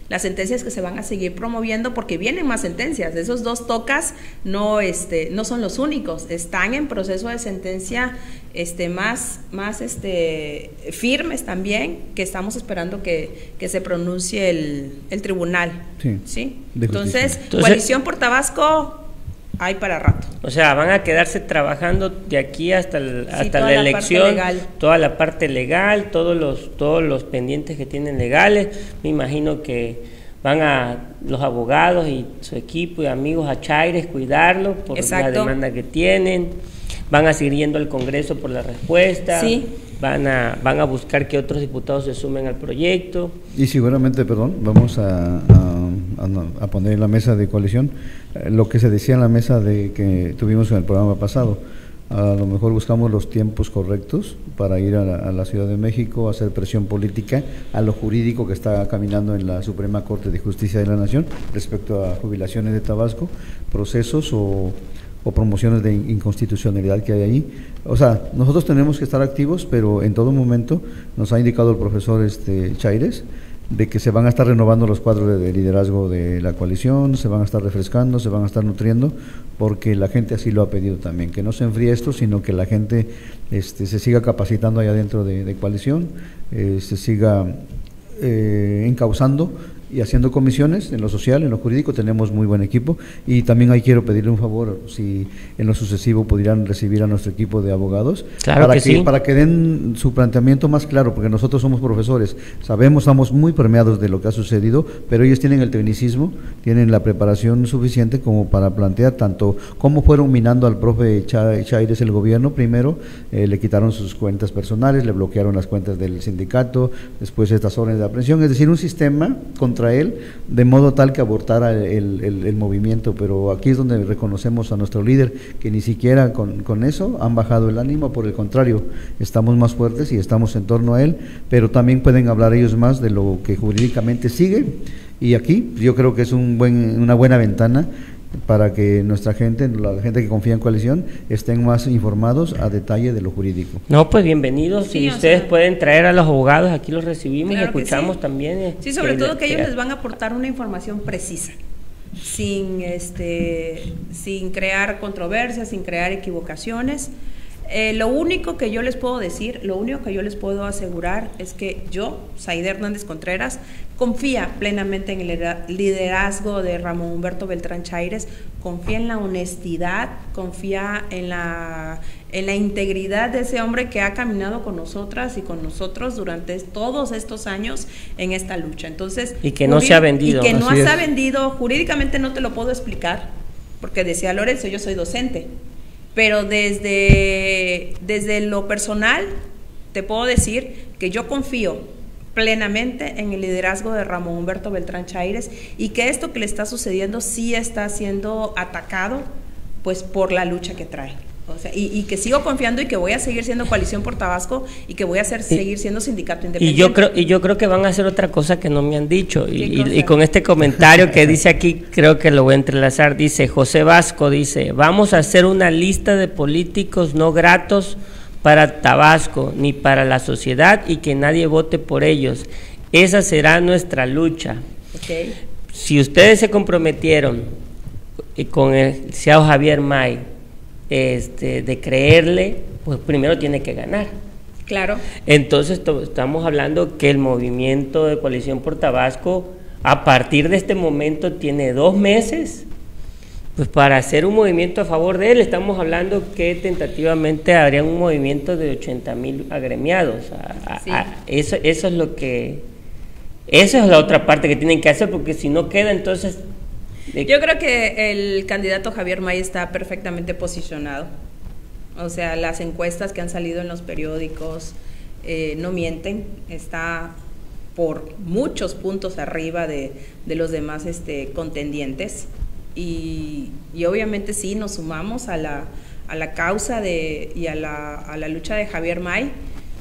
las sentencias que se van a seguir promoviendo porque vienen más sentencias. Esos dos tocas no, este, no son los únicos, están en proceso de sentencia este, más, más este, firmes también, que estamos esperando que, que se pronuncie el, el tribunal. Sí. ¿sí? Entonces, coalición por Tabasco hay para rato. O sea, van a quedarse trabajando de aquí hasta, el, hasta la, la elección, toda la parte legal, todos los, todos los pendientes que tienen legales. Me imagino que van a los abogados y su equipo y amigos a Chaires cuidarlo por la demanda que tienen. Van a seguir yendo al Congreso por la respuesta. Sí. Van a, van a buscar que otros diputados se sumen al proyecto. Y seguramente, perdón, vamos a, a, a poner en la mesa de coalición lo que se decía en la mesa de que tuvimos en el programa pasado. A lo mejor buscamos los tiempos correctos para ir a la, Ciudad de México, hacer presión política a lo jurídico que está caminando en la Suprema Corte de Justicia de la Nación respecto a jubilaciones de Tabasco, procesos o, o promociones de inconstitucionalidad que hay ahí. O sea, nosotros tenemos que estar activos, pero en todo momento nos ha indicado el profesor este, Chaires de que se van a estar renovando los cuadros de, liderazgo de la coalición, se van a estar refrescando, se van a estar nutriendo, porque la gente así lo ha pedido también, que no se enfríe esto, sino que la gente este, se siga capacitando allá dentro de, coalición, eh, se siga eh, encauzando y haciendo comisiones en lo social, en lo jurídico, tenemos muy buen equipo. Y también ahí quiero pedirle un favor, si en lo sucesivo pudieran recibir a nuestro equipo de abogados. Claro para que, que, sí. para que den su planteamiento más claro, porque nosotros somos profesores, sabemos, estamos muy permeados de lo que ha sucedido, pero ellos tienen el tecnicismo, tienen la preparación suficiente como para plantear tanto cómo fueron minando al profe Chaires el gobierno, primero eh, le quitaron sus cuentas personales, le bloquearon las cuentas del sindicato, después estas órdenes de aprehensión, es decir, un sistema con contra él, de modo tal que abortara el, el, el, movimiento. Pero aquí es donde reconocemos a nuestro líder, que ni siquiera con, con, eso han bajado el ánimo, por el contrario, estamos más fuertes y estamos en torno a él, pero también pueden hablar ellos más de lo que jurídicamente sigue. Y aquí yo creo que es un buen, una buena ventana para que nuestra gente, la gente que confía en coalición, estén más informados a detalle de lo jurídico. No, pues bienvenidos. Sí, y ustedes sea, pueden traer a los abogados, aquí los recibimos claro y escuchamos sí. también. Sí, sobre que todo que ellos les van a aportar una información precisa, sin, este, sin crear controversias, sin crear equivocaciones. Eh, lo único que yo les puedo decir, lo único que yo les puedo asegurar es que yo, Saide Hernández Contreras, confía plenamente en el liderazgo de Ramón Humberto Beltrán Chaires, confía en la honestidad, confía en la, en la integridad de ese hombre que ha caminado con nosotras y con nosotros durante todos estos años en esta lucha. Entonces, y que no se ha vendido. Y que no se ha vendido, jurídicamente no te lo puedo explicar, porque decía Lorenzo, yo soy docente pero desde, desde lo personal te puedo decir que yo confío plenamente en el liderazgo de Ramón Humberto Beltrán Chaires y que esto que le está sucediendo sí está siendo atacado pues por la lucha que trae. O sea, y, y que sigo confiando y que voy a seguir siendo coalición por Tabasco y que voy a ser, seguir siendo sindicato Y independiente. yo creo y yo creo que van a hacer otra cosa que no me han dicho y, ¿Qué y- y con este comentario que dice aquí creo que lo voy a entrelazar dice José Vasco dice vamos a hacer una lista de políticos no gratos para Tabasco ni para la sociedad y que nadie vote por ellos esa será nuestra lucha si ustedes se comprometieron y con el licenciado Javier May este, de creerle, pues primero tiene que ganar. Claro. Entonces to- estamos hablando que el movimiento de coalición por Tabasco a partir de este momento tiene dos meses pues para hacer un movimiento a favor de él. Estamos hablando que tentativamente habría un movimiento de 80 mil agremiados. A- a- Sí. a- eso, eso es lo que... Eso es la otra parte que tienen que hacer porque si no queda entonces... de- Yo creo que el candidato Javier May está perfectamente posicionado. O sea, las encuestas que han salido en los periódicos eh, no mienten. Está por muchos puntos arriba de, de los demás este, contendientes. Y, y obviamente sí, nos sumamos a la, a la causa de, y a la, a la lucha de Javier May.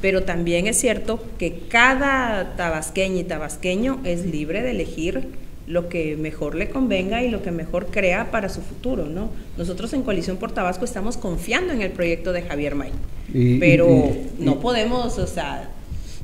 Pero también es cierto que cada tabasqueña y tabasqueño es libre de elegir lo que mejor le convenga y lo que mejor crea para su futuro, ¿no? Nosotros en Coalición por Tabasco estamos confiando en el proyecto de Javier May, Y- pero y- y- no podemos, o sea,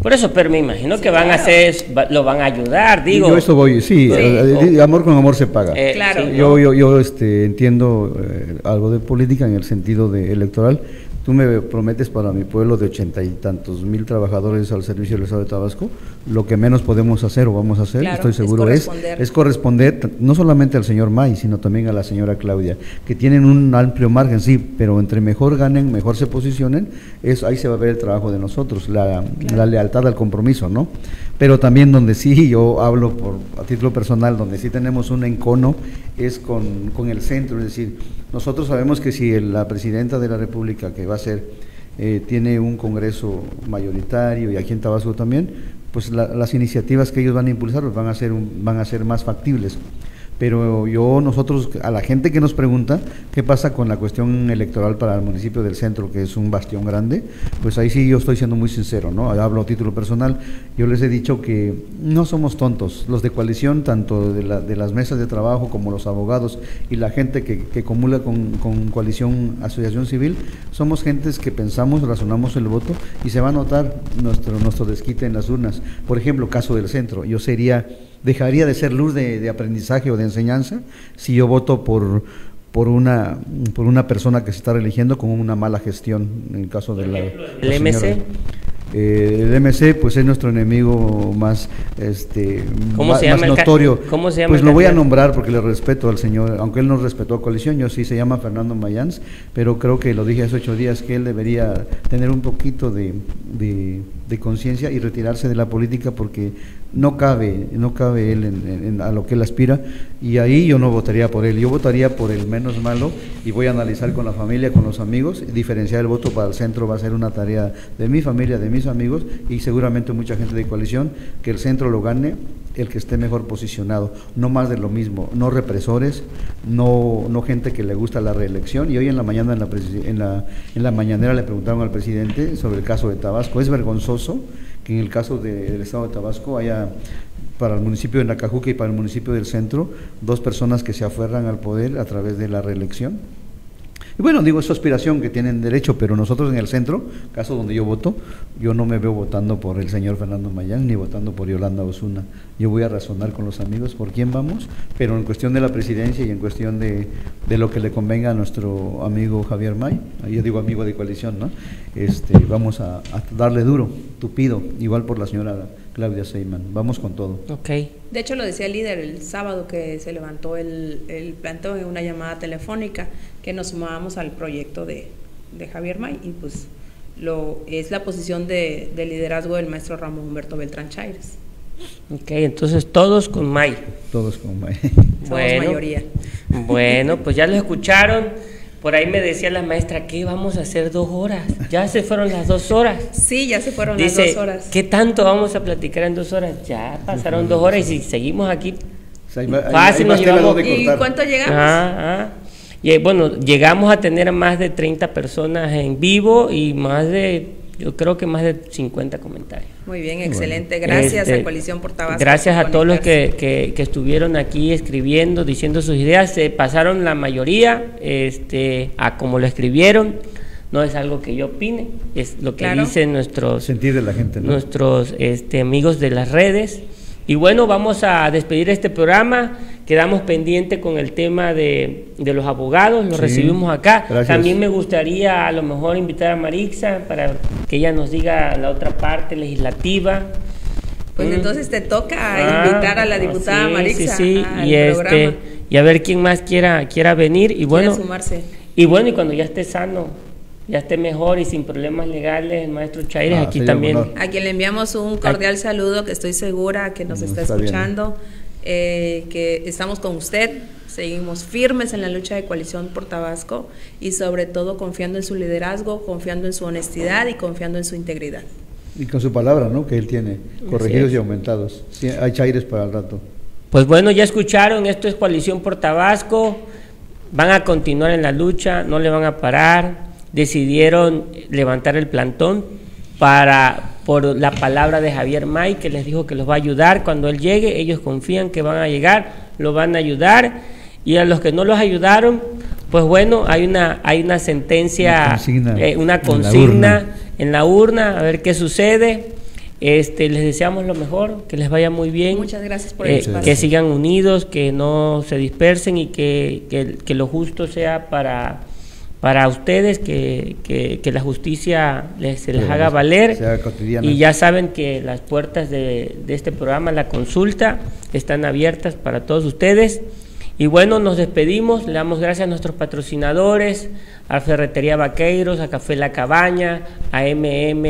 Por eso, pero me imagino Sí, que van a hacer, lo van a ayudar, digo. yo esto voy, sí, Sí. eh, eh, amor con amor se paga. Eh, Claro. sí, Yo, yo, yo este, entiendo eh, algo de política en el sentido de electoral. Tú me prometes para mi pueblo de ochenta y tantos mil trabajadores al servicio del Estado de Tabasco, lo que menos podemos hacer o vamos a hacer, Claro, estoy es seguro, es, corresponder. es corresponder no solamente al señor May, sino también a la señora Claudia, que tienen un amplio margen, sí, pero entre mejor ganen, mejor se posicionen, es, ahí se va a ver el trabajo de nosotros, la, la lealtad al compromiso, ¿no? Pero también donde sí, yo hablo por a título personal, donde sí tenemos un encono, es con, con el centro, es decir, nosotros sabemos que si la presidenta de la República, que va a ser, eh, tiene un congreso mayoritario y aquí en Tabasco también, pues la- las iniciativas que ellos van a impulsar pues van a ser van a ser más factibles. Pero yo, nosotros, a la gente que nos pregunta qué pasa con la cuestión electoral para el municipio del centro, que es un bastión grande, pues ahí sí yo estoy siendo muy sincero, ¿no? Hablo a título personal. Yo les he dicho que no somos tontos. Los de coalición, tanto de, la- de las mesas de trabajo como los abogados y la gente que, que comula con, con coalición, asociación civil, somos gentes que pensamos, razonamos el voto y se va a notar nuestro, nuestro desquite en las urnas. Por ejemplo, caso del centro, yo sería dejaría de ser luz de, de aprendizaje o de enseñanza si yo voto por por una por una persona que se está religiendo con una mala gestión en el caso de la, ¿El MC? Eh, el MC pues es nuestro enemigo más este ¿Cómo ma- se llama más notorio cómo se llama pues lo voy a nombrar porque le respeto al señor aunque él nos respetó a coalición yo sí se llama Fernando Mayans pero creo que lo dije hace ocho días que él debería tener un poquito de, de- de conciencia y retirarse de la política porque no cabe no cabe él en- a lo que él aspira y ahí yo no votaría por él yo votaría por el menos malo y voy a analizar con la familia con los amigos diferenciar el voto para el centro va a ser una tarea de mi familia de mis amigos y seguramente mucha gente de coalición que el centro lo gane el que esté mejor posicionado, no más de lo mismo, no represores, no, no gente que le gusta la reelección. Y hoy en la mañana en la, en, la, en la mañanera le preguntaron al presidente sobre el caso de Tabasco. Es vergonzoso que en el caso de- del estado de Tabasco haya para el municipio de Nacajuca y para el municipio del centro dos personas que se aferran al poder a través de la reelección. Y bueno, digo, es su aspiración que tienen derecho, pero nosotros en el centro, caso donde yo voto, yo no me veo votando por el señor Fernando Mayán ni votando por Yolanda Osuna. Yo voy a razonar con los amigos por quién vamos, pero en cuestión de la presidencia y en cuestión de, de lo que le convenga a nuestro amigo Javier May, ahí yo digo amigo de coalición, ¿no? Este, vamos a, a darle duro, tupido, igual por la señora Claudia Seyman. Vamos con todo. Ok. De hecho, lo decía el líder el sábado que se levantó el, el plantón en una llamada telefónica que nos sumábamos al proyecto de, de Javier May y pues lo es la posición de, de liderazgo del maestro Ramón Humberto Beltrán Chaires. Ok, entonces todos con May. Todos con May. Somos mayoría. Bueno, pues ya lo escucharon. Por ahí me decía la maestra que vamos a hacer dos horas. Ya se fueron las dos horas. Sí, ya se fueron Dice, las dos horas. ¿qué tanto vamos a platicar en dos horas? Ya pasaron dos horas y si seguimos aquí, O sea, hay ma- hay- fácil hay nos llevamos. ¿Y cuánto llegamos? Ah, ah. Y eh, bueno, llegamos a tener más de 30 personas en vivo y más de, yo creo que más de 50 comentarios. Muy bien, excelente. Gracias Este, a Coalición por Tabasco. Gracias por a todos los que, que- que estuvieron aquí escribiendo, diciendo sus ideas. Se pasaron la mayoría este, a como lo escribieron. No es algo que yo opine, es lo que Claro. dicen nuestros, Sentir de la gente, ¿no? nuestros este, amigos de las redes. Y bueno, vamos a despedir este programa. Quedamos pendiente con el tema de, de los abogados, los Sí, recibimos acá. gracias. También me gustaría a lo mejor invitar a Marixa para que ella nos diga la otra parte legislativa. Pues Mm. entonces te toca Ah, invitar a la diputada sí, Marixa sí, sí, al y este programa. y a ver quién más quiera quiera venir y bueno sumarse. y bueno y cuando ya esté sano ya esté mejor y sin problemas legales el maestro Chaires Ah, aquí también honor. A quien le enviamos un cordial saludo, que estoy segura que nos Mm, está está escuchando, eh, que estamos con usted, seguimos firmes en la lucha de coalición por Tabasco y sobre todo confiando en su liderazgo, confiando en su honestidad y confiando en su integridad. Y con su palabra, ¿no? Que él tiene, corregidos y aumentados. Sí, hay chaires para el rato. Pues bueno, ya escucharon, esto es Coalición por Tabasco, van a continuar en la lucha, no le van a parar, decidieron levantar el plantón para por la palabra de Javier May, que les dijo que los va a ayudar cuando él llegue, ellos confían que van a llegar, lo van a ayudar, y a los que no los ayudaron, pues bueno, hay una, hay una sentencia, Una consigna eh, una en la urna. en la urna, a ver qué sucede. Este, les deseamos lo mejor, que les vaya muy bien. Muchas gracias por el Eh, espacio. que sigan unidos, que no se dispersen y que, que- que lo justo sea para, para ustedes, que, que- que la justicia les, se les haga valer. Y ya saben que las puertas de, de este programa, la consulta, están abiertas para todos ustedes. Y bueno, nos despedimos, le damos gracias a nuestros patrocinadores, a Ferretería Vaqueiros, a Café La Cabaña, a MM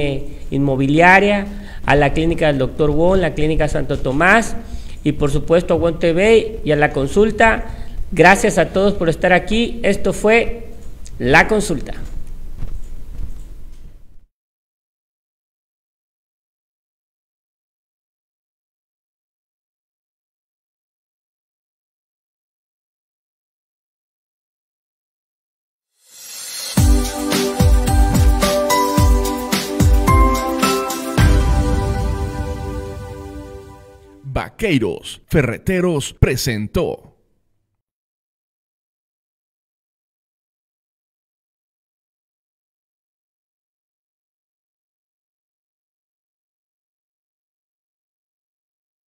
Inmobiliaria, a la clínica del Dr. Won, la clínica Santo Tomás y por supuesto a Won TV y a la consulta. Gracias a todos por estar aquí. Esto fue La Consulta. Vaqueiros Ferreteros presentó